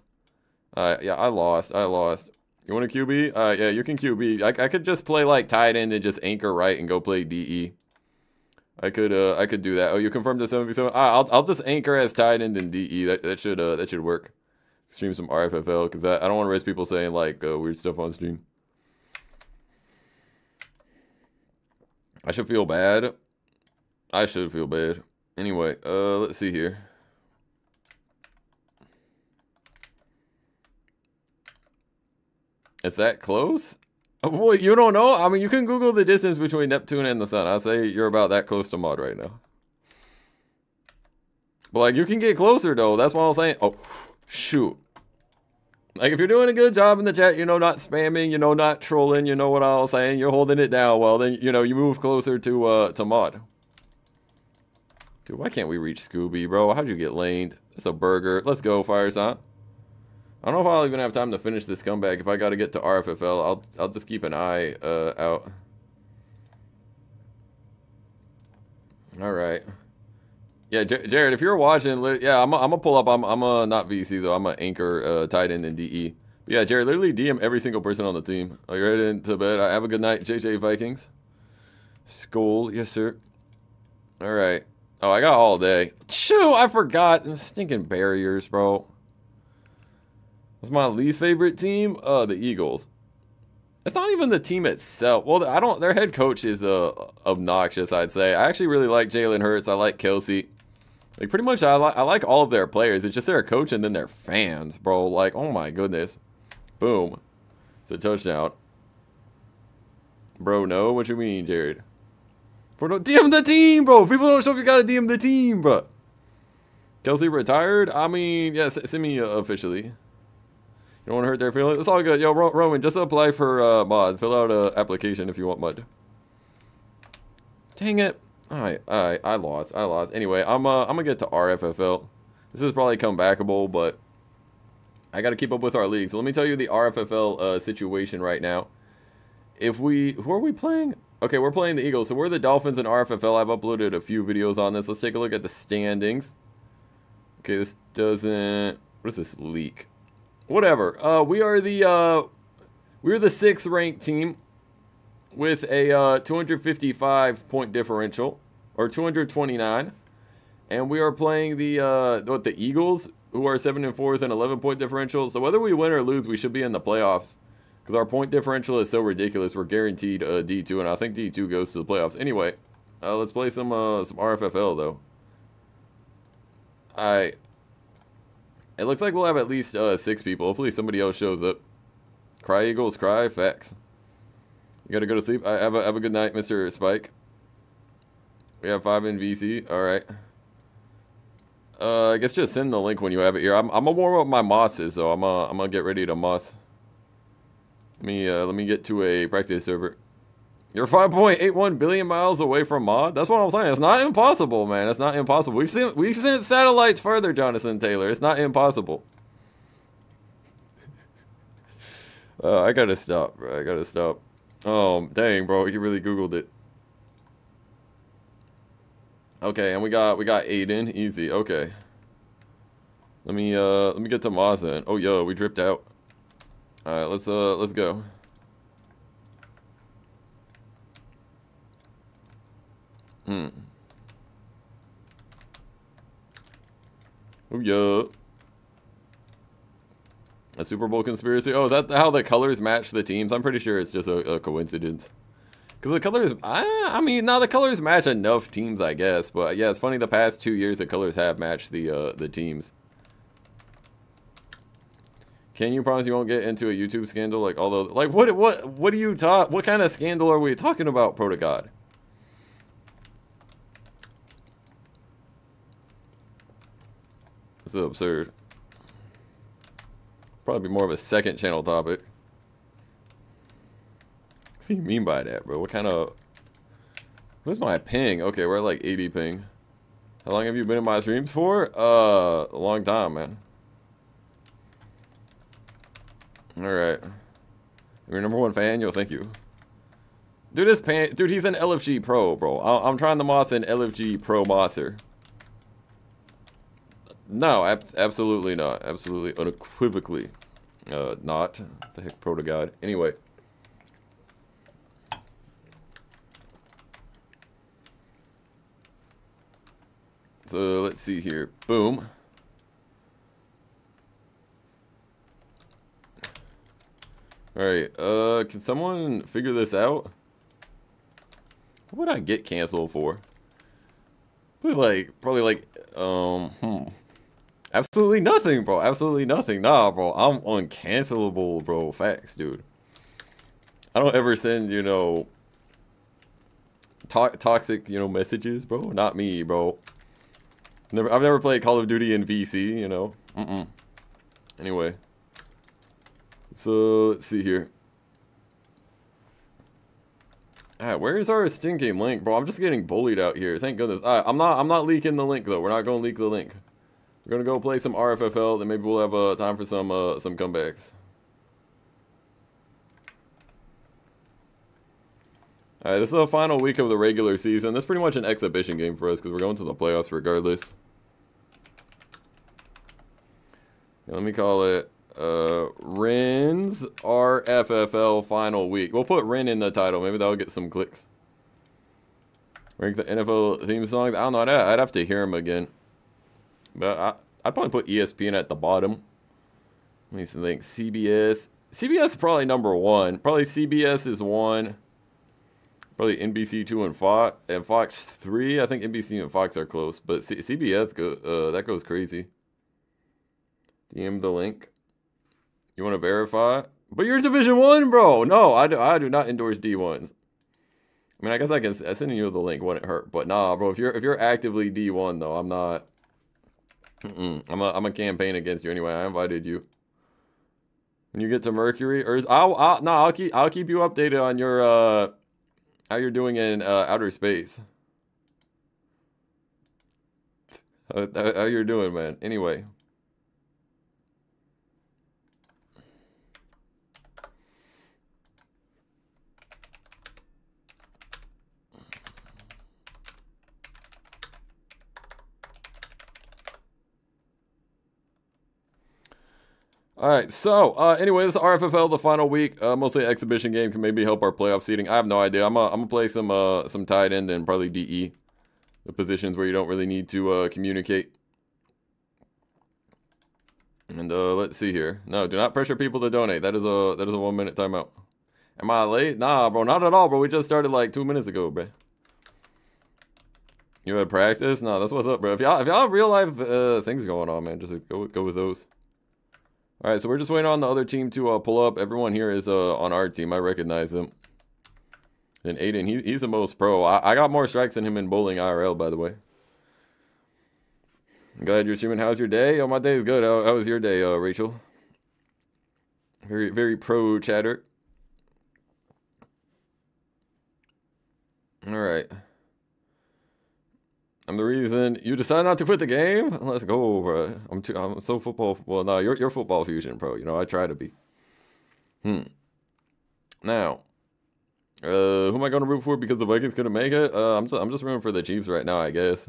S1: Uh, yeah, I lost. I lost. You want a QB? Uh, yeah, you can QB. I, I could just play like tight end and just anchor right and go play DE. I could uh I could do that. Oh, you confirmed the 7v7? Ah, I'll I'll just anchor as tight end and DE. That that should uh that should work. Stream some RFFL because I, I don't want to risk people saying like uh, weird stuff on stream. I should feel bad. I should feel bad. Anyway, uh let's see here. Is that close? Well, you don't know? I mean, you can Google the distance between Neptune and the sun. I'd say you're about that close to Mod right now. But, like, you can get closer, though. That's what I'm saying. Oh, shoot. Like, if you're doing a good job in the chat, you know, not spamming, you know, not trolling, you know what I'm saying, you're holding it down, well, then, you know, you move closer to, uh, to Mod. Dude, why can't we reach Scooby, bro? How'd you get laned? It's a burger. Let's go, Fire Sign. I don't know if I'll even have time to finish this comeback. If I got to get to RFFL, I'll I'll just keep an eye uh, out. All right. Yeah, J Jared, if you're watching, yeah, I'm I'm gonna pull up. I'm I'm a not VC though. I'm a anchor uh, tight end in DE. But yeah, Jared, literally DM every single person on the team. Are you ready to bed? Right, have a good night, JJ Vikings. School, yes sir. All right. Oh, I got all day. Shoo, I forgot. Stinking barriers, bro. What's my least favorite team? Uh, the Eagles. It's not even the team itself. Well, I don't. Their head coach is uh obnoxious. I'd say. I actually really like Jalen Hurts. I like Kelce. Like pretty much, I like I like all of their players. It's just their coach and then their fans, bro. Like, oh my goodness. Boom. It's a touchdown. Bro, no. What you mean, Jared? Bro, no. DM the team, bro. People don't show you gotta DM the team, bro. Kelce retired. I mean, yes, yeah, send me uh, officially. You don't want to hurt their feelings? It's all good. Yo, Roman, just apply for uh, mods. Fill out an application if you want mod. Dang it. Alright, alright. I lost. I lost. Anyway, I'm uh, I'm gonna get to RFFL. This is probably comebackable, but I gotta keep up with our league. So let me tell you the RFFL uh, situation right now. If we... Who are we playing? Okay, we're playing the Eagles. So we're the Dolphins in RFFL. I've uploaded a few videos on this. Let's take a look at the standings. Okay, this doesn't... What is this leak? Whatever. Uh, we are the uh, we're the sixth ranked team with a uh, 255 point differential or 229, and we are playing the uh, what the Eagles, who are seven and four with an 11 point differential. So whether we win or lose, we should be in the playoffs because our point differential is so ridiculous. We're guaranteed a uh, D2, and I think D2 goes to the playoffs. Anyway, uh, let's play some uh, some RFFL though. I it looks like we'll have at least uh, six people. Hopefully somebody else shows up. Cry Eagles, cry, facts. You gotta go to sleep. I have a, have a good night, Mr. Spike. We have five in VC. Alright. Uh, I guess just send the link when you have it here. I'm, I'm gonna warm up my mosses, so I'm, uh, I'm gonna get ready to moss. Let me, uh, let me get to a practice server. You're 5.81 billion miles away from Mod. That's what I'm saying. It's not impossible, man. It's not impossible. We've seen we've sent satellites further, Jonathan Taylor. It's not impossible. uh, I gotta stop, bro. I gotta stop. Oh, dang, bro. You really Googled it. Okay, and we got we got Aiden. Easy. Okay. Let me uh let me get to Moz. Oh yo, we dripped out. Alright, let's uh let's go. Hmm. Oh, yeah. A Super Bowl conspiracy? Oh, is that how the colors match the teams? I'm pretty sure it's just a, a coincidence. Because the colors, I, I mean, now the colors match enough teams, I guess. But yeah, it's funny the past two years the colors have matched the uh, the teams. Can you promise you won't get into a YouTube scandal? Like, although, like, what, what, what do you talk? What kind of scandal are we talking about, Protogod? Is absurd. Probably be more of a second channel topic. What do you mean by that, bro? What kind of... What's my ping? Okay, we're at like 80 ping. How long have you been in my streams for? Uh, a long time, man. Alright. Your number one fan? Yo, thank you. Dude, this pan, dude, he's an LFG Pro, bro. I am trying the Moss in LFG Pro Mosser. No, ab absolutely not. Absolutely, unequivocally, uh, not. The heck, proto god. Anyway. So let's see here. Boom. Alright, uh, can someone figure this out? What would I get canceled for? Probably like, probably like, um, hmm. Absolutely nothing, bro. Absolutely nothing. Nah, bro. I'm uncancelable, bro. Facts, dude. I don't ever send, you know, to toxic, you know, messages, bro. Not me, bro. Never, I've never played Call of Duty in VC, you know. Mm-mm. Anyway. So, let's see here. Alright, where is our stinking link, bro? I'm just getting bullied out here. Thank goodness. Alright, I'm not I'm not leaking the link though. We're not gonna leak the link. We're gonna go play some RFFL, then maybe we'll have uh, time for some uh, some comebacks. Alright, this is the final week of the regular season. This is pretty much an exhibition game for us because we're going to the playoffs regardless. let me call it uh, Ren's RFFL final week. We'll put Ren in the title. Maybe that'll get some clicks. Rank the NFL theme songs. I don't know. I'd, I'd have to hear them again. But I, I'd probably put ESPN at the bottom. Let me think. CBS. CBS is probably number one. Probably CBS is one. Probably NBC two and Fox and Fox three. I think NBC and Fox are close, but C CBS go uh, that goes crazy. DM the link. You want to verify? But you're Division One, bro. No, I do. I do not endorse D ones. I mean, I guess I can send you the link it hurt, but nah, bro. If you're if you're actively D one though, I'm not. Mm -mm. I'm a I'm a campaign against you anyway. I invited you. When you get to Mercury, Earth, I'll, I'll no, I'll keep I'll keep you updated on your uh how you're doing in uh, outer space. How, how you're doing, man. Anyway. All right, so uh, anyway, this is RFFL, the final week. Uh, mostly exhibition game can maybe help our playoff seeding. I have no idea. I'm, I'm gonna play some uh, some tight end and probably DE, the positions where you don't really need to uh, communicate. And uh, let's see here. No, do not pressure people to donate. That is a that is a one minute timeout. Am I late? Nah, bro, not at all, bro. We just started like two minutes ago, bro. You had practice? No, that's what's up, bro. If y'all if y'all have real life uh, things going on, man, just go go with those. All right, so we're just waiting on the other team to uh, pull up. Everyone here is uh, on our team. I recognize him. And Aiden, he, he's the most pro. I, I got more strikes than him in bowling IRL, by the way. I'm glad you're streaming. How's your day? Oh, my day is good. How, how was your day, uh, Rachel? Very, very pro chatter. All right. I'm the reason you decided not to quit the game. Let's go, bro. I'm too. I'm so football. Well, no, you're you're football fusion, bro. You know I try to be. Hmm. Now, uh, who am I gonna root for because the Vikings gonna make it? Uh, I'm just I'm just rooting for the Chiefs right now, I guess.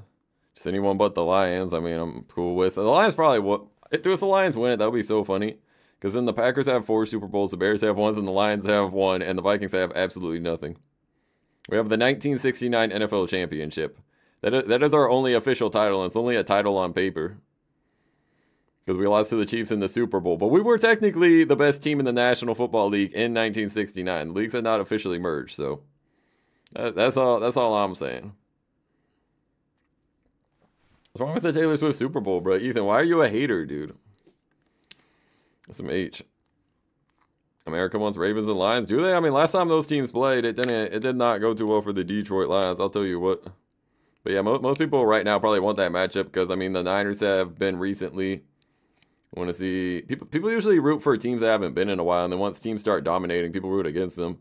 S1: Just anyone but the Lions. I mean, I'm cool with the Lions. Probably what if the Lions win it, that would be so funny. Because then the Packers have four Super Bowls, the Bears have ones, and the Lions have one, and the Vikings have absolutely nothing. We have the 1969 NFL Championship. That is, that is our only official title, and it's only a title on paper. Because we lost to the Chiefs in the Super Bowl. But we were technically the best team in the National Football League in 1969. The leagues had not officially merged, so that, that's all. That's all I'm saying. What's wrong with the Taylor Swift Super Bowl, bro? Ethan, why are you a hater, dude? Some H. America wants Ravens and Lions. Do they? I mean, last time those teams played, it didn't. It did not go too well for the Detroit Lions. I'll tell you what. But yeah, mo most people right now probably want that matchup because I mean the Niners have been recently. Want to see people? People usually root for teams that haven't been in a while, and then once teams start dominating, people root against them.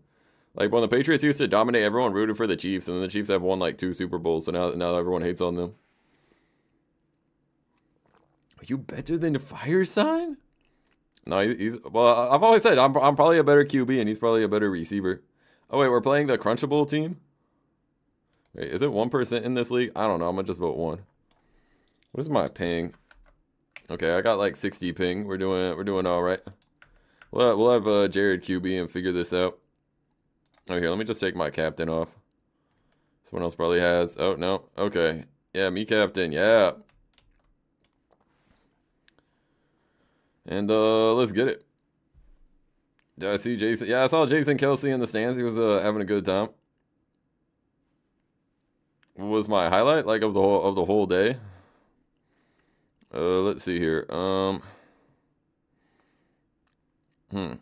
S1: Like when the Patriots used to dominate, everyone rooted for the Chiefs, and then the Chiefs have won like two Super Bowls, so now now everyone hates on them. Are you better than the Fire Sign? No, he's well. I've always said I'm I'm probably a better QB, and he's probably a better receiver. Oh wait, we're playing the Crunchable team. Wait, is it one percent in this league? I don't know. I'm gonna just vote one. What is my ping? Okay, I got like 60 ping. We're doing we're doing all right. We'll have, we'll have uh, Jared QB and figure this out. Oh, here, let me just take my captain off. Someone else probably has. Oh, no. Okay. Yeah, me captain. Yeah. And uh, let's get it. Did I see Jason? Yeah, I saw Jason Kelce in the stands. He was uh, having a good time. Was my highlight like of the whole of the whole day? Uh, let's see here. Um, hmm.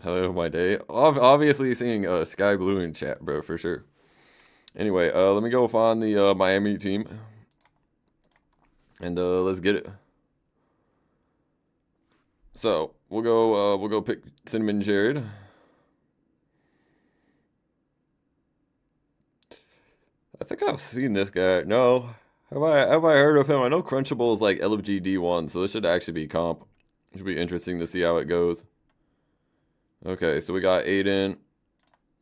S1: Hello, my day. Ob- obviously, seeing uh, Sky Blue in chat, bro, for sure. Anyway, uh, let me go find the uh, Miami team, and uh, let's get it. So we'll go. Uh, we'll go pick Cinnamon Jared. I think I've seen this guy. No, have I? Have I heard of him? I know Crunchable is like LFG D1, so this should actually be comp. It should be interesting to see how it goes. Okay, so we got Aiden.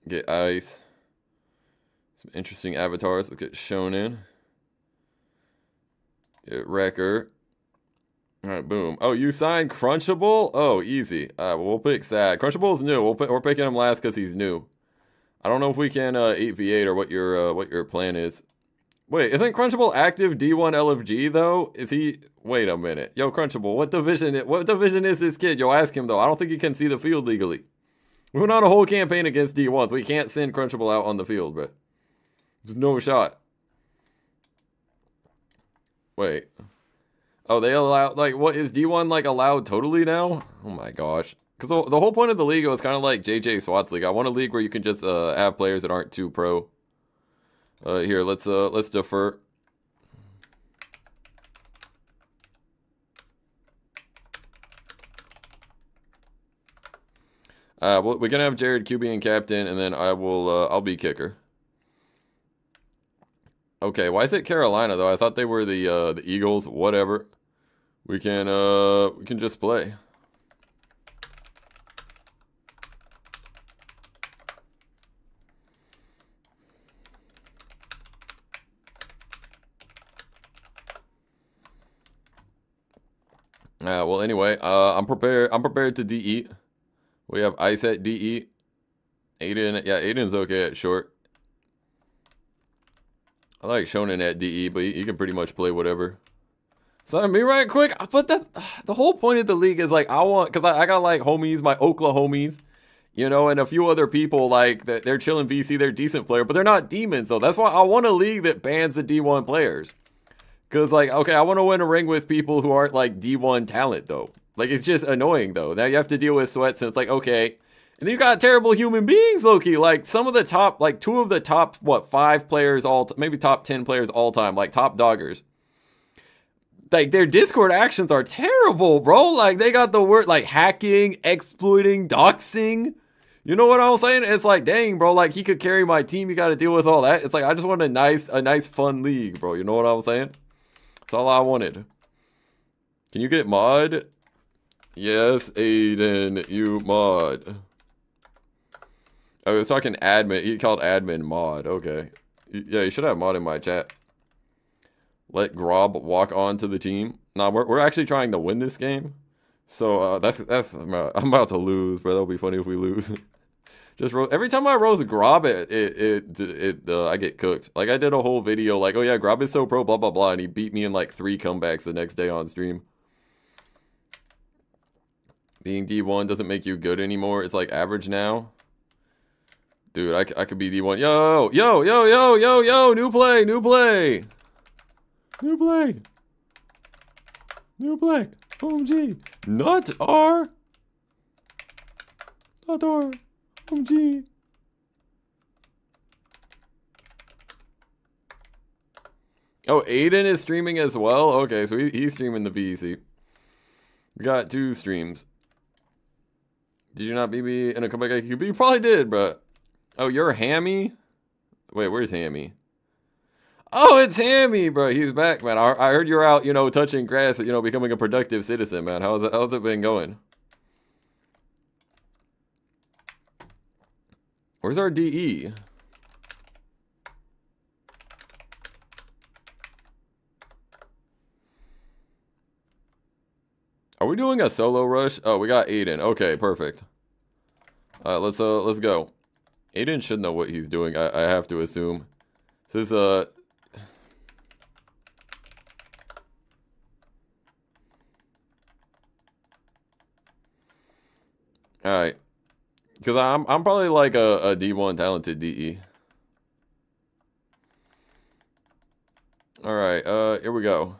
S1: Get Ice. Some interesting avatars. Let's get Shonen. Get Wrecker. Alright, boom. Oh, you signed Crunchable? Oh, easy. Alright, well, we'll pick Sad. Crunchable's new. We'll pick, we're picking him last because he's new. I don't know if we can uh, 8v8 or what your uh, what your plan is. Wait, isn't Crunchable active D1 LFG though? Is he? Wait a minute, yo Crunchable, what division? What division is this kid? Yo, ask him though. I don't think he can see the field legally. We went on a whole campaign against D1s. We can't send Crunchable out on the field, but there's no shot. Wait. Oh, they allow like what is D1 like allowed totally now? Oh my gosh. Because the, whole point of the league was kind of like JJ Swats League. I want a league where you can just uh, have players that aren't too pro. Uh, here, let's uh, let's defer. Uh, well, we can have Jared QB and captain, and then I will uh, I'll be kicker. Okay, why is it Carolina though? I thought they were the uh, the Eagles. Whatever. We can uh we can just play. Uh, well, anyway, uh, I'm prepared. I'm prepared to DE. We have Ice at DE. Aiden, yeah, Aiden's okay at short. I like Shonen at DE, but he, he can pretty much play whatever. So me right quick, but that the whole point of the league is like I want because I, I got like homies, my Oklahomies, you know, and a few other people like that they're chilling VC, they're decent player, but they're not demons. So that's why I want a league that bans the D1 players. Cause like, okay, I want to win a ring with people who aren't like D1 talent though. Like it's just annoying though. Now you have to deal with sweats and it's like, okay. And then you got terrible human beings, low-key. Like some of the top, like two of the top, what, five players all, maybe top 10 players all time, like top doggers. Like their Discord actions are terrible, bro. Like they got the word like hacking, exploiting, doxing. You know what I'm saying? It's like, dang, bro. Like he could carry my team. You got to deal with all that. It's like I just want a nice, a nice, fun league, bro. You know what I'm saying? That's all I wanted. Can you get mod? Yes, Aiden, you mod. Oh, was talking admin. He called admin mod. Okay. Yeah, you should have mod in my chat. Let Grob walk on to the team. Nah, we're, we're actually trying to win this game. So uh, that's that's I'm about, I'm about to lose, bro. That'll be funny if we lose. Just ro- every time I rose Grob, it it it, it uh, I get cooked. Like I did a whole video, like, oh yeah, Grob is so pro, blah blah blah, and he beat me in like three comebacks the next day on stream. Being D1 doesn't make you good anymore. It's like average now. Dude, I, I could be D1. Yo, yo, yo, yo, yo, yo, new play, new play. New play. New play. OMG. Not R. Not R. OMG. Oh, Aiden is streaming as well? Okay, so he, he's streaming the VEC. We got two streams. Did you not me in a comeback QB? You probably did, bro. Oh, you're Hammy? Wait, where's Hammy? Oh, it's Hammy, bro. He's back, man. I, I heard you're out, you know, touching grass, you know, becoming a productive citizen, man. How's it, how's it been going? Where's our DE? Are we doing a solo rush? Oh, we got Aiden. Okay, perfect. Alright, let's uh let's go. Aiden should know what he's doing, I, I have to assume. This is uh Alright. Cause I'm I'm probably like a, a D1 talented DE. Alright, uh here we go.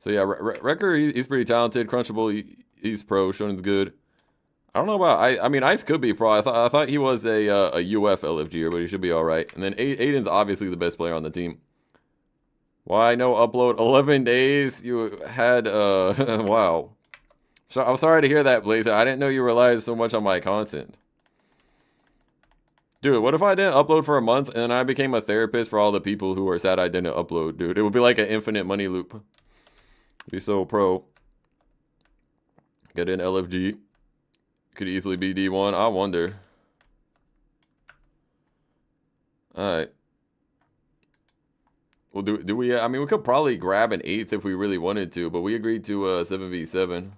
S1: So yeah, Wrecker, he's pretty talented. Crunchable, he, he's pro. Shonen's good. I don't know about I. I mean, Ice could be pro. I thought I thought he was a uh, a UF LFGer, but he should be all right. And then Aiden's obviously the best player on the team. Why no upload? 11 days. You had uh wow. So I'm sorry to hear that, Blazer. I didn't know you relied so much on my content. Dude, what if I didn't upload for a month and I became a therapist for all the people who are sad I didn't upload, dude? It would be like an infinite money loop. Be so pro. Get an LFG. Could easily be D1. I wonder. Alright. Well, do, do we... I mean, we could probably grab an 8th if we really wanted to, but we agreed to uh, 7v7.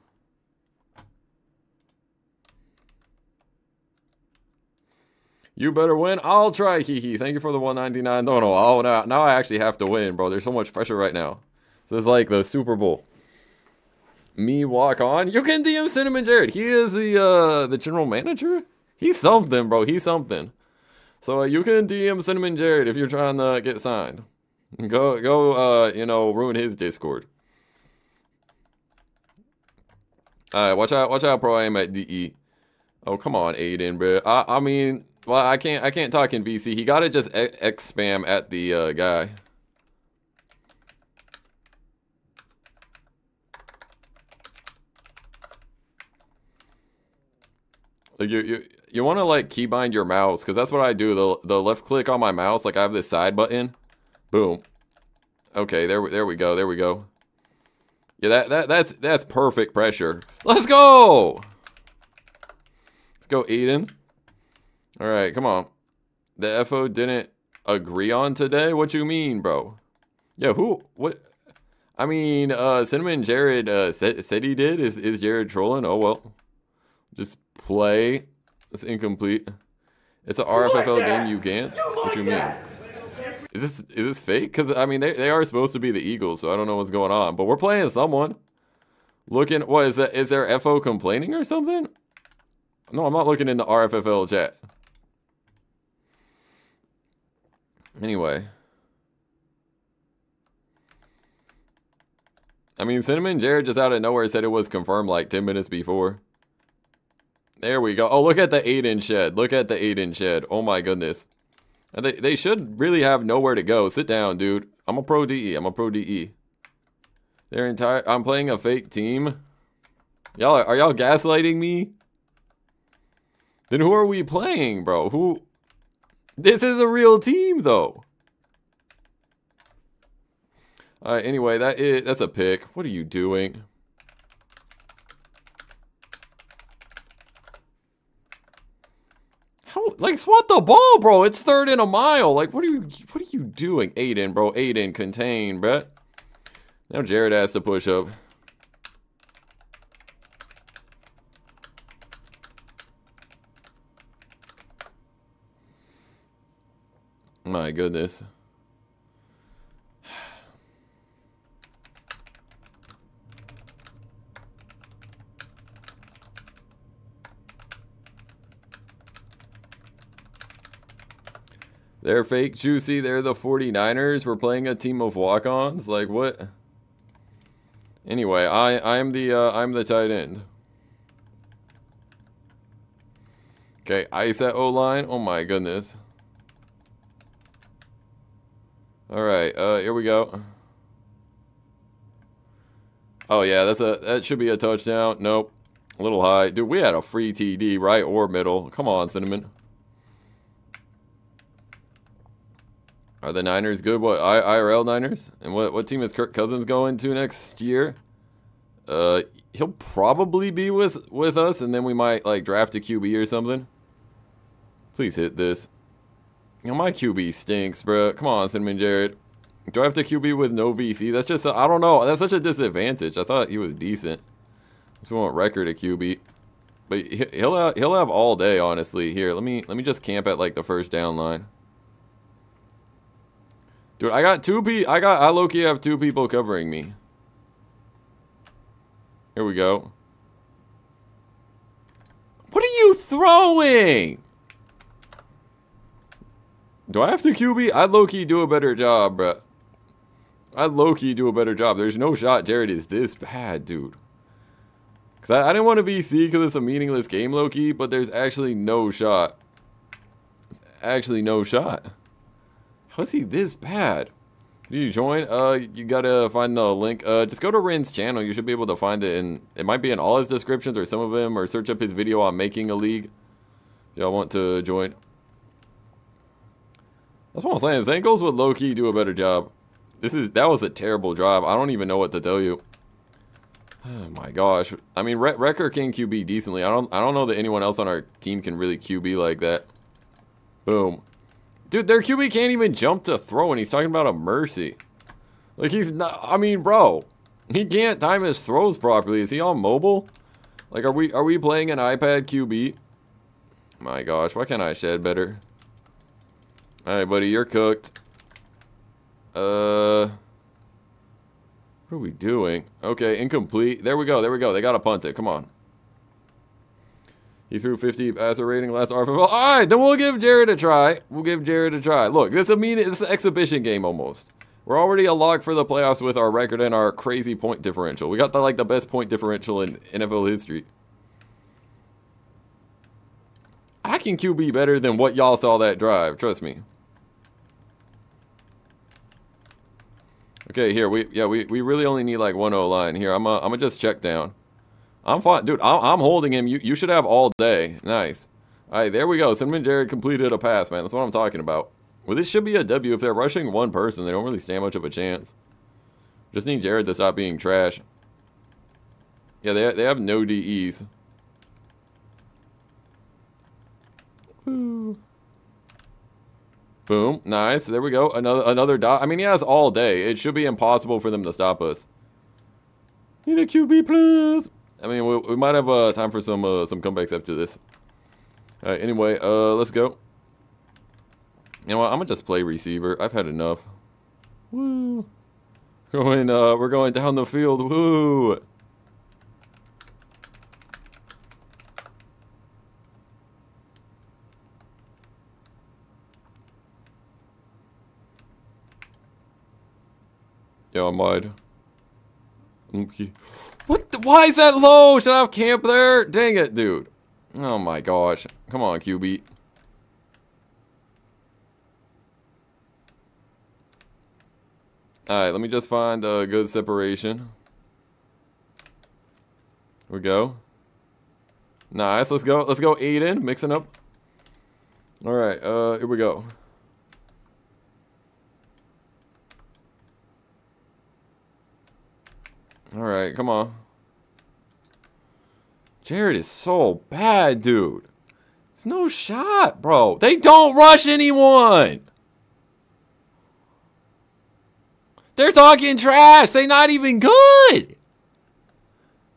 S1: You better win. I'll try, hee hee. Thank you for the 199. No, no. Oh, now, now I actually have to win, bro. There's so much pressure right now. This is like the Super Bowl. Me walk on. You can DM Cinnamon Jared. He is the uh the general manager. He's something, bro. He's something. So uh, you can DM Cinnamon Jared if you're trying to get signed. Go go uh you know ruin his Discord. Alright, watch out, watch out, pro am at DE. Oh come on, Aiden, bro. I I mean, well, I can't I can't talk in VC. He gotta just X spam at the uh, guy. Like you you you want to like keybind your mouse because that's what I do. The the left click on my mouse, like I have this side button. Boom. Okay, there there we go. There we go. Yeah, that that that's that's perfect pressure. Let's go. Let's go, Aiden. All right, come on. The FO didn't agree on today. What you mean, bro? Yeah, who? What? I mean, uh, Cinnamon Jared uh, said said he did. Is is Jared trolling? Oh well. Just play. It's incomplete. It's an RFFL game you can't? what you mean? Is this is this fake? Because, I mean, they, they are supposed to be the Eagles, so I don't know what's going on. But we're playing someone. Looking, what, is that? Is there FO complaining or something? No, I'm not looking in the RFFL chat. Anyway. I mean, Cinnamon Jared just out of nowhere said it was confirmed like 10 minutes before. There we go. Oh, look at the 8-inch shed. Look at the 8-inch shed. Oh my goodness. They, they should really have nowhere to go. Sit down, dude. I'm a pro DE. I'm a pro DE. Their entire... I'm playing a fake team. Y'all are y'all gaslighting me? Then who are we playing, bro? Who... This is a real team, though. Alright, anyway, that is, that's a pick. What are you doing? How, like, swat the ball, bro. It's third in a mile. Like, what are you, what are you doing? Aiden, bro. Aiden, contain, bro. Now Jared has to push up. My goodness. They're fake juicy. They're the 49ers. We're playing a team of walk-ons. Like what? Anyway, I I'm the uh, I'm the tight end. Okay, ice at O line. Oh my goodness. All right, uh, here we go. Oh yeah, that's a that should be a touchdown. Nope. A little high. Dude, we had a free TD, right or middle. Come on, Cinnamon. Are the Niners good? What, I IRL Niners? And what, what team is Kirk Cousins going to next year? Uh, he'll probably be with, with us, and then we might, like, draft a QB or something. Please hit this. You know, my QB stinks, bro. Come on, Cinnamon Jared. Do I have to QB with no VC? That's just, I don't know. That's such a disadvantage. I thought he was decent. Let's want record at QB. But he'll have, he'll have all day, honestly. Here, let me let me just camp at like the first down line. Dude, I got two pe I got I low-key have two people covering me. Here we go. What are you throwing? Do I have to QB? I'd low-key do a better job, bro. I'd low-key do a better job. There's no shot Jared is this bad, dude. Because I, I, didn't want to VC because it's a meaningless game, low-key, but there's actually no shot. actually no shot. How is he this bad? Do you join? Uh, you gotta find the link. Uh, just go to Rin's channel. You should be able to find it, and it might be in all his descriptions or some of them, or search up his video on making a league. Y'all want to join? That's what I'm saying. Zankles would low-key do a better job. This is that was a terrible drive. I don't even know what to tell you. Oh my gosh. I mean, Re Wrecker can QB decently. I don't I don't know that anyone else on our team can really QB like that. Boom. Dude, their QB can't even jump to throw, and he's talking about a mercy. Like, he's not... I mean, bro. He can't time his throws properly. Is he on mobile? Like, are we are we playing an iPad QB? My gosh, why can't I shed better? Alright, buddy, you're cooked. Uh... What are we doing? Okay, incomplete. There we go, there we go. They got to punt it. Come on. He threw 50 passer rating last RFL. All right, then we'll give Jared a try. We'll give Jared a try. Look, this is a mean, it's an exhibition game almost. We're already a lock for the playoffs with our record and our crazy point differential. We got the like the best point differential in NFL history. I can QB better than what y'all saw that drive. Trust me. Okay, here we yeah we, we really only need like one O line here. I'm a, I'm gonna just check down. I'm fine, dude. I'm, I'm holding him. You you should have all day. Nice. All right, there we go. Cinnamon Jared completed a pass, man. That's what I'm talking about. Well, this should be a W. If they're rushing one person, they don't really stand much of a chance. Just need Jared to stop being trash. Yeah, they they have no DEs. Woo. Boom. Nice. There we go. Another another dot. I mean, he has all day. It should be impossible for them to stop us. Need a QB, please. I mean, we, we might have uh, time for some uh, some comebacks after this. All right. Anyway, uh, let's go. You know what? I'm gonna just play receiver. I've had enough. Woo. Going. Uh, we're going down the field. Woo. Yeah, I. Okay. What? The, why is that low? Should I have camp there? Dang it, dude. Oh my gosh. Come on, QB. Alright, let me just find a good separation. Here we go. Nice, let's go. Let's go Aiden, mixing up. Alright, uh, here we go. Alright, come on. Jared is so bad, dude. It's no shot, bro. They don't rush anyone. They're talking trash. They not even good.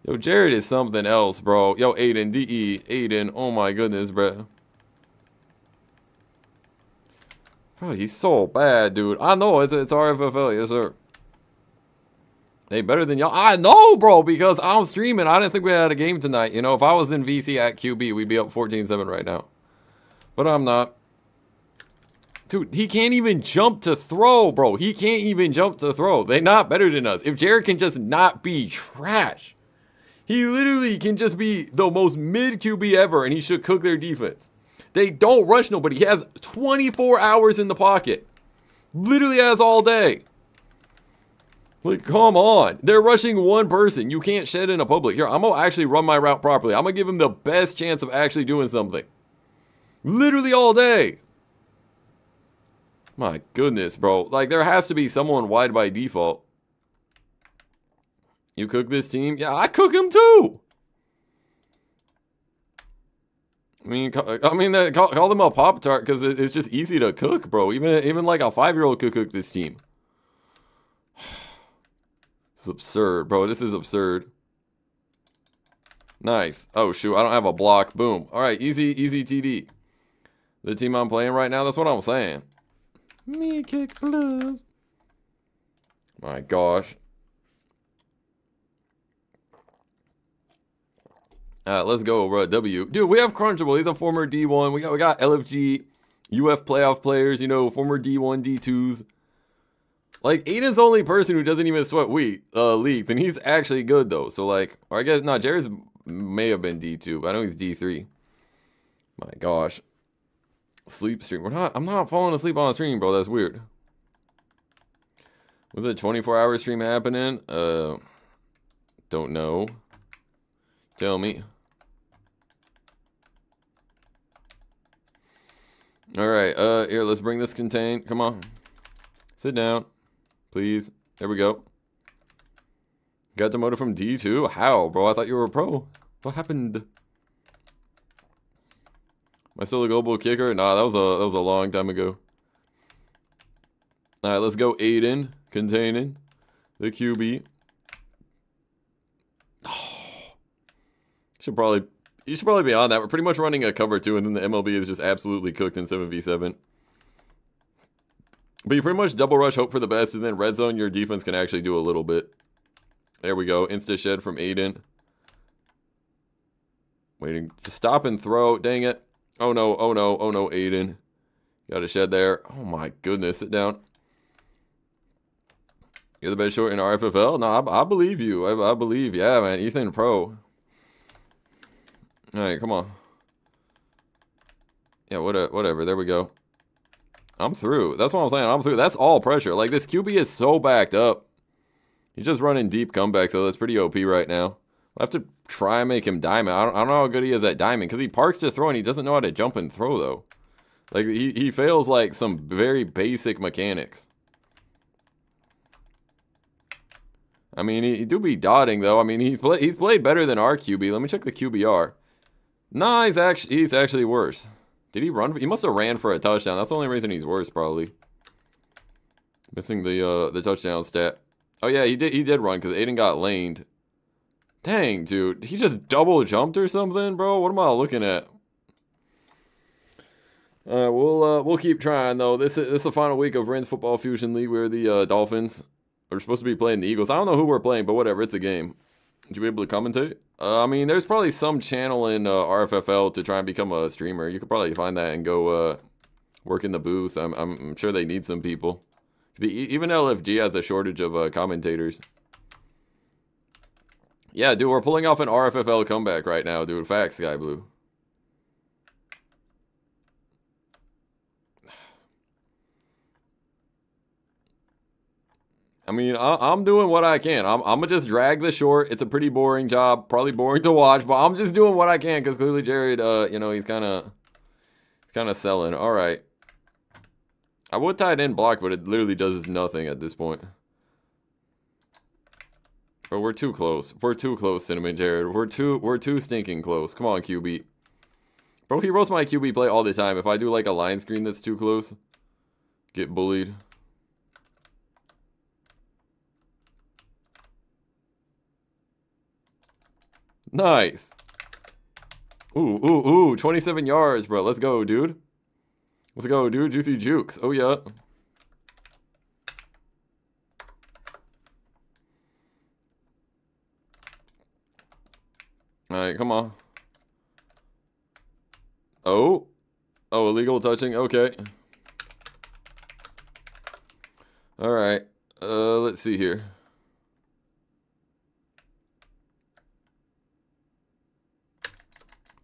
S1: Yo, Jared is something else, bro. Yo, Aiden, DE, Aiden. Oh my goodness, bro. Bro, he's so bad, dude. I know it's it's RFFL, yes sir. They better than y'all. I know, bro, because I'm streaming. I didn't think we had a game tonight. You know, if I was in VC at QB, we'd be up 14-7 right now. But I'm not. Dude, he can't even jump to throw, bro. He can't even jump to throw. They not better than us. If Jared can just not be trash, he literally can just be the most mid QB ever, and he should cook their defense. They don't rush nobody. He has 24 hours in the pocket. Literally has all day. Like, come on. They're rushing one person. You can't shed in a public. Here, I'm going to actually run my route properly. I'm going to give him the best chance of actually doing something. Literally all day. My goodness, bro. Like, there has to be someone wide by default. You cook this team? Yeah, I cook him too. I mean, I mean, uh, call, call them a pop tart because it's just easy to cook, bro. Even even like a five year old could cook this team. This is absurd, bro. This is absurd. Nice. Oh shoot, I don't have a block. Boom. All right, easy, easy TD. The team I'm playing right now. That's what I'm saying. Me kick blues. My gosh. Uh, let's go, bro. W. Dude, we have Crunchable. He's a former D1. We got we got LFG, UF playoff players, you know, former D1, D2s. Like, Aiden's the only person who doesn't even sweat wheat uh, leagues, and he's actually good, though. So, like, or I guess, no, Jared's may have been D2, but I know he's D3. My gosh. Sleep stream. We're not, I'm not falling asleep on stream, bro. That's weird. Was it 24 hour stream happening? Uh, don't know. Tell me. Alright, uh, here, let's bring this contain. Come on. Sit down. Please. There we go. Got demoted from D2? How, bro? I thought you were a pro. What happened? Am I still a global kicker? Nah, that was a that was a long time ago. Alright, let's go Aiden. Containing. The QB. Should probably you should probably be on that. We're pretty much running a cover two, and then the MLB is just absolutely cooked in 7v7. But you pretty much double rush, hope for the best, and then red zone, your defense can actually do a little bit. There we go. Insta shed from Aiden. Waiting to stop and throw. Dang it. Oh no, oh no, oh no, Aiden. Got a shed there. Oh my goodness, sit down. You're the best short in RFFL? No, I, I believe you. I, I believe. Yeah, man. Ethan Pro. Alright, come on. Yeah, whatever, whatever. There we go. I'm through. That's what I'm saying. I'm through. That's all pressure. Like, this QB is so backed up. He's just running deep comeback, so that's pretty OP right now. I'll have to try and make him diamond. I don't, I don't know how good he is at diamond, because he parks to throw, and he doesn't know how to jump and throw, though. Like, he, he fails, like, some very basic mechanics. I mean, he, he do be dotting, though. I mean, he's, play, he's played better than our QB. Let me check the QBR. Nah, he's actually he's actually worse. Did he run? He must have ran for a touchdown. That's the only reason he's worse, probably. Missing the uh the touchdown stat. Oh yeah, he did he did run because Aiden got laned. Dang, dude, he just double jumped or something, bro. What am I looking at? All right, we'll uh, we'll keep trying though. This is this is the final week of Ren's Football Fusion League. We're the uh, Dolphins. We're supposed to be playing the Eagles. I don't know who we're playing, but whatever. It's a game. Would you be able to commentate? Uh, I mean, there's probably some channel in uh, RFFL to try and become a streamer. You could probably find that and go uh, work in the booth. I'm, I'm sure they need some people. The, even LFG has a shortage of uh, commentators. Yeah, dude, we're pulling off an RFFL comeback right now, dude. Facts, Sky Blue. I mean, I, am doing what I can. I'm, I'm, gonna just drag the short. It's a pretty boring job, probably boring to watch, but I'm just doing what I can because clearly Jared, uh, you know, he's kind of, kind of selling. All right. I would tie it in block, but it literally does nothing at this point. But we're too close. We're too close, Cinnamon Jared. We're too, we're too stinking close. Come on, QB. Bro, he roasts my QB play all the time. If I do like a line screen that's too close, get bullied. Nice. Ooh, ooh, ooh. 27 yards, bro. Let's go, dude. Let's go, dude. Juicy jukes. Oh, yeah. Alright, come on. Oh. Oh, illegal touching. Okay. Alright. Uh, let's see here.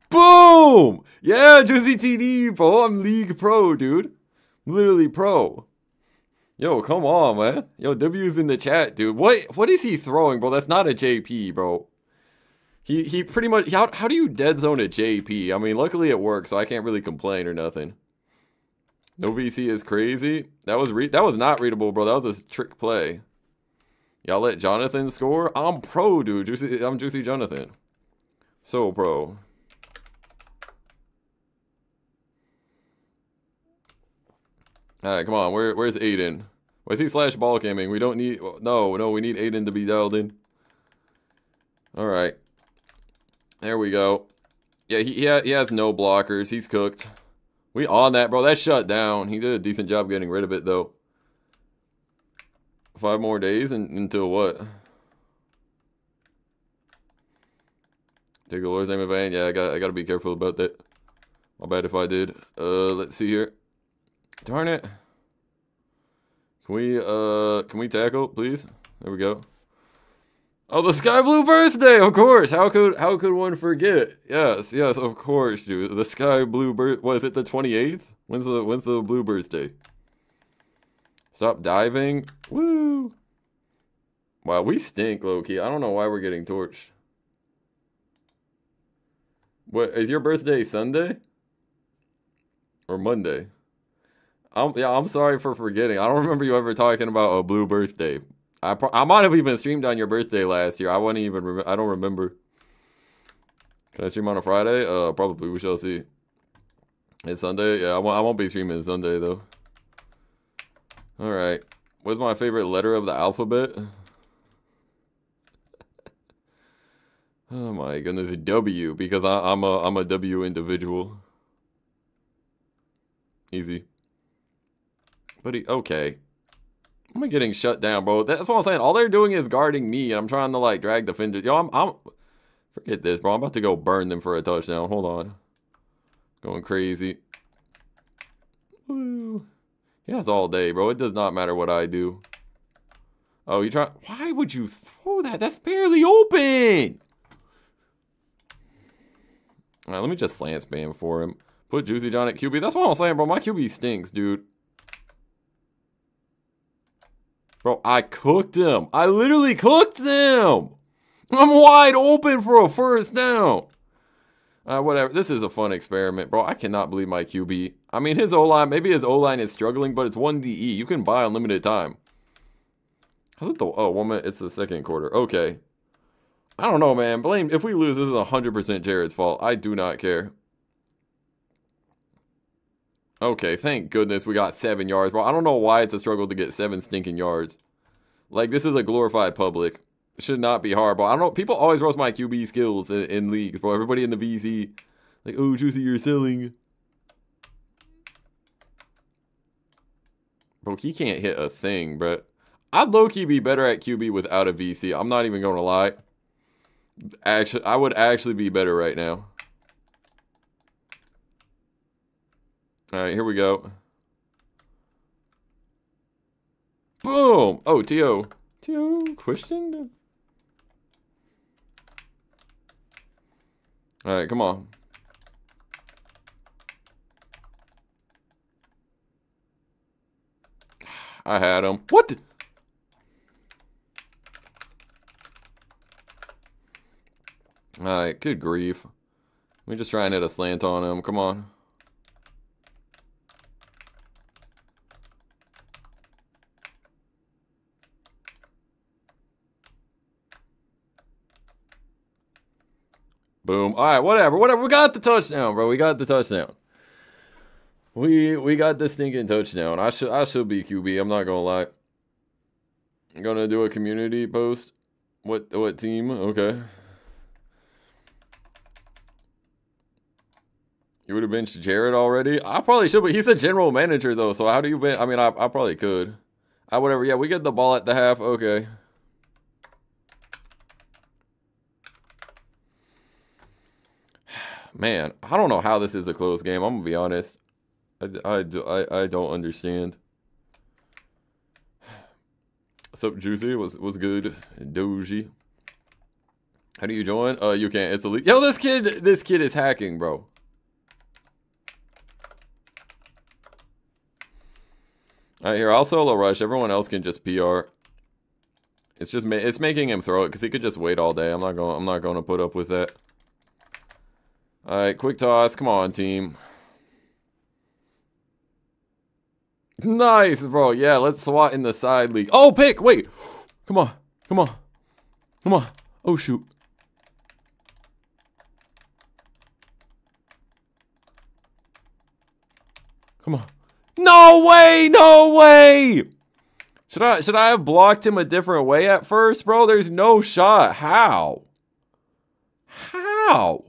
S1: Boom! Yeah, Juicy TD, bro. I'm League Pro, dude. literally pro. Yo, come on, man. Yo, W's in the chat, dude. What what is he throwing, bro? That's not a JP, bro. He he pretty much how how do you dead zone a JP? I mean, luckily it works, so I can't really complain or nothing. No VC is crazy. That was re that was not readable, bro. That was a trick play. Y'all let Jonathan score? I'm pro, dude. Juicy, I'm Juicy Jonathan. So pro. Alright, come on. Where where's Aiden? Why is he slash ball camming? We don't need no, no, we need Aiden to be dialed in. Alright. There we go. Yeah, he, he, ha he has no blockers. He's cooked. We on that, bro. That shut down. He did a decent job getting rid of it, though. Five more days and, until what? Take the Lord's name in vain. Yeah, I got I got to be careful about that. My bad if I did. Uh, let's see here. Darn it. Can we uh can we tackle, please? There we go. Oh, the sky blue birthday, of course. How could how could one forget? Yes, yes, of course, dude. The sky blue birth. Was it the twenty eighth? When's the when's the blue birthday? Stop diving. Woo. Wow, we stink, low-key. I don't know why we're getting torched. What is your birthday Sunday? Or Monday? I'm yeah, I'm sorry for forgetting. I don't remember you ever talking about a blue birthday. I I might have even streamed on your birthday last year. I wouldn't even I don't remember. Can I stream on a Friday? Uh, probably. We shall see. It's Sunday. Yeah, I won't, I won't be streaming Sunday though. All right. What's my favorite letter of the alphabet? oh my goodness, W because I, I'm a I'm a W individual. Easy. He, okay. I'm getting shut down, bro. That's what I'm saying. All they're doing is guarding me. And I'm trying to like drag the defenders. Yo, I'm, I'm forget this, bro. I'm about to go burn them for a touchdown. Hold on. Going crazy. Woo. He has all day, bro. It does not matter what I do. Oh, you try? Why would you throw that? That's barely open. All right, let me just slant spam for him. Put Juicy John at QB. That's what I'm saying, bro. My QB stinks, dude. Bro, I cooked him. I literally cooked him. I'm wide open for a first down. Uh, whatever. This is a fun experiment, bro. I cannot believe my QB. I mean, his O-line, maybe his O-line is struggling, but it's 1 DE. You can buy unlimited time. How's it the, oh, one minute, it's the second quarter. Okay. I don't know, man. Blame, if we lose, this is 100% Jared's fault. I do not care. Okay, thank goodness we got seven yards, bro. I don't know why it's a struggle to get seven stinking yards. Like, this is a glorified public. It should not be hard, bro. I don't know. People always roast my QB skills in, in leagues, bro. Everybody in the VC, like, oh, Juicy, you're selling. Bro, he can't hit a thing, bro. I'd low-key be better at QB without a VC. I'm not even going to lie. Actually, I would actually be better right now. All right, here we go. Boom! Oh, T.O. T.O. Question? All right, come on. I had him. What? The? All right, good grief. Let me just try and hit a slant on him. Come on. Boom. All right, whatever, whatever. We got the touchdown, bro. We got the touchdown. We we got the stinking touchdown. I should I should be QB. I'm not gonna lie. I'm gonna do a community post. What what team? Okay. You would have benched Jared already? I probably should, but he's a general manager though. So how do you bench? I mean, I I probably could. I whatever. Yeah, we get the ball at the half. Okay. Man, I don't know how this is a close game. I'm gonna be honest. I, I, I, I don't understand. So Juicy was was good. Doji. How do you join? Uh, you can't. It's a leak. Yo, this kid, this kid is hacking, bro. All right, here, I'll solo rush. Everyone else can just PR. It's just, ma it's making him throw it because he could just wait all day. I'm not going, I'm not going to put up with that. All right, quick toss. Come on, team. Nice, bro. Yeah, let's swat in the side league. Oh, pick. Wait. Come on. Come on. Come on. Oh, shoot. Come on. No way! No way! Should I should I have blocked him a different way at first, bro? There's no shot. How? How?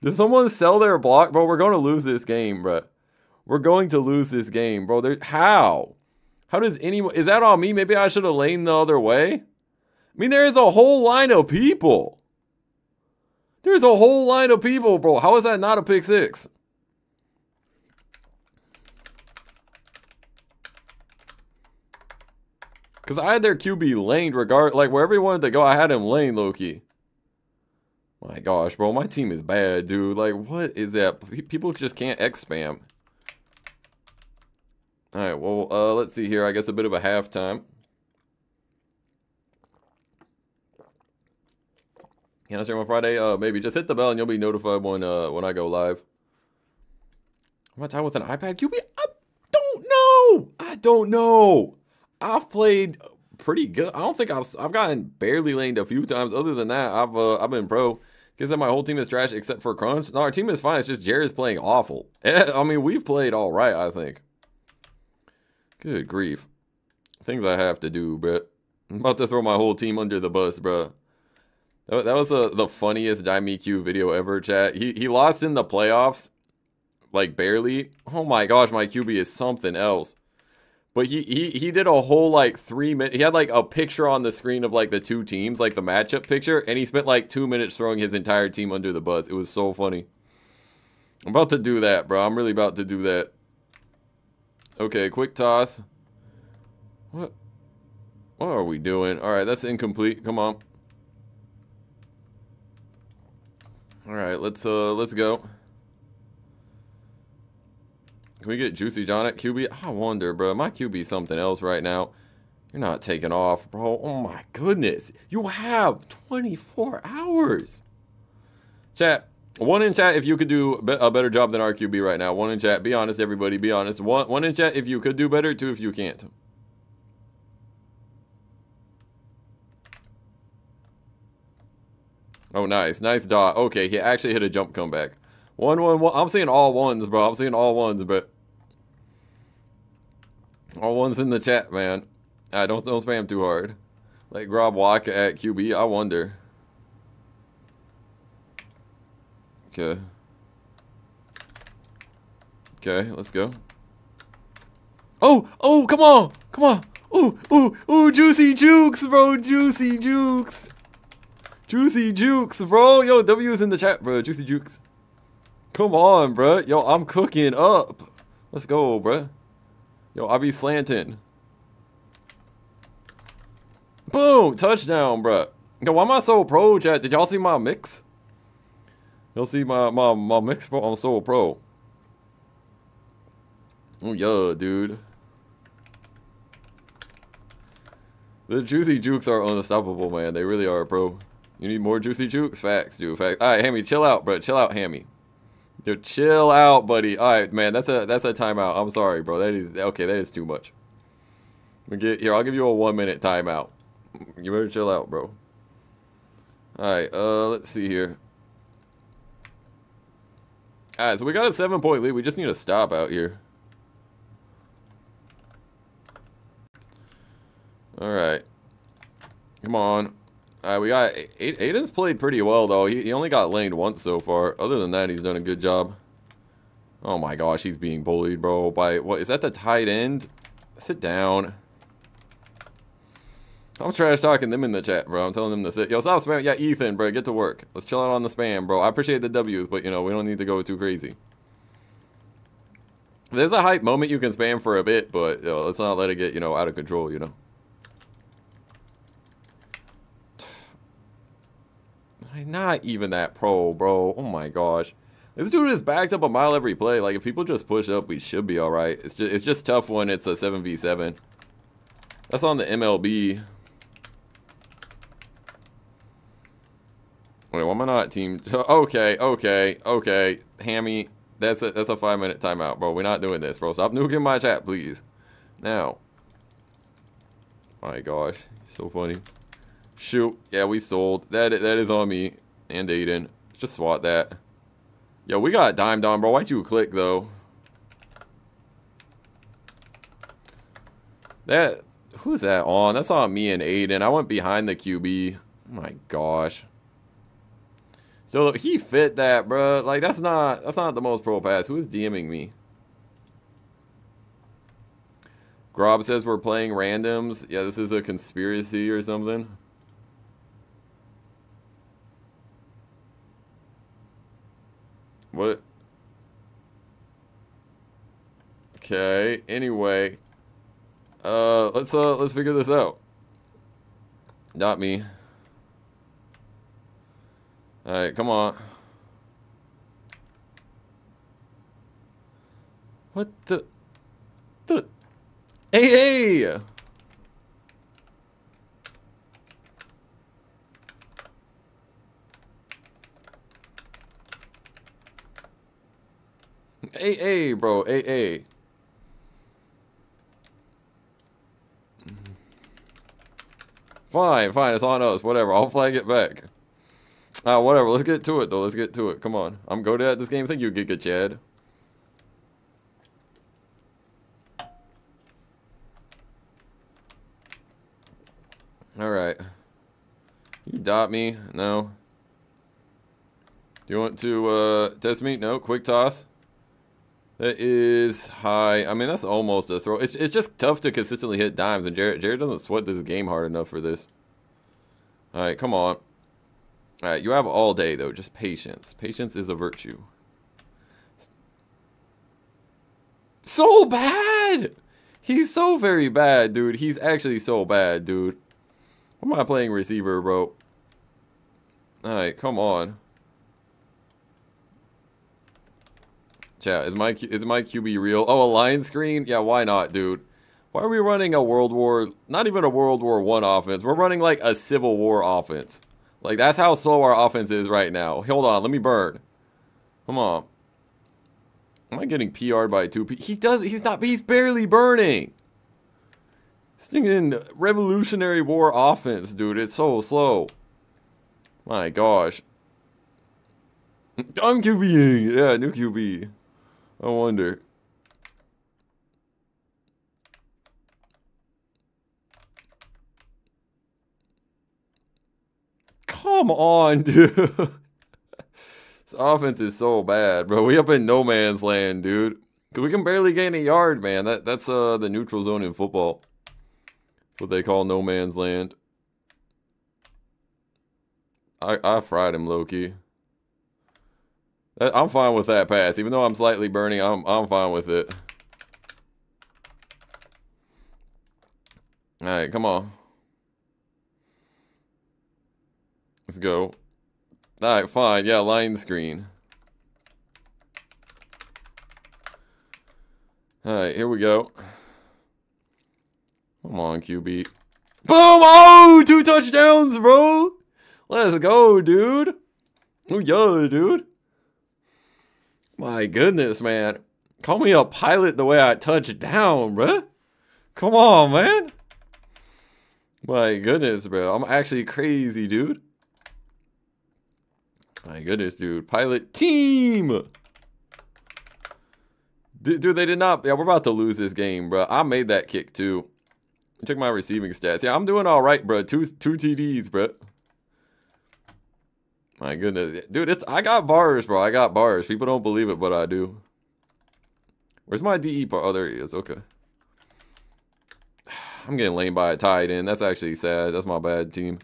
S1: Did someone sell their block? Bro, we're going to lose this game, bro. We're going to lose this game, bro. There, how? How does anyone... Is that on me? Maybe I should have laned the other way? I mean, there is a whole line of people. There's a whole line of people, bro. How is that not a pick six? Because I had their QB laned regard... Like, wherever he wanted to go, I had him lane, low-key. My gosh, bro. My team is bad, dude. Like, what is that? People just can't X spam. Alright, well, uh, let's see here. I guess a bit of a halftime. Can I stream on Friday? Uh, maybe. Just hit the bell and you'll be notified when, uh, when I go live. Am I with an iPad QB? I don't know. I don't know. I've played pretty good. I don't think I've I've gotten barely laned a few times. Other than that, I've uh, I've been pro. Because my whole team is trash except for Crunch. No, our team is fine. It's just Jared's playing awful. I mean, we've played all right, I think. Good grief. Things I have to do, bro. I'm about to throw my whole team under the bus, bro. That, was uh, the funniest Q video ever, chat. He, he lost in the playoffs, like barely. Oh my gosh, my QB is something else. But he, he he did a whole like three minute. He had like a picture on the screen of like the two teams, like the matchup picture, and he spent like two minutes throwing his entire team under the bus. It was so funny. I'm about to do that, bro. I'm really about to do that. Okay, quick toss. What? What are we doing? All right, that's incomplete. Come on. All right, let's uh let's go. Can we get Juicy John at QB? I wonder, bro. My QB something else right now. You're not taking off, bro. Oh my goodness. You have 24 hours. Chat. One in chat if you could do a better job than our QB right now. One in chat. Be honest, everybody. Be honest. One, one in chat if you could do better. Two if you can't. Oh, nice. Nice dot. Okay, he actually hit a jump comeback. One, one, one. I'm seeing all ones, bro. I'm seeing all ones, but... All ones in the chat, man. I don't don't spam too hard. Like Rob Walk at QB, I wonder. Okay. Okay, let's go. Oh, oh, come on, come on. Ooh, ooh, ooh, juicy jukes, bro, juicy jukes. Juicy jukes, bro. Yo, W's in the chat, bro. Juicy jukes. Come on, bro. Yo, I'm cooking up. Let's go, bro. Yo, I be slanting. Boom! Touchdown, bro. Yo, why am I so pro, chat? Did y'all see my mix? Y'all see my, my, my mix, bro? I'm so pro. Oh, yeah, dude. The Juicy Jukes are unstoppable, man. They really are, bro. You need more Juicy Jukes? Facts, dude. Facts. All right, Hammy, chill out, bro. Chill out, Hammy. Dude, chill out, buddy. All right, man. That's a that's a timeout. I'm sorry, bro. That is okay. That is too much. Get, here, I'll give you a one minute timeout. You better chill out, bro. All right. Uh, let's see here. All right, so we got a seven point lead. We just need a stop out here. All right. Come on. All right, we got Aiden's played pretty well though. He, he only got laned once so far. Other than that, he's done a good job. Oh my gosh, he's being bullied, bro. By what is that? The tight end? Sit down. I'm trash talking them in the chat, bro. I'm telling them to sit. Yo, stop spam. Yeah, Ethan, bro, get to work. Let's chill out on the spam, bro. I appreciate the W's, but you know we don't need to go too crazy. There's a hype moment you can spam for a bit, but let's not let it get you know out of control. You know. Not even that pro, bro. Oh my gosh. This dude is backed up a mile every play. Like, if people just push up, we should be alright. It's just, it's just tough when it's a 7v7. That's on the MLB. Wait, why am I not team? Okay, okay, okay. Hammy, that's a, that's a five minute timeout, bro. We're not doing this, bro. Stop nuking my chat, please. Now. My gosh, so funny. Shoot, yeah, we sold. That that is on me and Aiden. Just swat that. Yo, we got dimed on, bro. Why'd you click though? That who's that on? That's on me and Aiden. I went behind the QB. Oh my gosh. So he fit that, bro. Like that's not that's not the most pro pass. Who is DMing me? Grob says we're playing randoms. Yeah, this is a conspiracy or something. What? Okay. Anyway, uh, let's uh, let's figure this out. Not me. All right, come on. What the? The? Hey, hey! Hey, bro. Hey. Fine, fine. It's on us. Whatever. I'll flag it back. Uh, whatever. Let's get to it, though. Let's get to it. Come on. I'm good at this game. Thank you, Giga Chad. Alright. You dot me? No. Do you want to uh, test me? No. Quick toss. That is high. I mean, that's almost a throw. It's, it's just tough to consistently hit dimes, and Jared, Jared doesn't sweat this game hard enough for this. All right, come on. All right, you have all day, though. Just patience. Patience is a virtue. So bad! He's so very bad, dude. He's actually so bad, dude. Why am I playing receiver, bro? All right, come on. Chat, is my is my QB real? Oh, a line screen? Yeah, why not, dude? Why are we running a World War, not even a World War One offense? We're running like a Civil War offense. Like, that's how slow our offense is right now. Hold on, let me burn. Come on. Am I getting PR'd by two P? He does, he's not, he's barely burning. Stinging Revolutionary War offense, dude. It's so slow. My gosh. I'm QBing. Yeah, new QB. I wonder. Come on, dude. this offense is so bad, bro. We up in no man's land, dude. We can barely gain a yard, man. That that's uh the neutral zone in football. That's what they call no man's land. I I fried him, low-key. Uh, I'm fine with that pass. Even though I'm slightly burning, I'm, I'm fine with it. Alright, come on. Let's go. Alright, fine. Yeah, line screen. Alright, here we go. Come on, QB. Boom! Oh, two touchdowns, bro! Let's go, dude. Oh, yeah, dude. My goodness, man. Call me a pilot the way I touch down, bruh. Come on, man. My goodness, bro. I'm actually crazy, dude. My goodness, dude. Pilot team. Dude, they did not. Yeah, we're about to lose this game, bro. I made that kick, too. Check my receiving stats. Yeah, I'm doing all right, bro. Two, two TDs, bro. My goodness. Dude, it's I got bars, bro. I got bars. People don't believe it, but I do. Where's my DE part? Oh, there he is. Okay. I'm getting lame by a tight end. That's actually sad. That's my bad team.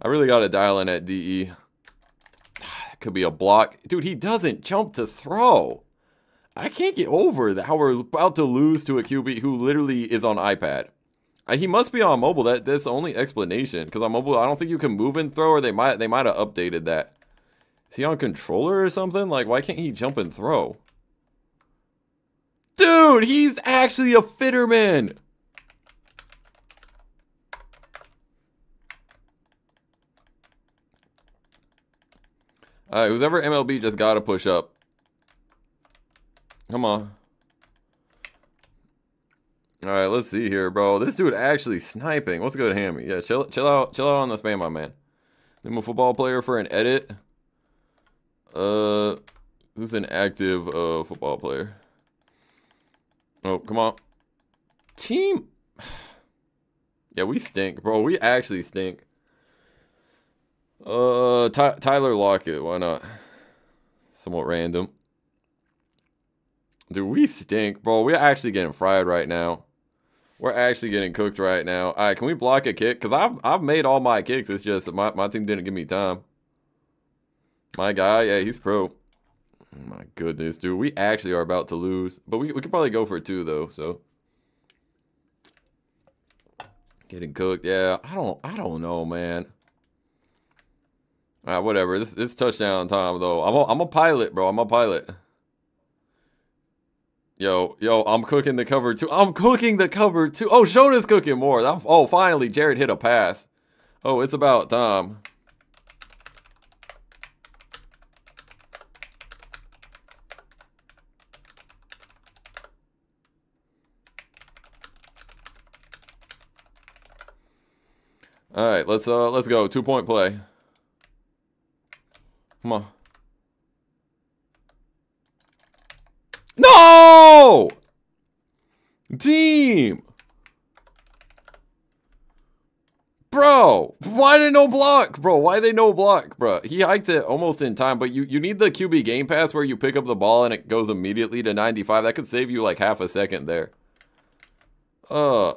S1: I really got to dial in at DE. Could be a block. Dude, he doesn't jump to throw. I can't get over that how we're about to lose to a QB who literally is on iPad. He must be on mobile. That that's the only explanation. Because on mobile, I don't think you can move and throw, or they might they might have updated that. Is he on controller or something? Like, why can't he jump and throw? Dude, he's actually a fitterman. Alright, who's ever MLB just gotta push up. Come on. Alright, let's see here, bro. This dude actually sniping. What's good, Hammy? Yeah, chill chill out chill out on the spam, my man. Name a football player for an edit. Uh who's an active uh football player? Oh, come on. Team Yeah, we stink, bro. We actually stink. Uh, Ty Tyler Lockett, why not? Somewhat random. Dude, we stink, bro. We're actually getting fried right now. We're actually getting cooked right now. All right, can we block a kick? Because I've, I've made all my kicks. It's just my, my team didn't give me time. My guy, yeah, he's pro. Oh my goodness, dude. We actually are about to lose. But we, we could probably go for two, though, so. Getting cooked, yeah. I don't, I don't know, man. Alright, whatever. This this touchdown time though. I'm a, I'm a pilot, bro. I'm a pilot. Yo, yo, I'm cooking the cover too. I'm cooking the cover too. Oh, Shonen's cooking more. I'm, oh, finally, Jared hit a pass. Oh, it's about time. All right, let's uh let's go. Two point play. Come on. No! Team! Bro, why did no block? Bro, why they no block, bro? He hiked it almost in time, but you, you need the QB game pass where you pick up the ball and it goes immediately to 95. That could save you like half a second there. Uh,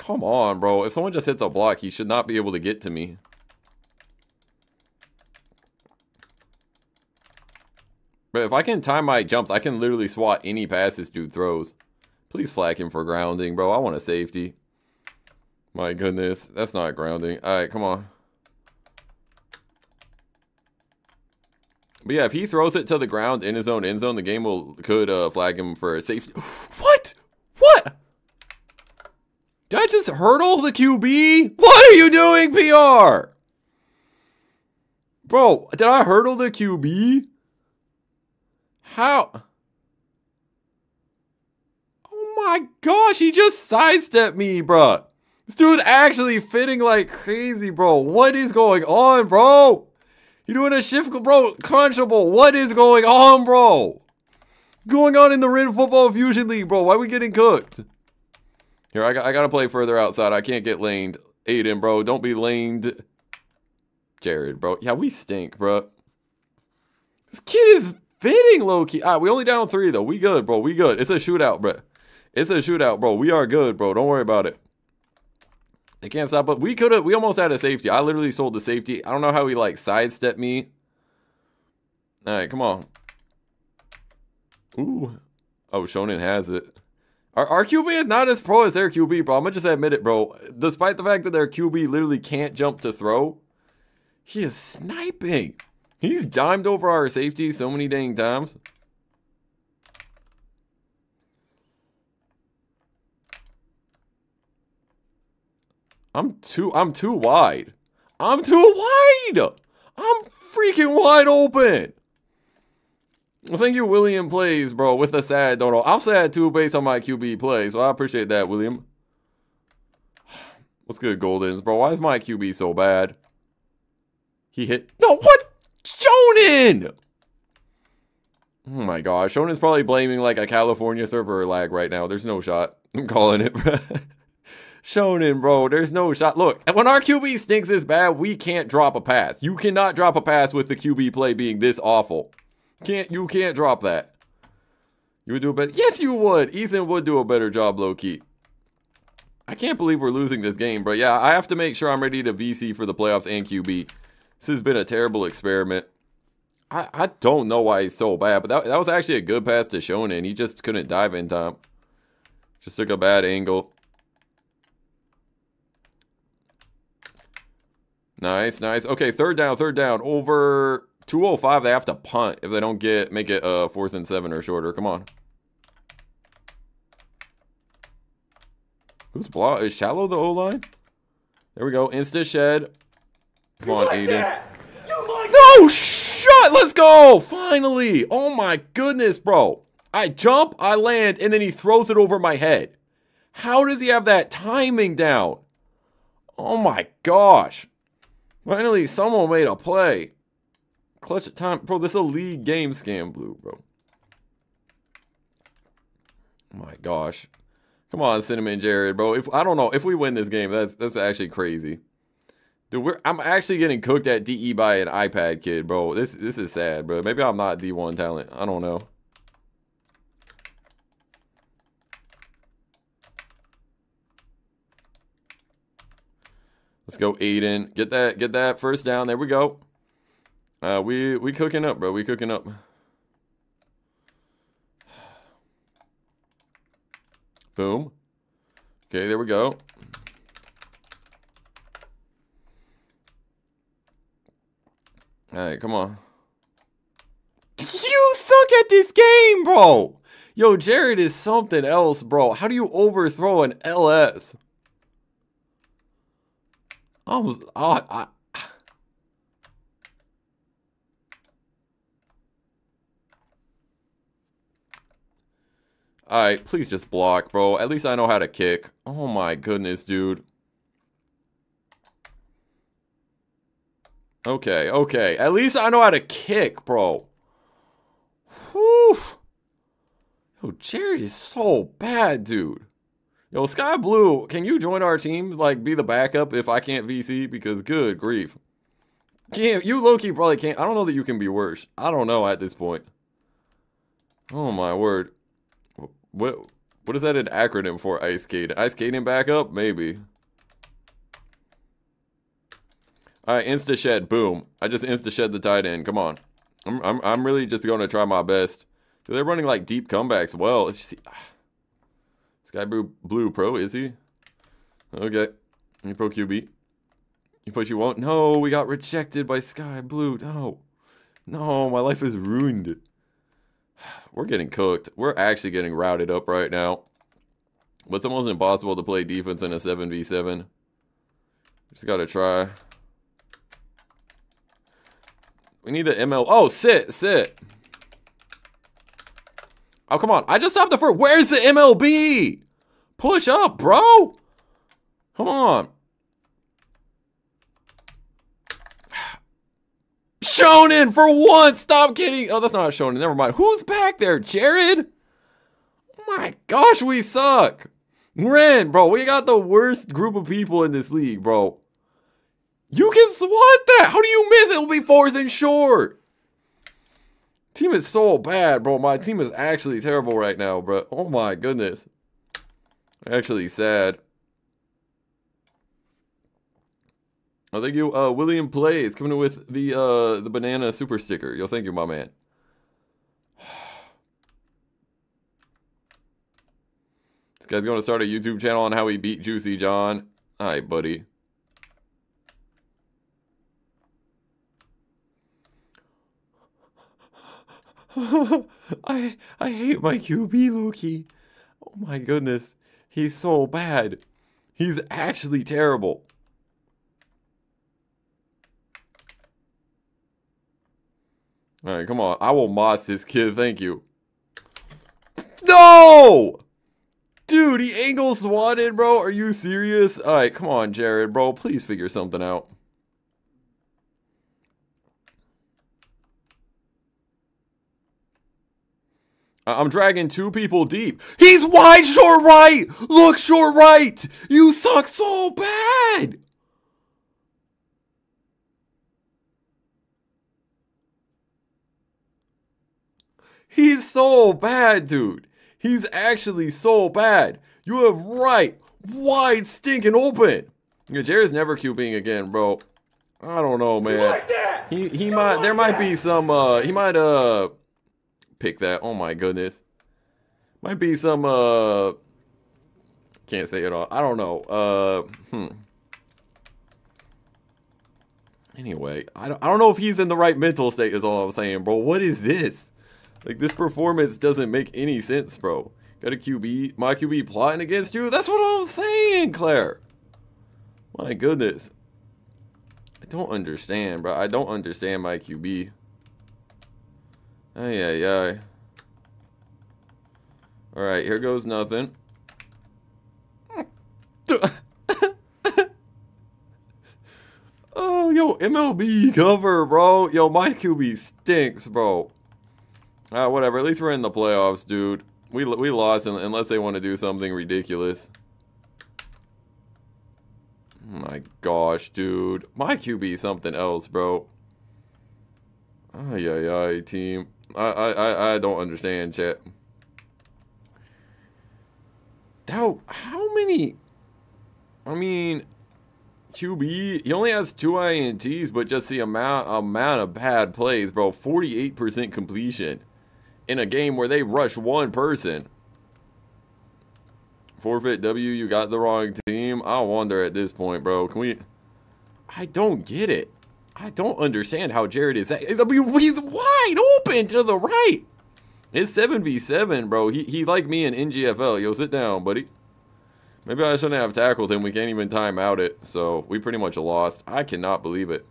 S1: Come on, bro. If someone just hits a block, he should not be able to get to me. But if I can time my jumps, I can literally swat any pass this dude throws. Please flag him for grounding, bro. I want a safety. My goodness. That's not grounding. Alright, come on. But yeah, if he throws it to the ground in his own end zone, the game will could uh, flag him for safety. What? What? Did I just hurdle the QB? What are you doing, PR? Bro, did I hurdle the QB? How? Oh my gosh, he just sidestepped me, bro. This dude actually fitting like crazy, bro. What is going on, bro? You doing a shift, bro? Crunchable. What is going on, bro? Going on in the Red Football Fusion League, bro? Why are we getting cooked? Here, I, I gotta play further outside. I can't get laned. Aiden, bro, don't be laned. Jared, bro. Yeah, we stink, bro. This kid is fitting low key. All right, we only down three though. We good, bro. We good. It's a shootout, bro. It's a shootout, bro. We are good, bro. Don't worry about it. They can't stop But We could have. We almost had a safety. I literally sold the safety. I don't know how he like sidestepped me. All right, come on. Ooh. Oh, Shonen has it. Our, our QB is not as pro as their QB, bro. I'm gonna just admit it, bro. Despite the fact that their QB literally can't jump to throw, he is sniping. He's dimed over our safety so many dang times. I'm too I'm too wide. I'm too wide. I'm freaking wide open. Well, thank you, William Plays, bro, with a sad dono. I'm sad too based on my QB play, so I appreciate that, William. What's good, Goldens? Bro, why is my QB so bad? He hit... No, what? Shonen! Oh my gosh, Shonen's probably blaming like a California server lag right now. There's no shot. I'm calling it, bro. Shonen, bro, there's no shot. Look, when our QB stinks this bad, we can't drop a pass. You cannot drop a pass with the QB play being this awful. Can't you can't drop that. You would do a better. Yes, you would. Ethan would do a better job, low key. I can't believe we're losing this game, but yeah, I have to make sure I'm ready to VC for the playoffs and QB. This has been a terrible experiment. I, I don't know why he's so bad, but that, that was actually a good pass to Shonen. He just couldn't dive in time. Just took a bad angle. Nice, nice. Okay, third down, third down. Over 205, they have to punt if they don't get make it uh fourth and seven or shorter. Come on. Who's block? Is shallow the O line? There we go. Insta shed. Come on,
S2: like
S1: Aiden.
S2: like
S1: No shut! Let's go. Finally. Oh my goodness, bro. I jump, I land, and then he throws it over my head. How does he have that timing down? Oh my gosh. Finally, someone made a play. Clutch at time. Bro, this is a league game scam, Blue, bro. Oh my gosh. Come on, Cinnamon Jared, bro. If I don't know if we win this game, that's that's actually crazy. Dude, I'm actually getting cooked at DE by an iPad kid, bro. This this is sad, bro. Maybe I'm not D1 talent. I don't know. Let's go, Aiden. Get that get that first down. There we go. Uh, we we cooking up, bro. We cooking up. Boom. Okay, there we go. All right, come on. You suck at this game, bro. Yo, Jared is something else, bro. How do you overthrow an LS? I was, I, I, Alright, please just block, bro. At least I know how to kick. Oh my goodness, dude. Okay, okay. At least I know how to kick, bro. Whew. Yo, Jared is so bad, dude. Yo, Sky Blue, can you join our team? Like, be the backup if I can't VC? Because good grief. Can't, you low-key probably can't. I don't know that you can be worse. I don't know at this point. Oh my word. What what is that an acronym for ice skating? Ice skating backup? Maybe. Alright, insta shed, boom. I just insta shed the tight end. Come on. I'm I'm I'm really just gonna try my best. Dude, they're running like deep comebacks well. Let's see. Sky Blue Blue Pro, is he? Okay. You pro QB. You put you won't? No, we got rejected by Sky Blue. No. No, my life is ruined. We're getting cooked. We're actually getting routed up right now. But it's almost impossible to play defense in a 7v7. Just gotta try. We need the ML. Oh, sit, sit. Oh, come on. I just stopped the first. Where's the MLB? Push up, bro. Come on. Shonen for once. Stop kidding. Oh, that's not Shonen. Never mind. Who's back there? Jared? Oh my gosh, we suck. Ren, bro, we got the worst group of people in this league, bro. You can swat that. How do you miss it? It'll be fourth and short. Team is so bad, bro. My team is actually terrible right now, bro. Oh my goodness. Actually sad. Oh, thank you, uh, William Plays coming in with the uh the banana super sticker. Yo, thank you, my man. This guy's gonna start a YouTube channel on how he beat Juicy John. Alright, buddy. I I hate my QB low-key. Oh my goodness. He's so bad. He's actually terrible. Alright, come on. I will moss this kid, thank you. No! Dude, he angle swatted, bro. Are you serious? Alright, come on, Jared, bro. Please figure something out. I'm dragging two people deep. He's wide short right! Look short right! You suck so bad! He's so bad, dude. He's actually so bad. You have right, wide, stinking open. Yeah, Jared's never QBing again, bro. I don't know, man.
S2: like that?
S1: He he might
S2: like
S1: there might be some uh he might uh pick that. Oh my goodness. Might be some uh can't say it all. I don't know. Uh hmm. Anyway, I don't, I don't know if he's in the right mental state is all I'm saying, bro. What is this? Like, this performance doesn't make any sense, bro. Got a QB, my QB plotting against you? That's what I'm saying, Claire. My goodness. I don't understand, bro. I don't understand my QB. Ay, ay, ay. Alright, here goes nothing. oh, yo, MLB cover, bro. Yo, my QB stinks, bro. Ah, whatever. At least we're in the playoffs, dude. We, we lost unless they want to do something ridiculous. My gosh, dude. My QB something else, bro. Ay, ay, ay, team. I, I, I, don't understand, chat. How, how many... I mean, QB, he only has two INTs, but just the amount, amount of bad plays, bro. 48% completion in a game where they rush one person. Forfeit W, you got the wrong team. I wonder at this point, bro. Can we... I don't get it. I don't understand how Jared is... I mean, he's wide open to the right. It's 7v7, bro. He, he like me in NGFL. Yo, sit down, buddy. Maybe I shouldn't have tackled him. We can't even time out it. So, we pretty much lost. I cannot believe it.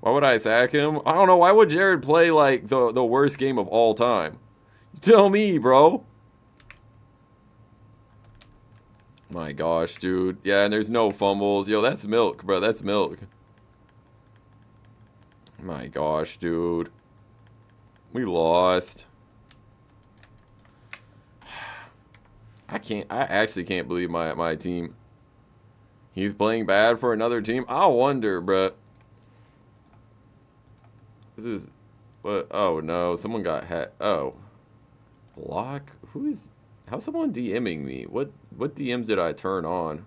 S1: Why would I sack him? I don't know. Why would Jared play, like, the, the worst game of all time? Tell me, bro. My gosh, dude. Yeah, and there's no fumbles. Yo, that's milk, bro. That's milk. My gosh, dude. We lost. I can't, I actually can't believe my, my team. He's playing bad for another team. I wonder, bro. This is, what, oh no, someone got hacked. Oh. Block? Who is, how's someone DMing me? What, what DMs did I turn on?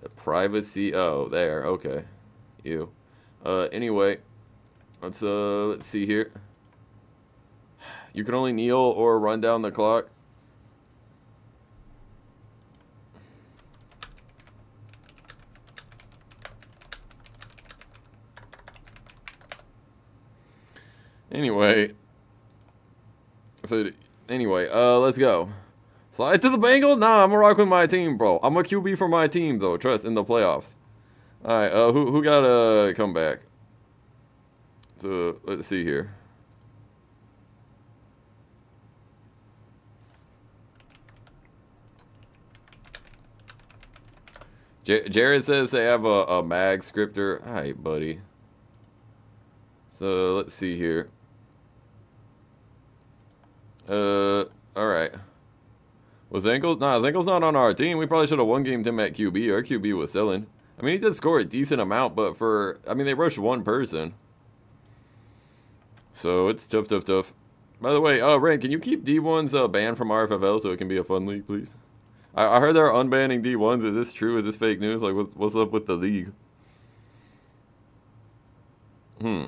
S1: The privacy, oh, there, okay. You. Uh, anyway, let's, uh, let's see here. You can only kneel or run down the clock. Anyway. So, anyway, uh, let's go. Slide to the Bengals? Nah, I'm gonna rock with my team, bro. I'm a QB for my team, though. Trust, in the playoffs. Alright, uh, who, who got a comeback? So, let's see here. J Jared says they have a, a mag scripter. Alright, buddy. So, let's see here. Uh, alright. Was Ankles? Nah, Ankles not on our team. We probably should have one game him at QB. Our QB was selling. I mean, he did score a decent amount, but for... I mean, they rushed one person. So, it's tough, tough, tough. By the way, uh, Ren, can you keep D1s uh, banned from RFFL so it can be a fun league, please? I, I heard they're unbanning D1s. Is this true? Is this fake news? Like, what's, what's up with the league? Hmm.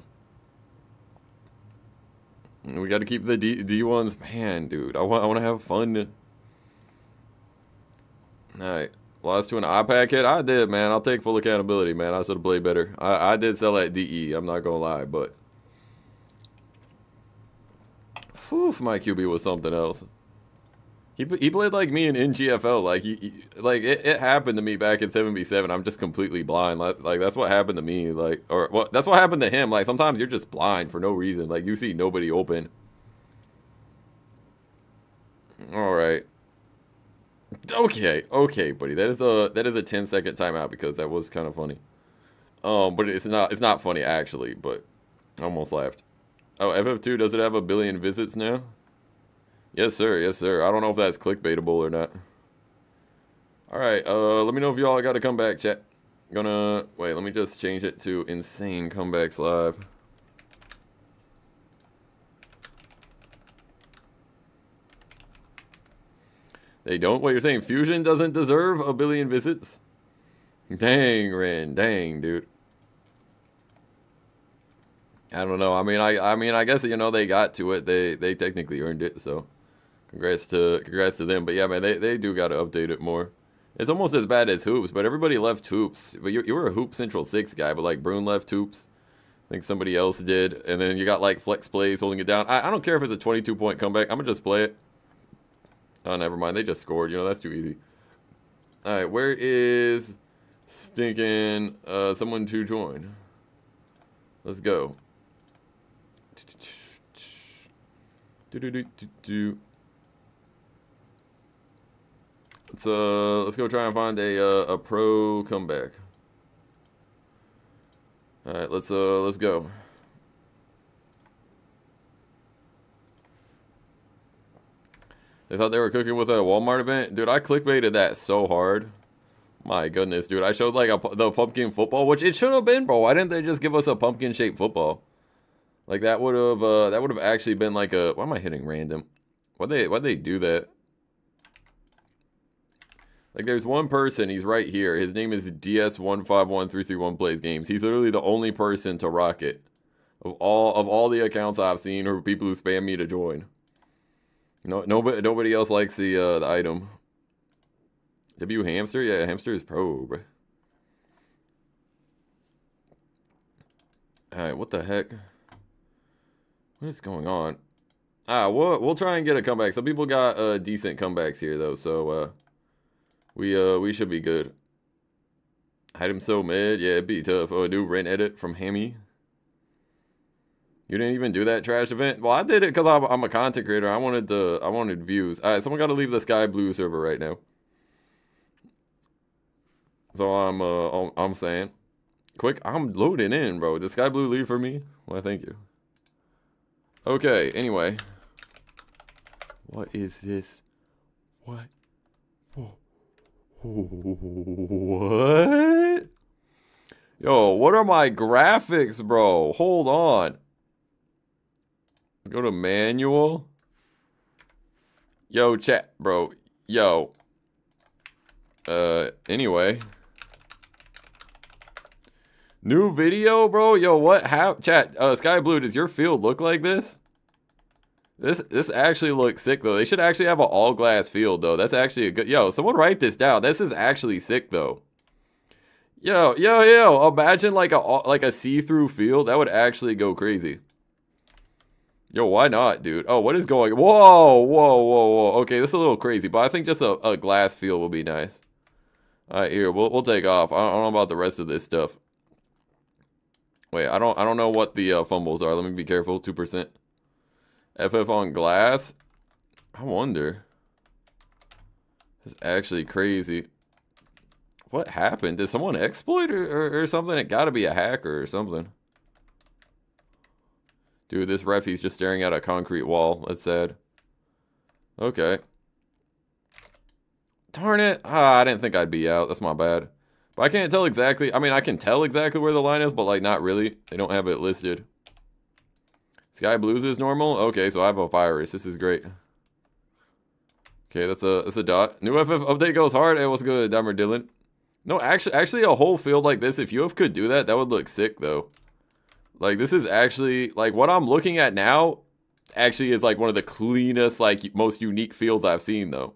S1: We got to keep the D, D ones, man, dude. I want I want to have fun. All right, lost to an iPad kit. I did, man. I'll take full accountability, man. I should have played better. I I did sell at DE. I'm not gonna lie, but. Whew, my QB was something else. He, he played like me in NGFL. Like he, he like it, it, happened to me back in 7v7. I'm just completely blind. Like, like that's what happened to me. Like or well, that's what happened to him. Like sometimes you're just blind for no reason. Like you see nobody open. All right. Okay, okay, buddy. That is a that is a 10 second timeout because that was kind of funny. Um, but it's not it's not funny actually. But I almost laughed. Oh, FF2 does it have a billion visits now? Yes, sir. Yes, sir. I don't know if that's clickbaitable or not. Alright, uh, let me know if y'all got to come back, chat. Gonna... Wait, let me just change it to Insane Comebacks Live. They don't? What, you're saying Fusion doesn't deserve a billion visits? Dang, Ren. Dang, dude. I don't know. I mean, I I mean, I guess you know they got to it. They they technically earned it. So, congrats to congrats to them. But yeah, man, they they do got to update it more. It's almost as bad as hoops, but everybody left hoops. But you, you were a hoop central six guy, but like Brune left hoops. I think somebody else did. And then you got like flex plays holding it down. I, I don't care if it's a 22 point comeback. I'm to just play it. Oh, never mind. They just scored. You know, that's too easy. All right, where is stinking uh, someone to join? Let's go. Let's uh let's go try and find a uh, a pro comeback. All right, let's uh let's go. They thought they were cooking with a Walmart event, dude. I clickbaited that so hard. My goodness, dude. I showed like a, the pumpkin football, which it should have been, bro. Why didn't they just give us a pumpkin shaped football? Like that would have uh that would have actually been like a why am I hitting random? Why they why they do that? Like there's one person, he's right here. His name is DS151331 plays games. He's literally the only person to rock it. Of all of all the accounts I've seen or people who spam me to join. No nobody nobody else likes the uh the item. W hamster? Yeah, hamster is pro, bro. Alright, what the heck? What is going on? Ah, we'll, we'll try and get a comeback. Some people got uh, decent comebacks here, though, so uh, we uh we should be good. Him so mid, yeah, it'd be tough. Oh, a new rent edit from Hammy. You didn't even do that trash event? Well, I did it because I'm, I'm a content creator. I wanted the I wanted views. All right, someone got to leave the Sky Blue server right now. So I'm uh I'm saying, quick, I'm loading in, bro. Did Sky Blue leave for me? Well, thank you. Okay, anyway. What is this? What? What? Yo, what are my graphics, bro? Hold on. Go to manual. Yo, chat, bro. Yo. Uh, anyway. New video, bro? Yo, what? How? Chat, uh, Sky Blue, does your field look like this? This this actually looks sick, though. They should actually have an all-glass field, though. That's actually a good... Yo, someone write this down. This is actually sick, though. Yo, yo, yo. Imagine, like, a like a see-through field. That would actually go crazy. Yo, why not, dude? Oh, what is going... Whoa, whoa, whoa, whoa. Okay, this is a little crazy, but I think just a, a glass field will be nice. All right, here. We'll, we'll take off. I don't, I don't know about the rest of this stuff. Wait, I don't I don't know what the uh, fumbles are. Let me be careful. 2%. FF on glass? I wonder. This is actually crazy. What happened? Did someone exploit or, or, or something? It gotta be a hacker or something. Dude, this ref, he's just staring at a concrete wall. That's sad. Okay. Darn it. Ah, I didn't think I'd be out. That's my bad. But I can't tell exactly. I mean, I can tell exactly where the line is, but like not really. They don't have it listed. Sky Blues is normal? Okay, so I have a virus. This is great. Okay, that's a that's a dot. New FF update goes hard. Hey, what's good, Dimer Dillon? No, actually, actually, a whole field like this, if UF could do that, that would look sick, though. Like, this is actually, like, what I'm looking at now actually is, like, one of the cleanest, like, most unique fields I've seen, though.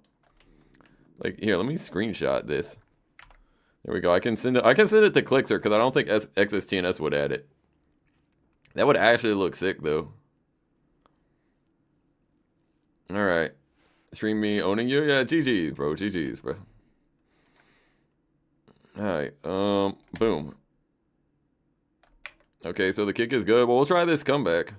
S1: Like, here, let me screenshot this. There we go. I can send it. I can send it to Clixer because I don't think S XSTNS would add it. That would actually look sick though. All right, stream me owning you. Yeah, GG's, bro. GG's, bro. All right. Um. Boom. Okay, so the kick is good. Well, we'll try this comeback.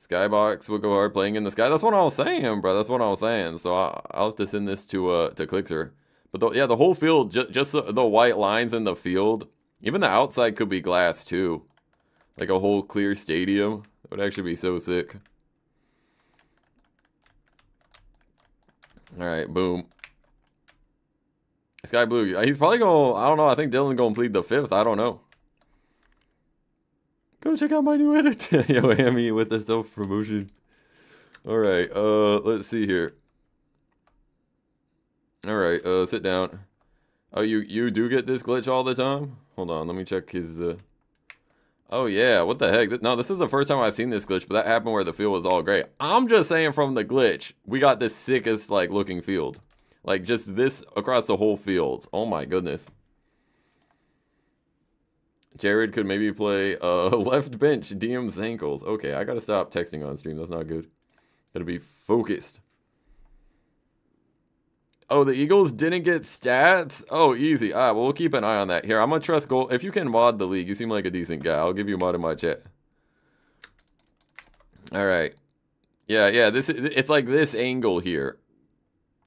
S1: Skybox will go hard playing in the sky. That's what I was saying, bro. That's what I was saying. So I, will have to send this to uh to Clixer. But the, yeah, the whole field, ju just the, the white lines in the field, even the outside could be glass too. Like a whole clear stadium. It would actually be so sick. Alright, boom. Sky Blue, he's probably going, to I don't know, I think Dillon going to plead the fifth. I don't know. Go check out my new edit. Yo, Hammy with the self-promotion. Alright, uh, let's see here. All right, uh, sit down. Oh, you you do get this glitch all the time? Hold on, let me check his. Uh... Oh yeah, what the heck? No, this is the first time I've seen this glitch, but that happened where the field was all gray. I'm just saying from the glitch, we got the sickest like looking field. Like, just this across the whole field. Oh my goodness. Jared could maybe play uh, left bench, DM's ankles. Okay, I gotta stop texting on stream. That's not good. Gotta be focused. Oh, the Eagles didn't get stats? Oh, easy. All right, well, we'll keep an eye on that. Here, I'm to trust Gold. If you can mod the league, you seem like a decent guy. I'll give you a mod in my chat. All right. Yeah, yeah, this it's like this angle here.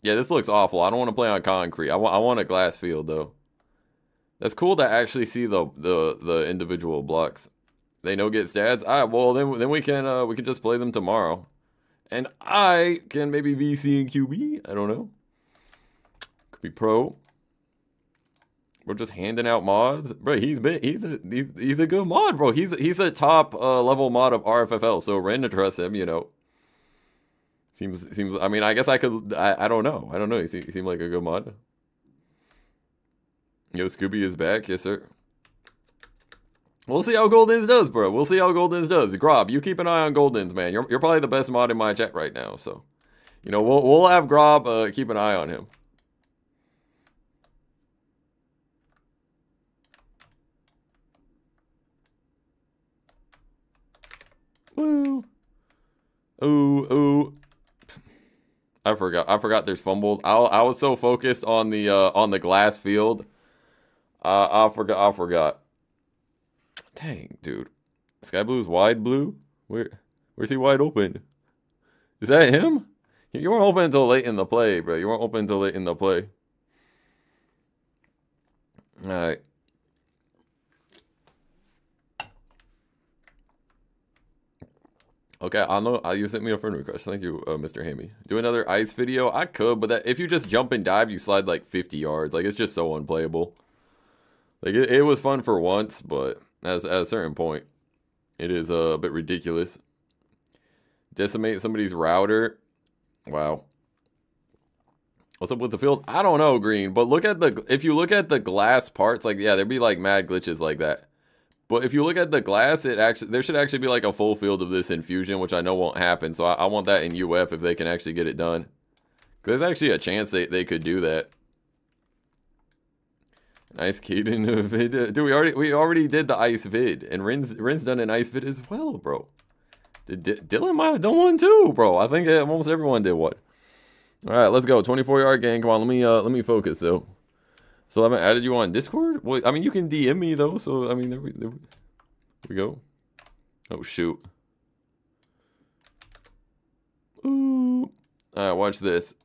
S1: Yeah, this looks awful. I don't want to play on concrete. I, wa I want a glass field, though. That's cool to actually see the, the, the individual blocks. They no get stats? All right, well, then, then we can uh, we can just play them tomorrow. And I can maybe VC and QB. I don't know. Could be pro. We're just handing out mods, bro. He's been he's a he's, he's a good mod, bro. He's he's a top uh, level mod of RFFL, so Ren trust him, you know. Seems seems. I mean, I guess I could. I, I don't know. I don't know. He seemed like a good mod. Yo, Scooby is back. Yes, sir. We'll see how Goldens does, bro. We'll see how Goldens does. Grob, you keep an eye on Goldens, man. You're, you're probably the best mod in my chat right now. So, you know, we'll, we'll have Grob uh, keep an eye on him. Woo. Ooh, ooh. I forgot. I forgot there's fumbles. I, I was so focused on the uh, on the glass field. Uh, I forgot. I forgot. Dang, dude. Sky Blue's wide blue? Where where's he wide open? Is that him? You weren't open until late in the play, bro. You weren't open until late in the play. Alright. Okay, I know uh, you sent me a friend request. Thank you, uh, Mr. Hammy. Do another ice video? I could, but that if you just jump and dive, you slide like 50 yards. Like it's just so unplayable. Like it, it was fun for once, but as at a certain point, it is uh, a bit ridiculous. Decimate somebody's router. Wow. What's up with the field? I don't know, Green. But look at the if you look at the glass parts, like yeah, there'd be like mad glitches like that. But if you look at the glass, it actually there should actually be like a full field of this infusion, which I know won't happen. So I, I want that in UF if they can actually get it done. There's actually a chance they, they could do that. Nice Caden vid. Dude, we already we already did the ice vid. And Rin's, Rin's done an ice vid as well, bro. Did D Dillon might have done one too, bro. I think almost everyone did one. All right, let's go. 24 yard game. Come on, let me uh let me focus though. So I added you on Discord? Well, I mean, you can DM me, though. So, I mean, there we, there we go. Oh, shoot. Ooh. All right, watch this.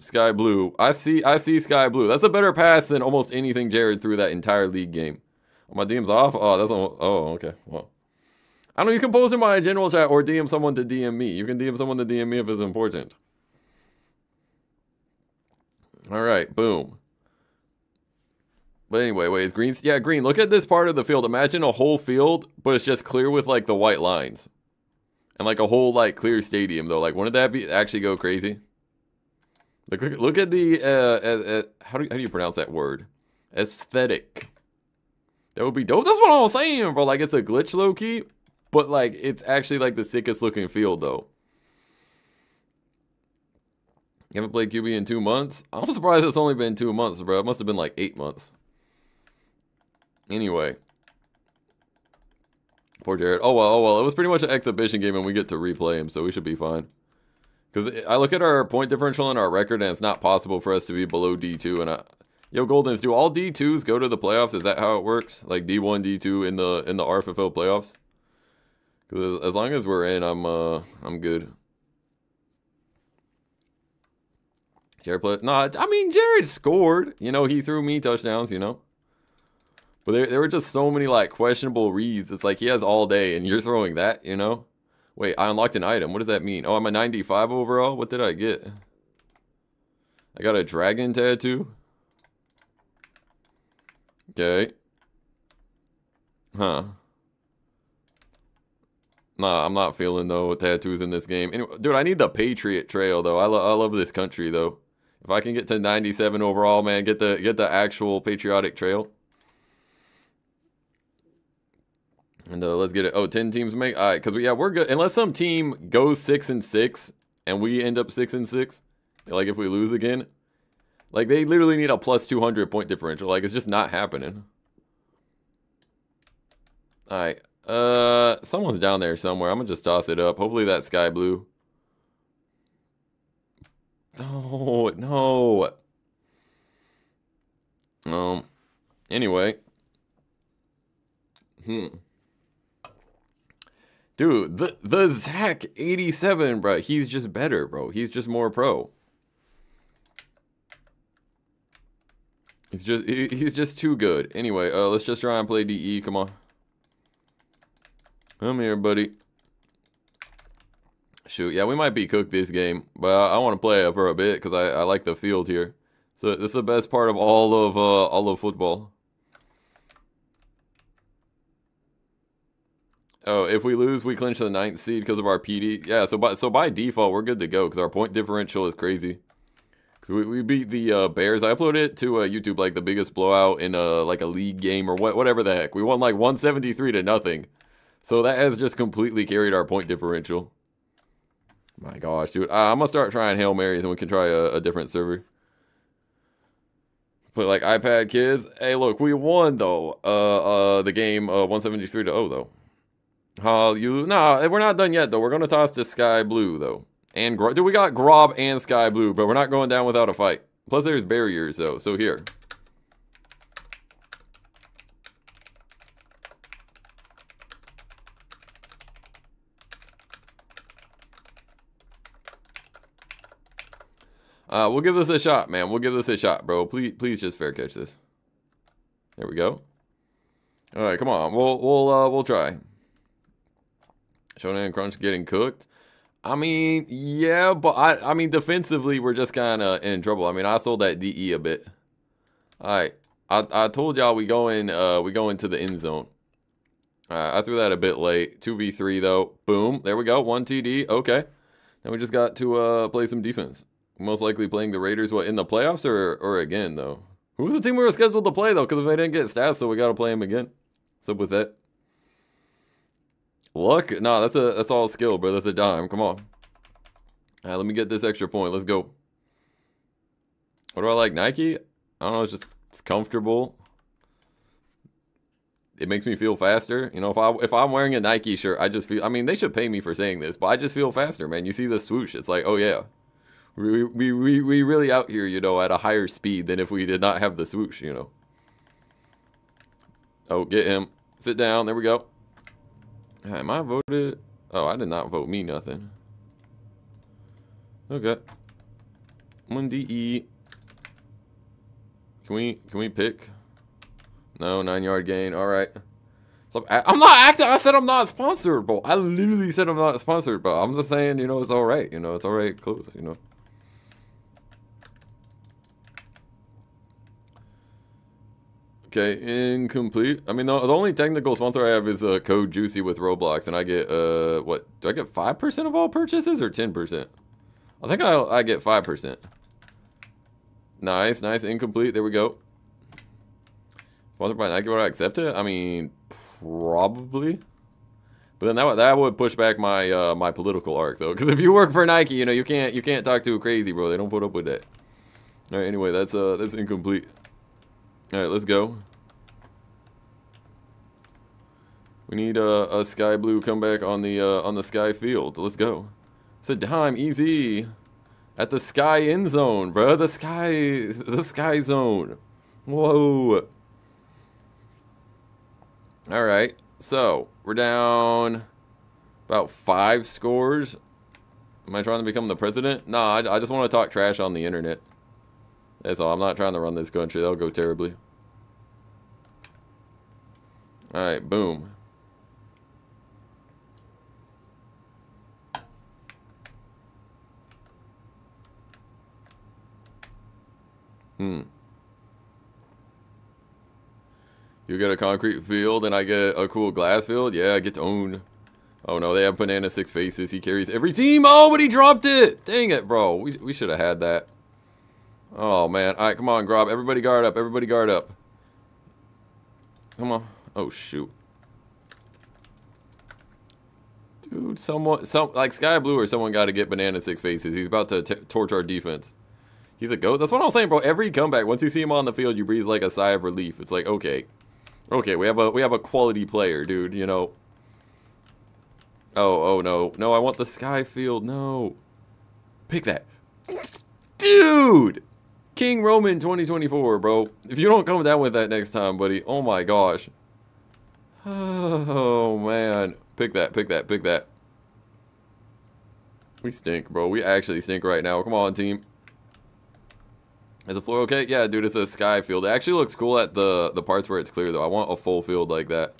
S1: Sky Blue. I see I see Sky Blue. That's a better pass than almost anything Jared threw that entire league game. My DM's off? Oh, that's... Oh, okay. Well. I don't know. You can post in my general chat or DM someone to DM me. You can DM someone to DM me if it's important. All right. Boom. But anyway, wait, is green? Yeah, green. Look at this part of the field. Imagine a whole field, but it's just clear with like the white lines. And like a whole like clear stadium though. Like wouldn't that be actually go crazy? Look, look, look at the, uh, uh, uh, how, do you, how do you pronounce that word? Aesthetic. That would be dope. That's what I was saying, bro. Like it's a glitch low key, but like it's actually like the sickest looking field though. You haven't played QB in two months? I'm surprised it's only been two months, bro. It must have been like eight months. Anyway. Poor Jared. Oh, well, oh, well. It was pretty much an exhibition game, and we get to replay him, so we should be fine. Because I look at our point differential and our record, and it's not possible for us to be below D2. And I, Yo, Goldens, do all D2s go to the playoffs? Is that how it works? Like D1, D2 in the in the RFFL playoffs? Because as long as we're in, I'm uh I'm good. Jared played. No, I mean Jared scored. You know, he threw me touchdowns. You know. But there, there were just so many like questionable reads. It's like he has all day, and you're throwing that. You know. Wait, I unlocked an item. What does that mean? Oh, I'm a 95 overall. What did I get? I got a dragon tattoo. Okay. Huh. Nah, I'm not feeling no tattoos in this game. Anyway, dude, I need the Patriot Trail though. I, lo I love this country though. If I can get to 97 overall, man, get the get the actual patriotic trail. And uh, let's get it. Oh, 10 teams make. All right, because we, yeah, we're good. Unless some team goes six and six, and we end up six and six, like if we lose again, Like, they literally need a plus 200 point differential. Like, it's just not happening. Alright. Uh, someone's down there somewhere. I'm gonna just toss it up. Hopefully that sky blue. No, no. Um, anyway. Hmm. Dude, the the Zach 87, bro. He's just better, bro. He's just more pro. He's just he, he's just too good. Anyway, uh, let's just try and play DE. Come on. Come here, buddy. Shoot, yeah, we might be cooked this game, but I, I want to play it for a bit because I, I like the field here. So this is the best part of all of uh, all of football. Oh, if we lose, we clinch the ninth seed because of our PD. Yeah, so by so by default, we're good to go because our point differential is crazy. Because we, we beat the uh, Bears. I uploaded it to uh, YouTube like the biggest blowout in a like a league game or what whatever the heck. We won like 173 to nothing. So that has just completely carried our point differential. My gosh, dude. Uh, I'm going to start trying Hail Marys and we can try a, a different server. Put like iPad kids. Hey, look, we won though. Uh, uh, the game uh, 173 to 0 though. How you? Nah, we're not done yet though. We're gonna toss to Sky Blue though. And dude, we got Grob and Sky Blue, but we're not going down without a fight. Plus, there's barriers though. So here. Uh, we'll give this a shot, man. We'll give this a shot, bro. Please, please just fair catch this. There we go. All right, come on. We'll we'll uh, we'll try. Shonen Crunch getting cooked. I mean, yeah, but I I mean defensively we're just kind of in trouble. I mean, I sold that DE a bit. All right. I I told y'all we go in uh we go into the end zone. I threw that a bit late. 2v3 though. Boom. There we go. 1 TD. Okay. Now we just got to uh play some defense. Most likely playing the Raiders what in the playoffs or or again though. Who was the team we were scheduled to play though? Because if they didn't get stats, so we got to play them again. What's up with that? Luck? Nah, that's a that's all skill, bro. That's a dime. Come on. All right, let me get this extra point. Let's go. What do I like? Nike? I don't know. It's just it's comfortable. It makes me feel faster. You know, if I if I'm wearing a Nike shirt, I just feel. I mean, they should pay me for saying this, but I just feel faster, man. You see the swoosh? It's like, oh yeah, we we we we really out here, you know, at a higher speed than if we did not have the swoosh, you know. Oh, get him. Sit down. There we go. Am I voted? Oh, I did not vote me nothing. Okay. One DE. Can we can we pick? No, nine yard gain. All right. So I'm not acting. I said I'm not sponsored, bro. I literally said I'm not sponsored, but I'm just saying, you know, it's all right. You know, it's all right. Close. You know. Okay, incomplete. I mean, the, the, only technical sponsor I have is uh, code Juicy with Roblox, and I get uh, what do I get? Five percent of all purchases or ten percent? I think I I get five percent. Nice, nice, incomplete. There we go. Sponsored by Nike, would I accept it? I mean, probably. But then that that would push back my uh, my political arc though, because if you work for Nike, you know you can't you can't talk too crazy, bro. They don't put up with that. All right, anyway, that's uh that's incomplete. All right, let's go. We need a, a sky blue comeback on the uh, on the sky field. Let's go. It's a dime, easy. At the sky end zone, bro. The sky, the sky zone. Whoa. All right, so we're down about five scores. Am I trying to become the president? Nah, I, I just want to talk trash on the internet. That's all. I'm not trying to run this country. That'll go terribly. Alright, boom. Hmm. You get a concrete field and I get a cool glass field? Yeah, I get to own. Oh no, they have Banana Six Faces. He carries every team. Oh, but he dropped it. Dang it, bro. We, we should have had that. Oh, man. All right, come on, Grob. Everybody guard up. Everybody guard up. Come on. Oh, shoot. Dude, someone, some like Sky Blue or someone got to get Banana Six Faces. He's about to torch our defense. He's a goat. That's what I'm saying, bro. Every comeback, once you see him on the field, you breathe like a sigh of relief. It's like, okay, okay, we have a we have a quality player, dude. You know. Oh, oh no, no! I want the sky field. No, pick that, dude. King Roman 2024, bro. If you don't come down with that next time, buddy, oh my gosh. Oh man, pick that, pick that, pick that. We stink, bro. We actually stink right now. Come on, team. Is the floor okay? Yeah, dude, it's a sky field. It actually looks cool at the, the parts where it's clear, though. I want a full field like that.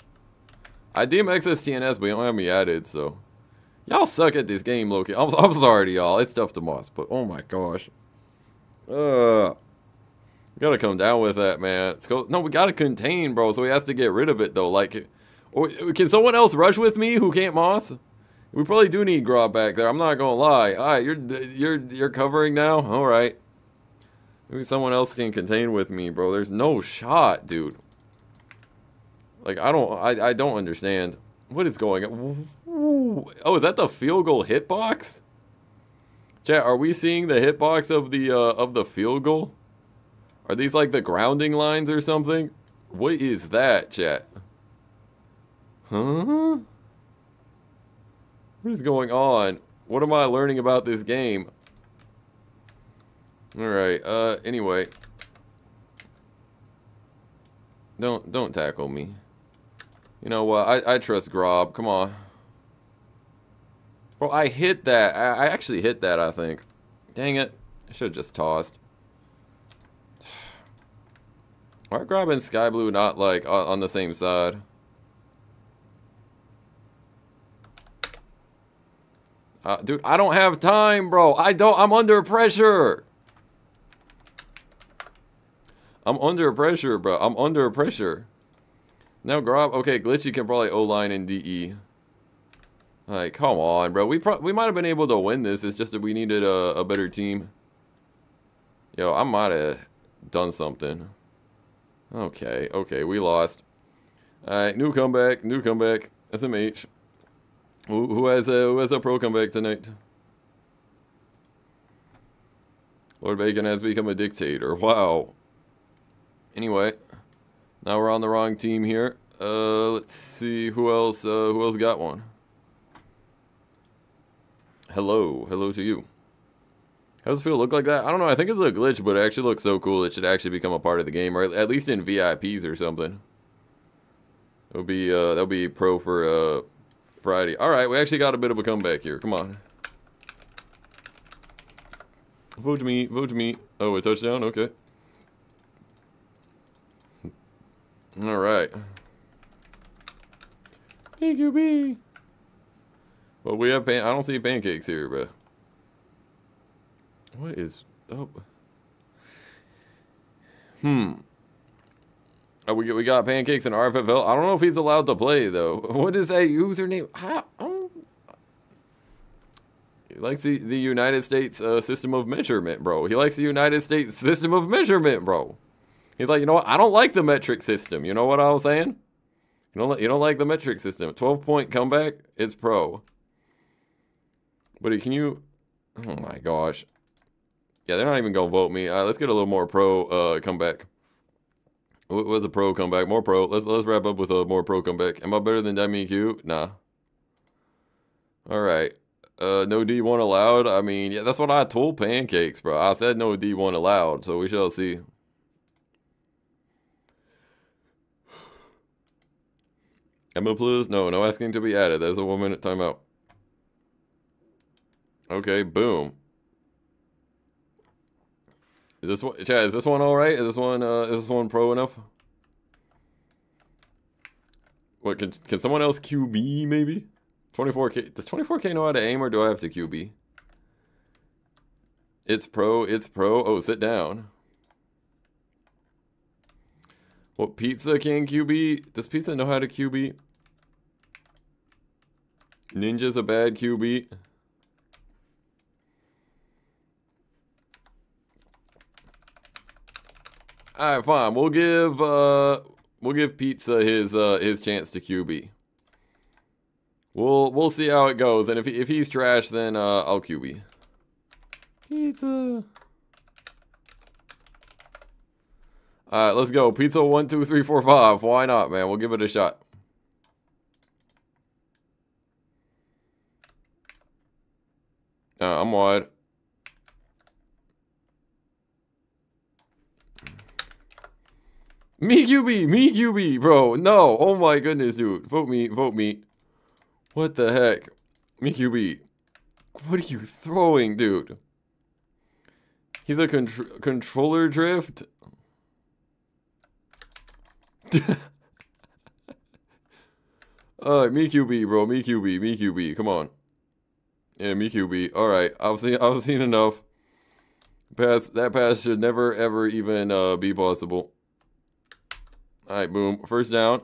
S1: I DMX TNS, but you don't have me added, so... Y'all suck at this game, low-key. I'm, I'm sorry to y'all. It's tough to moss, but oh my gosh. Uh, gotta come down with that, man. Go. No, we gotta contain, bro, so he has to get rid of it, though. Like, or, can someone else rush with me who can't moss? We probably do need Grob back there. I'm not gonna lie. All right, you're you're you're covering now. All right. Maybe someone else can contain with me, bro. There's no shot, dude. Like, I don't, I, I don't understand. What is going on? Oh, is that the field goal hitbox? Chat, are we seeing the hitbox of the, uh, of the field goal? Are these like the grounding lines or something? What is that, chat? Huh? What is going on? What am I learning about this game? Alright, uh, anyway. Don't, don't tackle me. You know what, I, I trust Grob, come on. Bro, I hit that, I, I actually hit that, I think. Dang it, I should have just tossed. Why are Grob and Sky Blue not, like, on, on the same side? Uh, dude, I don't have time, bro. I don't, I'm under pressure. I'm under pressure, bro. I'm under pressure. Now, Grob. Okay, Glitchy can probably O-line in DE. Like, come on, bro. We we might have been able to win this. It's just that we needed a, a better team. Yo, I might have done something. Okay, okay, we lost. Alright, new comeback, new comeback. SMH. Who, who has a who has a pro comeback tonight? Lord Bacon has become a dictator. Wow. Anyway, now we're on the wrong team here. Uh, let's see who else. Uh, who else got one? Hello, hello to you. How does it feel look like that? I don't know. I think it's a glitch, but it actually looks so cool. It should actually become a part of the game, or at least in VIPs or something. It'll be uh, that'll be pro for uh, Friday. All right, we actually got a bit of a comeback here. Come on. Vote me, vote to me. Oh, a touchdown. Okay. All right. PQB. Well, we have pan. I don't see pancakes here, but what is? Oh. Hmm. Oh, we we got pancakes and RFFL. I don't know if he's allowed to play though. What is that username? How? Oh. He likes the, the United States uh, system of measurement, bro. He likes the United States system of measurement, bro. He's like, you know what? I don't like the metric system. You know what I was saying? You don't, you don't like the metric system. 12 point comeback, it's pro. But can you... Oh my gosh. Yeah, they're not even going to vote me. let's get a little more pro uh, comeback. What was a pro comeback? More pro. Let's let's wrap up with a more pro comeback. Am I better than Demi Q? Nah. All right. Uh, no D1 allowed. I mean, yeah, that's what I told Pancakes, bro. I said no D1 allowed, so we shall see. Emma, please? No, no asking to be added. There's a one minute timeout. Okay, boom. Is this one, Chad, is this one alright? Is this one, uh, is this one pro enough? What, can, can someone else QB, maybe? 24K, does 24K know how to aim, or do I have to QB? It's pro, it's pro. Oh, sit down. What, Pizza can QB? Does Pizza know how to QB? Ninja's a bad QB. All right, fine. We'll give uh, we'll give Pizza his uh, his chance to QB. We'll we'll see how it goes, and if he, if he's trash, then uh, I'll QB. Pizza. All right, let's go. Pizza one, two, three, four, five. Why not, man? We'll give it a shot. Uh, I'm wide. Me QB, me QB, bro. No, oh my goodness, dude. Vote me, vote me. What the heck? Me QB. What are you throwing, dude? He's a contr controller drift? Alright, me QB, bro. Me QB, me QB. Come on. Yeah, me QB. Alright, I've seen I've seen enough. Pass that pass should never ever even uh, be possible. Alright, boom. First down.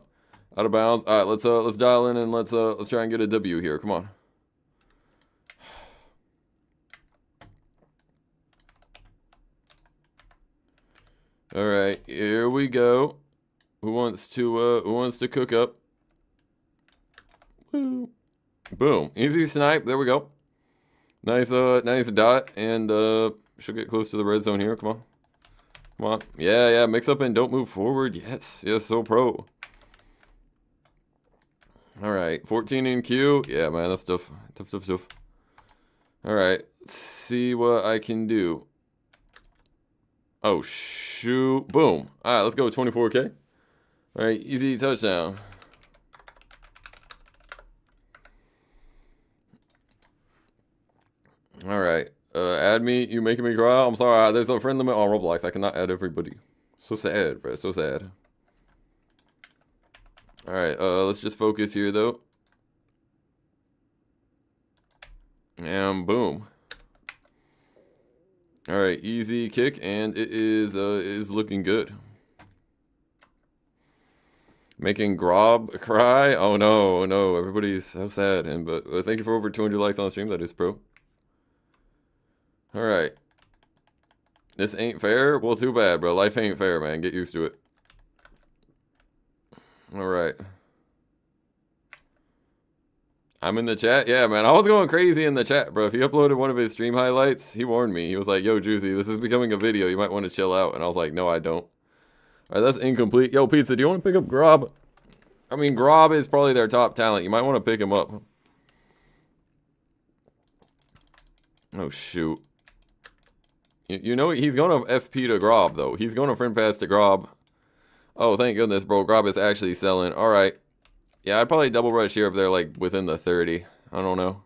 S1: Out of bounds. Alright, let's uh let's dial in and let's uh let's try and get a W here. Come on. Alright, here we go. Who wants to uh who wants to cook up? Woo. Boom. Easy snipe. There we go. Nice uh nice dot and uh should get close to the red zone here. Come on. Come on. Yeah, yeah. Mix up and don't move forward. Yes. Yes, so pro. Alright. 14 in Q. Yeah, man, that's tough. Tough, tough, tough. Alright. Let's see what I can do. Oh, shoot. Boom. Alright, let's go 24K. Alright, easy touchdown. Alright. Uh, add me. You're making me cry? I'm sorry. There's a friend limit on Roblox. I cannot add everybody. So sad, bro. So sad. Alright, uh, let's just focus here, though. And boom. Alright, easy kick, and it is, uh, is looking good. Making Grob cry? Oh no, no, everybody's so sad. And but uh, thank you for over 200 likes on the stream. That is pro. Alright. This ain't fair? Well, too bad, bro. Life ain't fair, man. Get used to it. Alright. I'm in the chat? Yeah, man. I was going crazy in the chat, bro. If he uploaded one of his stream highlights, he warned me. He was like, yo, Juicy, this is becoming a video. You might want to chill out. And I was like, no, I don't. Alright, that's incomplete. Yo, Pizza, do you want to pick up Grob? I mean, Grob is probably their top talent. You might want to pick him up. Oh, shoot. You, know, he's going to FP to Grob, though. He's going to friend pass to Grob. Oh, thank goodness, bro. Grob is actually selling. Alright. Yeah, I'd probably double rush here if they're, like, within the 30. I don't know.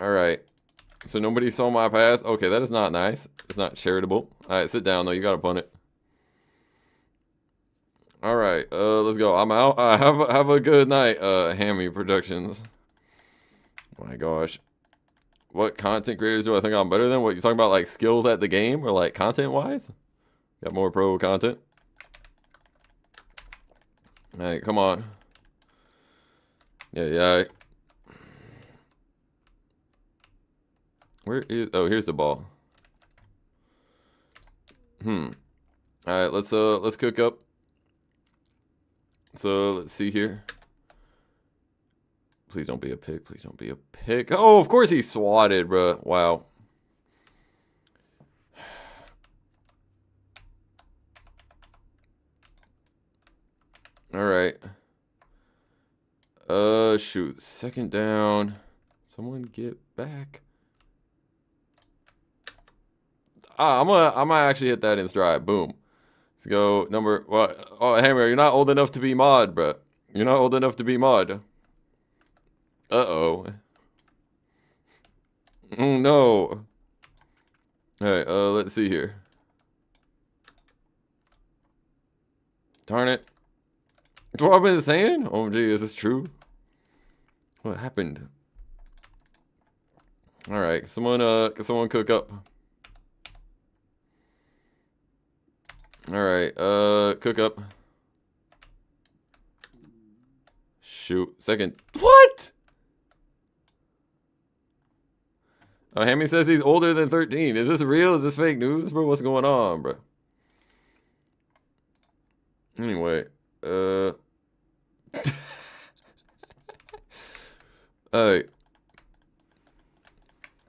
S1: Alright. So nobody saw my pass? Okay, that is not nice. It's not charitable. Alright, sit down, though. You gotta punt it. Alright, uh, let's go. I'm out. Uh, have, a, have a good night, uh, Hammy Productions. My gosh. What content creators do I think I'm better than? What, you talking about, like, skills at the game? Or, like, content-wise? Got more pro content? Alright, come on. Yeah, yeah. Where is... Oh, here's the ball. Hmm. Alright, let's, uh, let's cook up. So, let's see here. Please don't be a pick. Please don't be a pick. Oh, of course he swatted, bro. Wow. Alright. Uh, shoot. Second down. Someone get back. Ah, I'm gonna, I'm gonna actually hit that in stride. Boom. Let's go number, what? Oh, Hammer, you're not old enough to be mod, bro. You're not old enough to be mod. Uh-oh. Oh, no. Alright, uh, let's see here. Darn it. What I've been saying? Oh, gee, is this true? What happened? Alright, someone, uh, can someone cook up? Alright, uh, cook up. Shoot. Second. What? Oh, Hammy says he's older than 13. Is this real? Is this fake news, bro? What's going on, bro? Anyway, uh. Alright.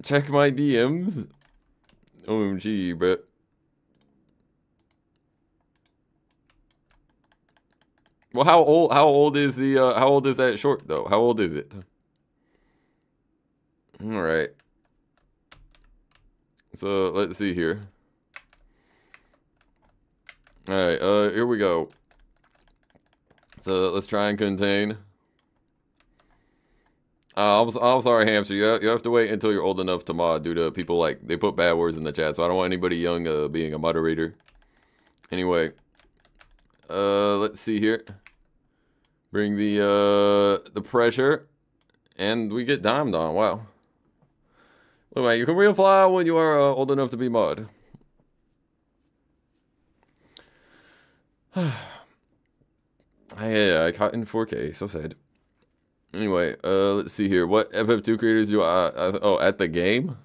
S1: Check my DMs. OMG, bro. Well, how old? How old is the? Uh, how old is that short though? How old is it? All right. So let's see here. All right. Uh, here we go. So let's try and contain. Uh, I'm, I'm sorry, Hamster. You have, you have to wait until you're old enough to mod due to people like, they put bad words in the chat, so I don't want anybody young uh, being a moderator. Anyway, uh, let's see here. Bring the, uh, the pressure, and we get dimed on. Wow. Man, you can reapply when you are uh, old enough to be mod. yeah, I caught in 4K. So sad. Anyway, uh, let's see here. What FF2 creators do I, I oh, at the game?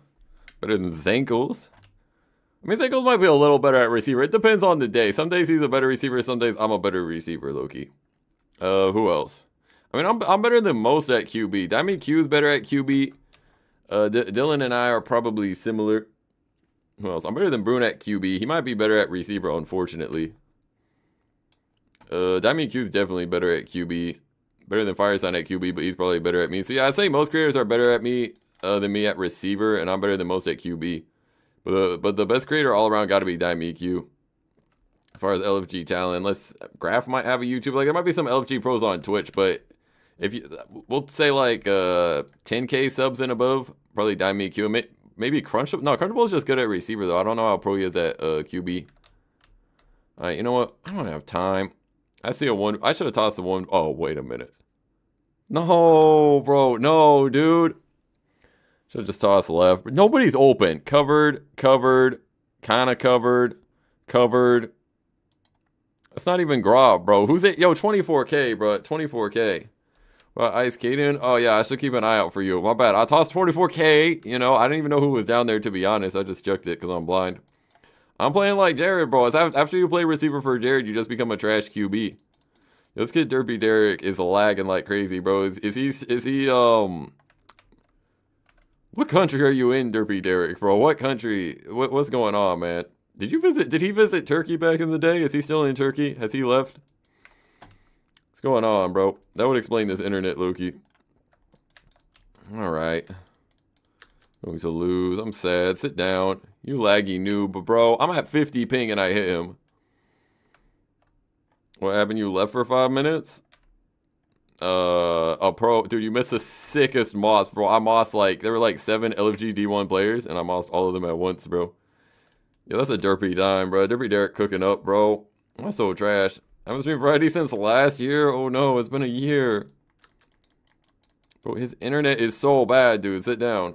S1: Better than Zankles? I mean, Zankles might be a little better at receiver. It depends on the day. Some days he's a better receiver. Some days I'm a better receiver, low-key. Uh, who else? I mean, I'm, I'm better than most at QB. Diamond Q's better at QB. Uh, D Dillon and I are probably similar. Who else? I'm better than Brune at QB. He might be better at receiver, unfortunately. Uh, Diamond Q's definitely better at QB better than Firesign at QB, but he's probably better at me. So yeah, I'd say most creators are better at me uh, than me at receiver, and I'm better than most at QB. But the, but the best creator all around got to be DimeEQ. As far as LFG talent, unless Graph might have a YouTube, like there might be some LFG pros on Twitch, but if you, we'll say like uh, 10k subs and above, probably DimeEQ. Maybe Crunch, no, Crunchable is just good at receiver though. I don't know how pro he is at uh, QB. All right, you know what? I don't have time. I see a one. I should have tossed a one. Oh, wait a minute. No, bro. No, dude. Should have just tossed left. Nobody's open. Covered, covered, kind of covered, covered. That's not even Grob, bro. Who's it? Yo, 24K, bro. 24K. Well, Ice Caden. Oh, yeah, I should keep an eye out for you. My bad. I tossed 24K. You know, I didn't even know who was down there, to be honest. I just chucked it because I'm blind. I'm playing like Jared, bro. It's after you play receiver for Jared, you just become a trash QB. This kid Derpy Derek is lagging like crazy, bro. Is, is he, is he, um... What country are you in, Derpy Derek, bro? What country? What, what's going on, man? Did you visit, did he visit Turkey back in the day? Is he still in Turkey? Has he left? Going on, bro? That would explain this internet, low-key. Alright. Going to lose. I'm sad. Sit down. You laggy noob. Bro, I'm at 50 ping and I hit him. What happened? You left for five minutes? Uh, a pro. Dude, you missed the sickest moss, bro. I mossed like, there were like seven LFG D1 players and I mossed all of them at once, bro. Yeah, that's a derpy dime, bro. Derpy Derek cooking up, bro. I'm so trash. I haven't been Friday since last year. Oh no, it's been a year. Bro, his internet is so bad, dude. Sit down.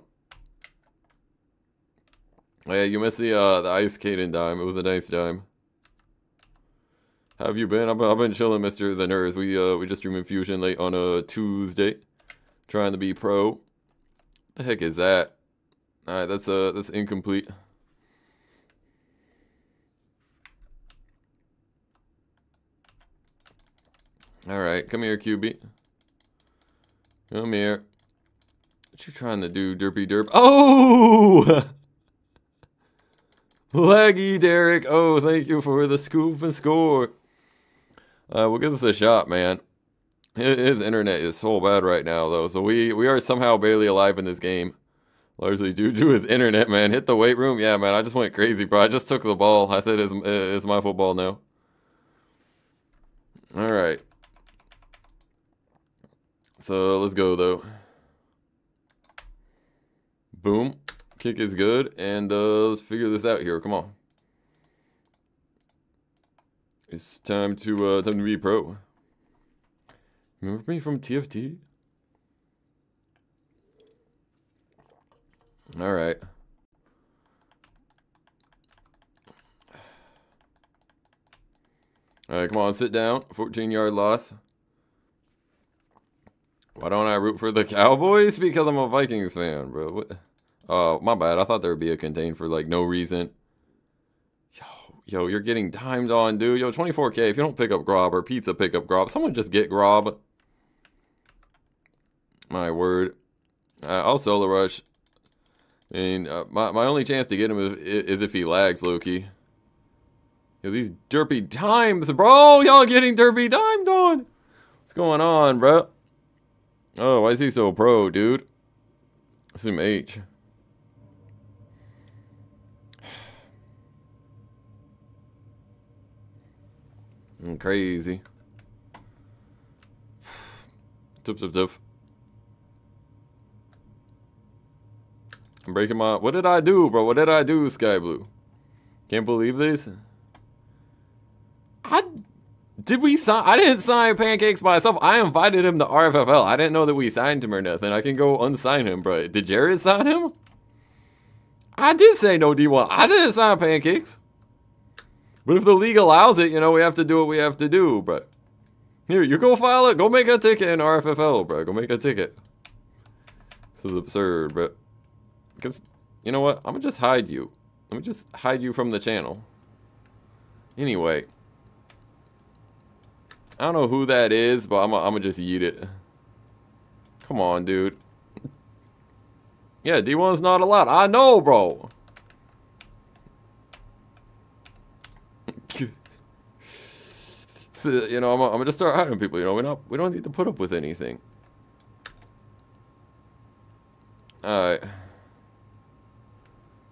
S1: Oh, yeah, you missed the uh the ice Caden dime. It was a nice dime. Have you been? I've, I've been chilling, Mister the Nurse. We uh we just streamed Infusion late on a Tuesday, trying to be pro. What the heck is that? All right, that's uh that's incomplete. All right, come here, QB. Come here. What you trying to do, derpy derp? Oh! Laggy, Derek. Oh, thank you for the scoop and score. Uh, we'll give this a shot, man. His, internet is so bad right now, though. So we, we are somehow barely alive in this game. Largely due to his internet, man. Hit the weight room? Yeah, man. I just went crazy, bro. I just took the ball. I said it's, it's my football now. All right. So let's go, though. Boom. Kick is good, and uh, let's figure this out here. Come on. It's time to uh, time to be pro. Remember me from TFT? All right. All right, come on, sit down. 14 yard loss. Why don't I root for the Cowboys? Because I'm a Vikings fan, bro. Oh, my bad. I thought there would be a contain for like no reason. Yo, yo, you're getting timed on, dude. Yo, 24k. If you don't pick up Grob or Pizza pick up Grob, someone just get Grob. My word. Uh, I'll solo rush. I mean, uh, my, my only chance to get him is, is if he lags, low-key. Yo, these derpy times, bro. Y'all getting derpy dimed on. What's going on, bro? Oh, why is he so pro, dude? Him H. Mm, crazy. Tough, tough, tough. I'm breaking my... What did I do, bro? What did I do, Sky Blue? Can't believe this. I... Did we sign... I didn't sign Pancakes myself. I invited him to RFFL. I didn't know that we signed him or nothing. I can go unsign him, bro. Did Jared sign him? I did say no D1. I didn't sign Pancakes. But if the league allows it, you know, we have to do what we have to do, bro. Here, you go file it. Go make a ticket in RFFL, bro. Go make a ticket. This is absurd, bro. Because, you know what? I'm going to just hide you. Let me just hide you from the channel. Anyway. I don't know who that is, but I'm going to just eat it. Come on, dude. Yeah, D1's not a lot. I know, bro. so, you know, I'm, I'm gonna start hiring people. You know, we not we don't need to put up with anything. All right.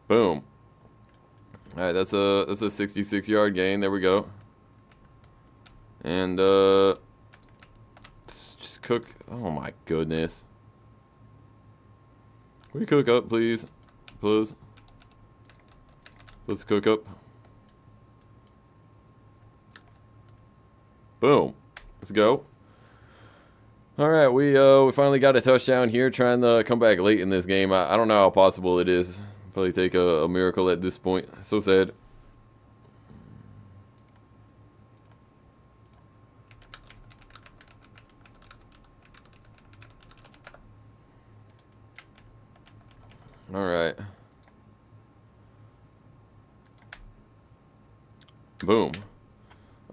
S1: Boom. All right, that's a that's a 66 yard gain. There we go. And uh, just cook. Oh my goodness. You cook up, please? Please. Let's cook up. Boom. Let's go. All right, we uh we finally got a touchdown here, trying to come back late in this game. I, I don't know how possible it is. Probably take a, a miracle at this point. So sad. All right. Boom.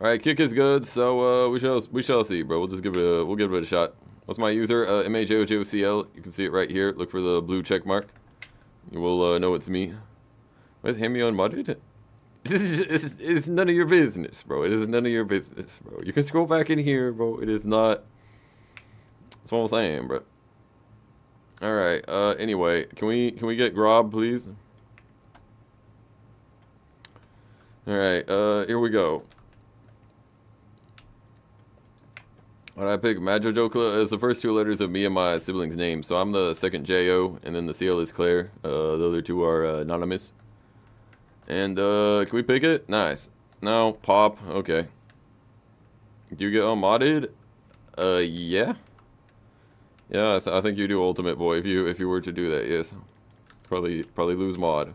S1: All right, kick is good, so uh, we shall we shall see, bro. We'll just give it a we'll give it a shot. What's my user? Uh, MAJOJOCL. You can see it right here. Look for the blue check mark. You will uh, know it's me. Is Hammy unmudded? This is just, it's, it's none of your business, bro. It is none of your business, bro. You can scroll back in here, bro. It is not. That's what I'm saying, bro. All right. Uh, anyway, can we can we get Grob, please? All right. Uh, here we go. What I pick? Majojo is the first two letters of me and my sibling's name. So I'm the second J-O, and then the CL is Claire. Uh, the other two are uh, anonymous. And uh, can we pick it? Nice. No, pop. Okay. Do you get unmodded? Uh, yeah. Yeah, I, th I, think you do Ultimate Boy if you if you were to do that. Yes. Probably probably lose mod.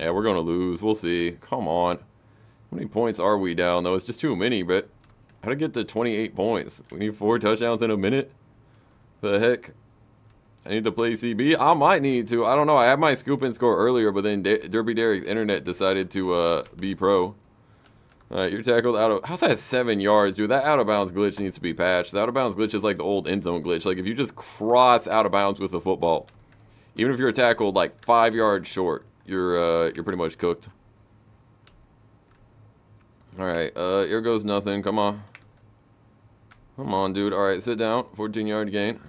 S1: Yeah, we're gonna lose. We'll see. Come on. How many points are we down, though? It's just too many, but how to get to 28 points? We need four touchdowns in a minute? The heck? I need to play CB? I might need to. I don't know. I had my scoop and score earlier, but then D Derpy Derek's internet decided to uh, be pro. You're tackled out of... How's that seven yards, dude? That out-of-bounds glitch needs to be patched. The out-of-bounds glitch is like the old end zone glitch. Like, if you just cross out of bounds with the football, even if you're tackled like five yards short, you're uh, you're pretty much cooked. Alright, uh, here goes nothing. Come on. Come on, dude. Alright, sit down. 14 yard gain.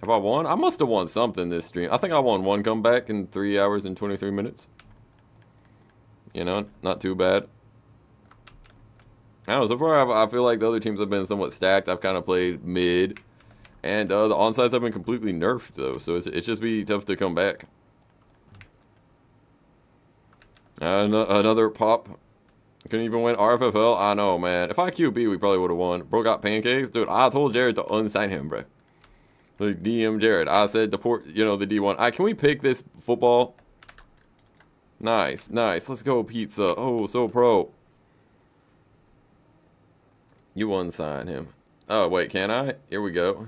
S1: Have I won? I must have won something this stream. I think I won one comeback in 3 hours and 23 minutes. You know, not too bad. I don't know, so far I've, i feel like the other teams have been somewhat stacked. I've kind of played mid. And uh, the onsides have been completely nerfed, though. So it's, it's just be tough to come back. Uh, another pop couldn't even win RFFL. I know, man. If I QB, we probably would have won. Bro got pancakes. Dude, I told Jared to unsign him, bro. Like, DM Jared. I said, deport, you know, the D1. I can we pick this football? Nice, nice. Let's go, pizza. Oh, so pro. You unsign him. Oh, wait, can I? Here we go.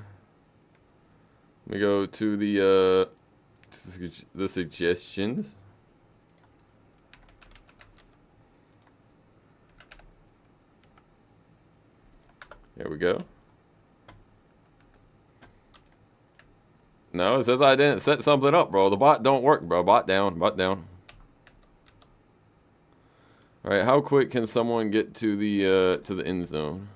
S1: We go to the, uh, the suggestions. There we go. No, it says I didn't set something up, bro. The bot don't work, bro. Bot down, bot down. All right, how quick can someone get to the uh, to the end zone?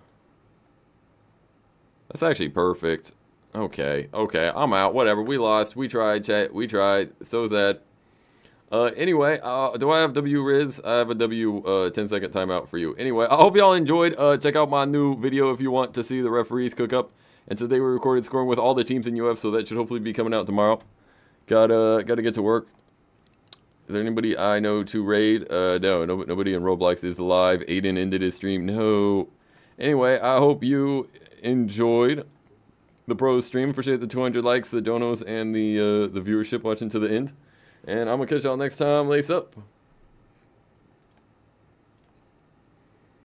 S1: That's actually perfect. Okay, okay, I'm out. Whatever. We lost. We tried, chat. We tried. So sad. Uh, anyway, uh, do I have W Riz? I have a W uh, 10 second timeout for you. Anyway, I hope y'all enjoyed. Uh, check out my new video if you want to see the referees cook up. And today we recorded scoring with all the teams in UF, so that should hopefully be coming out tomorrow. Gotta gotta get to work. Is there anybody I know to raid? Uh, no, no, nobody in Roblox is alive. Aiden ended his stream. No. Anyway, I hope you enjoyed the pro stream. Appreciate the 200 likes, the donos, and the uh, the viewership watching to the end. And I'm gonna catch y'all next time. Lace up.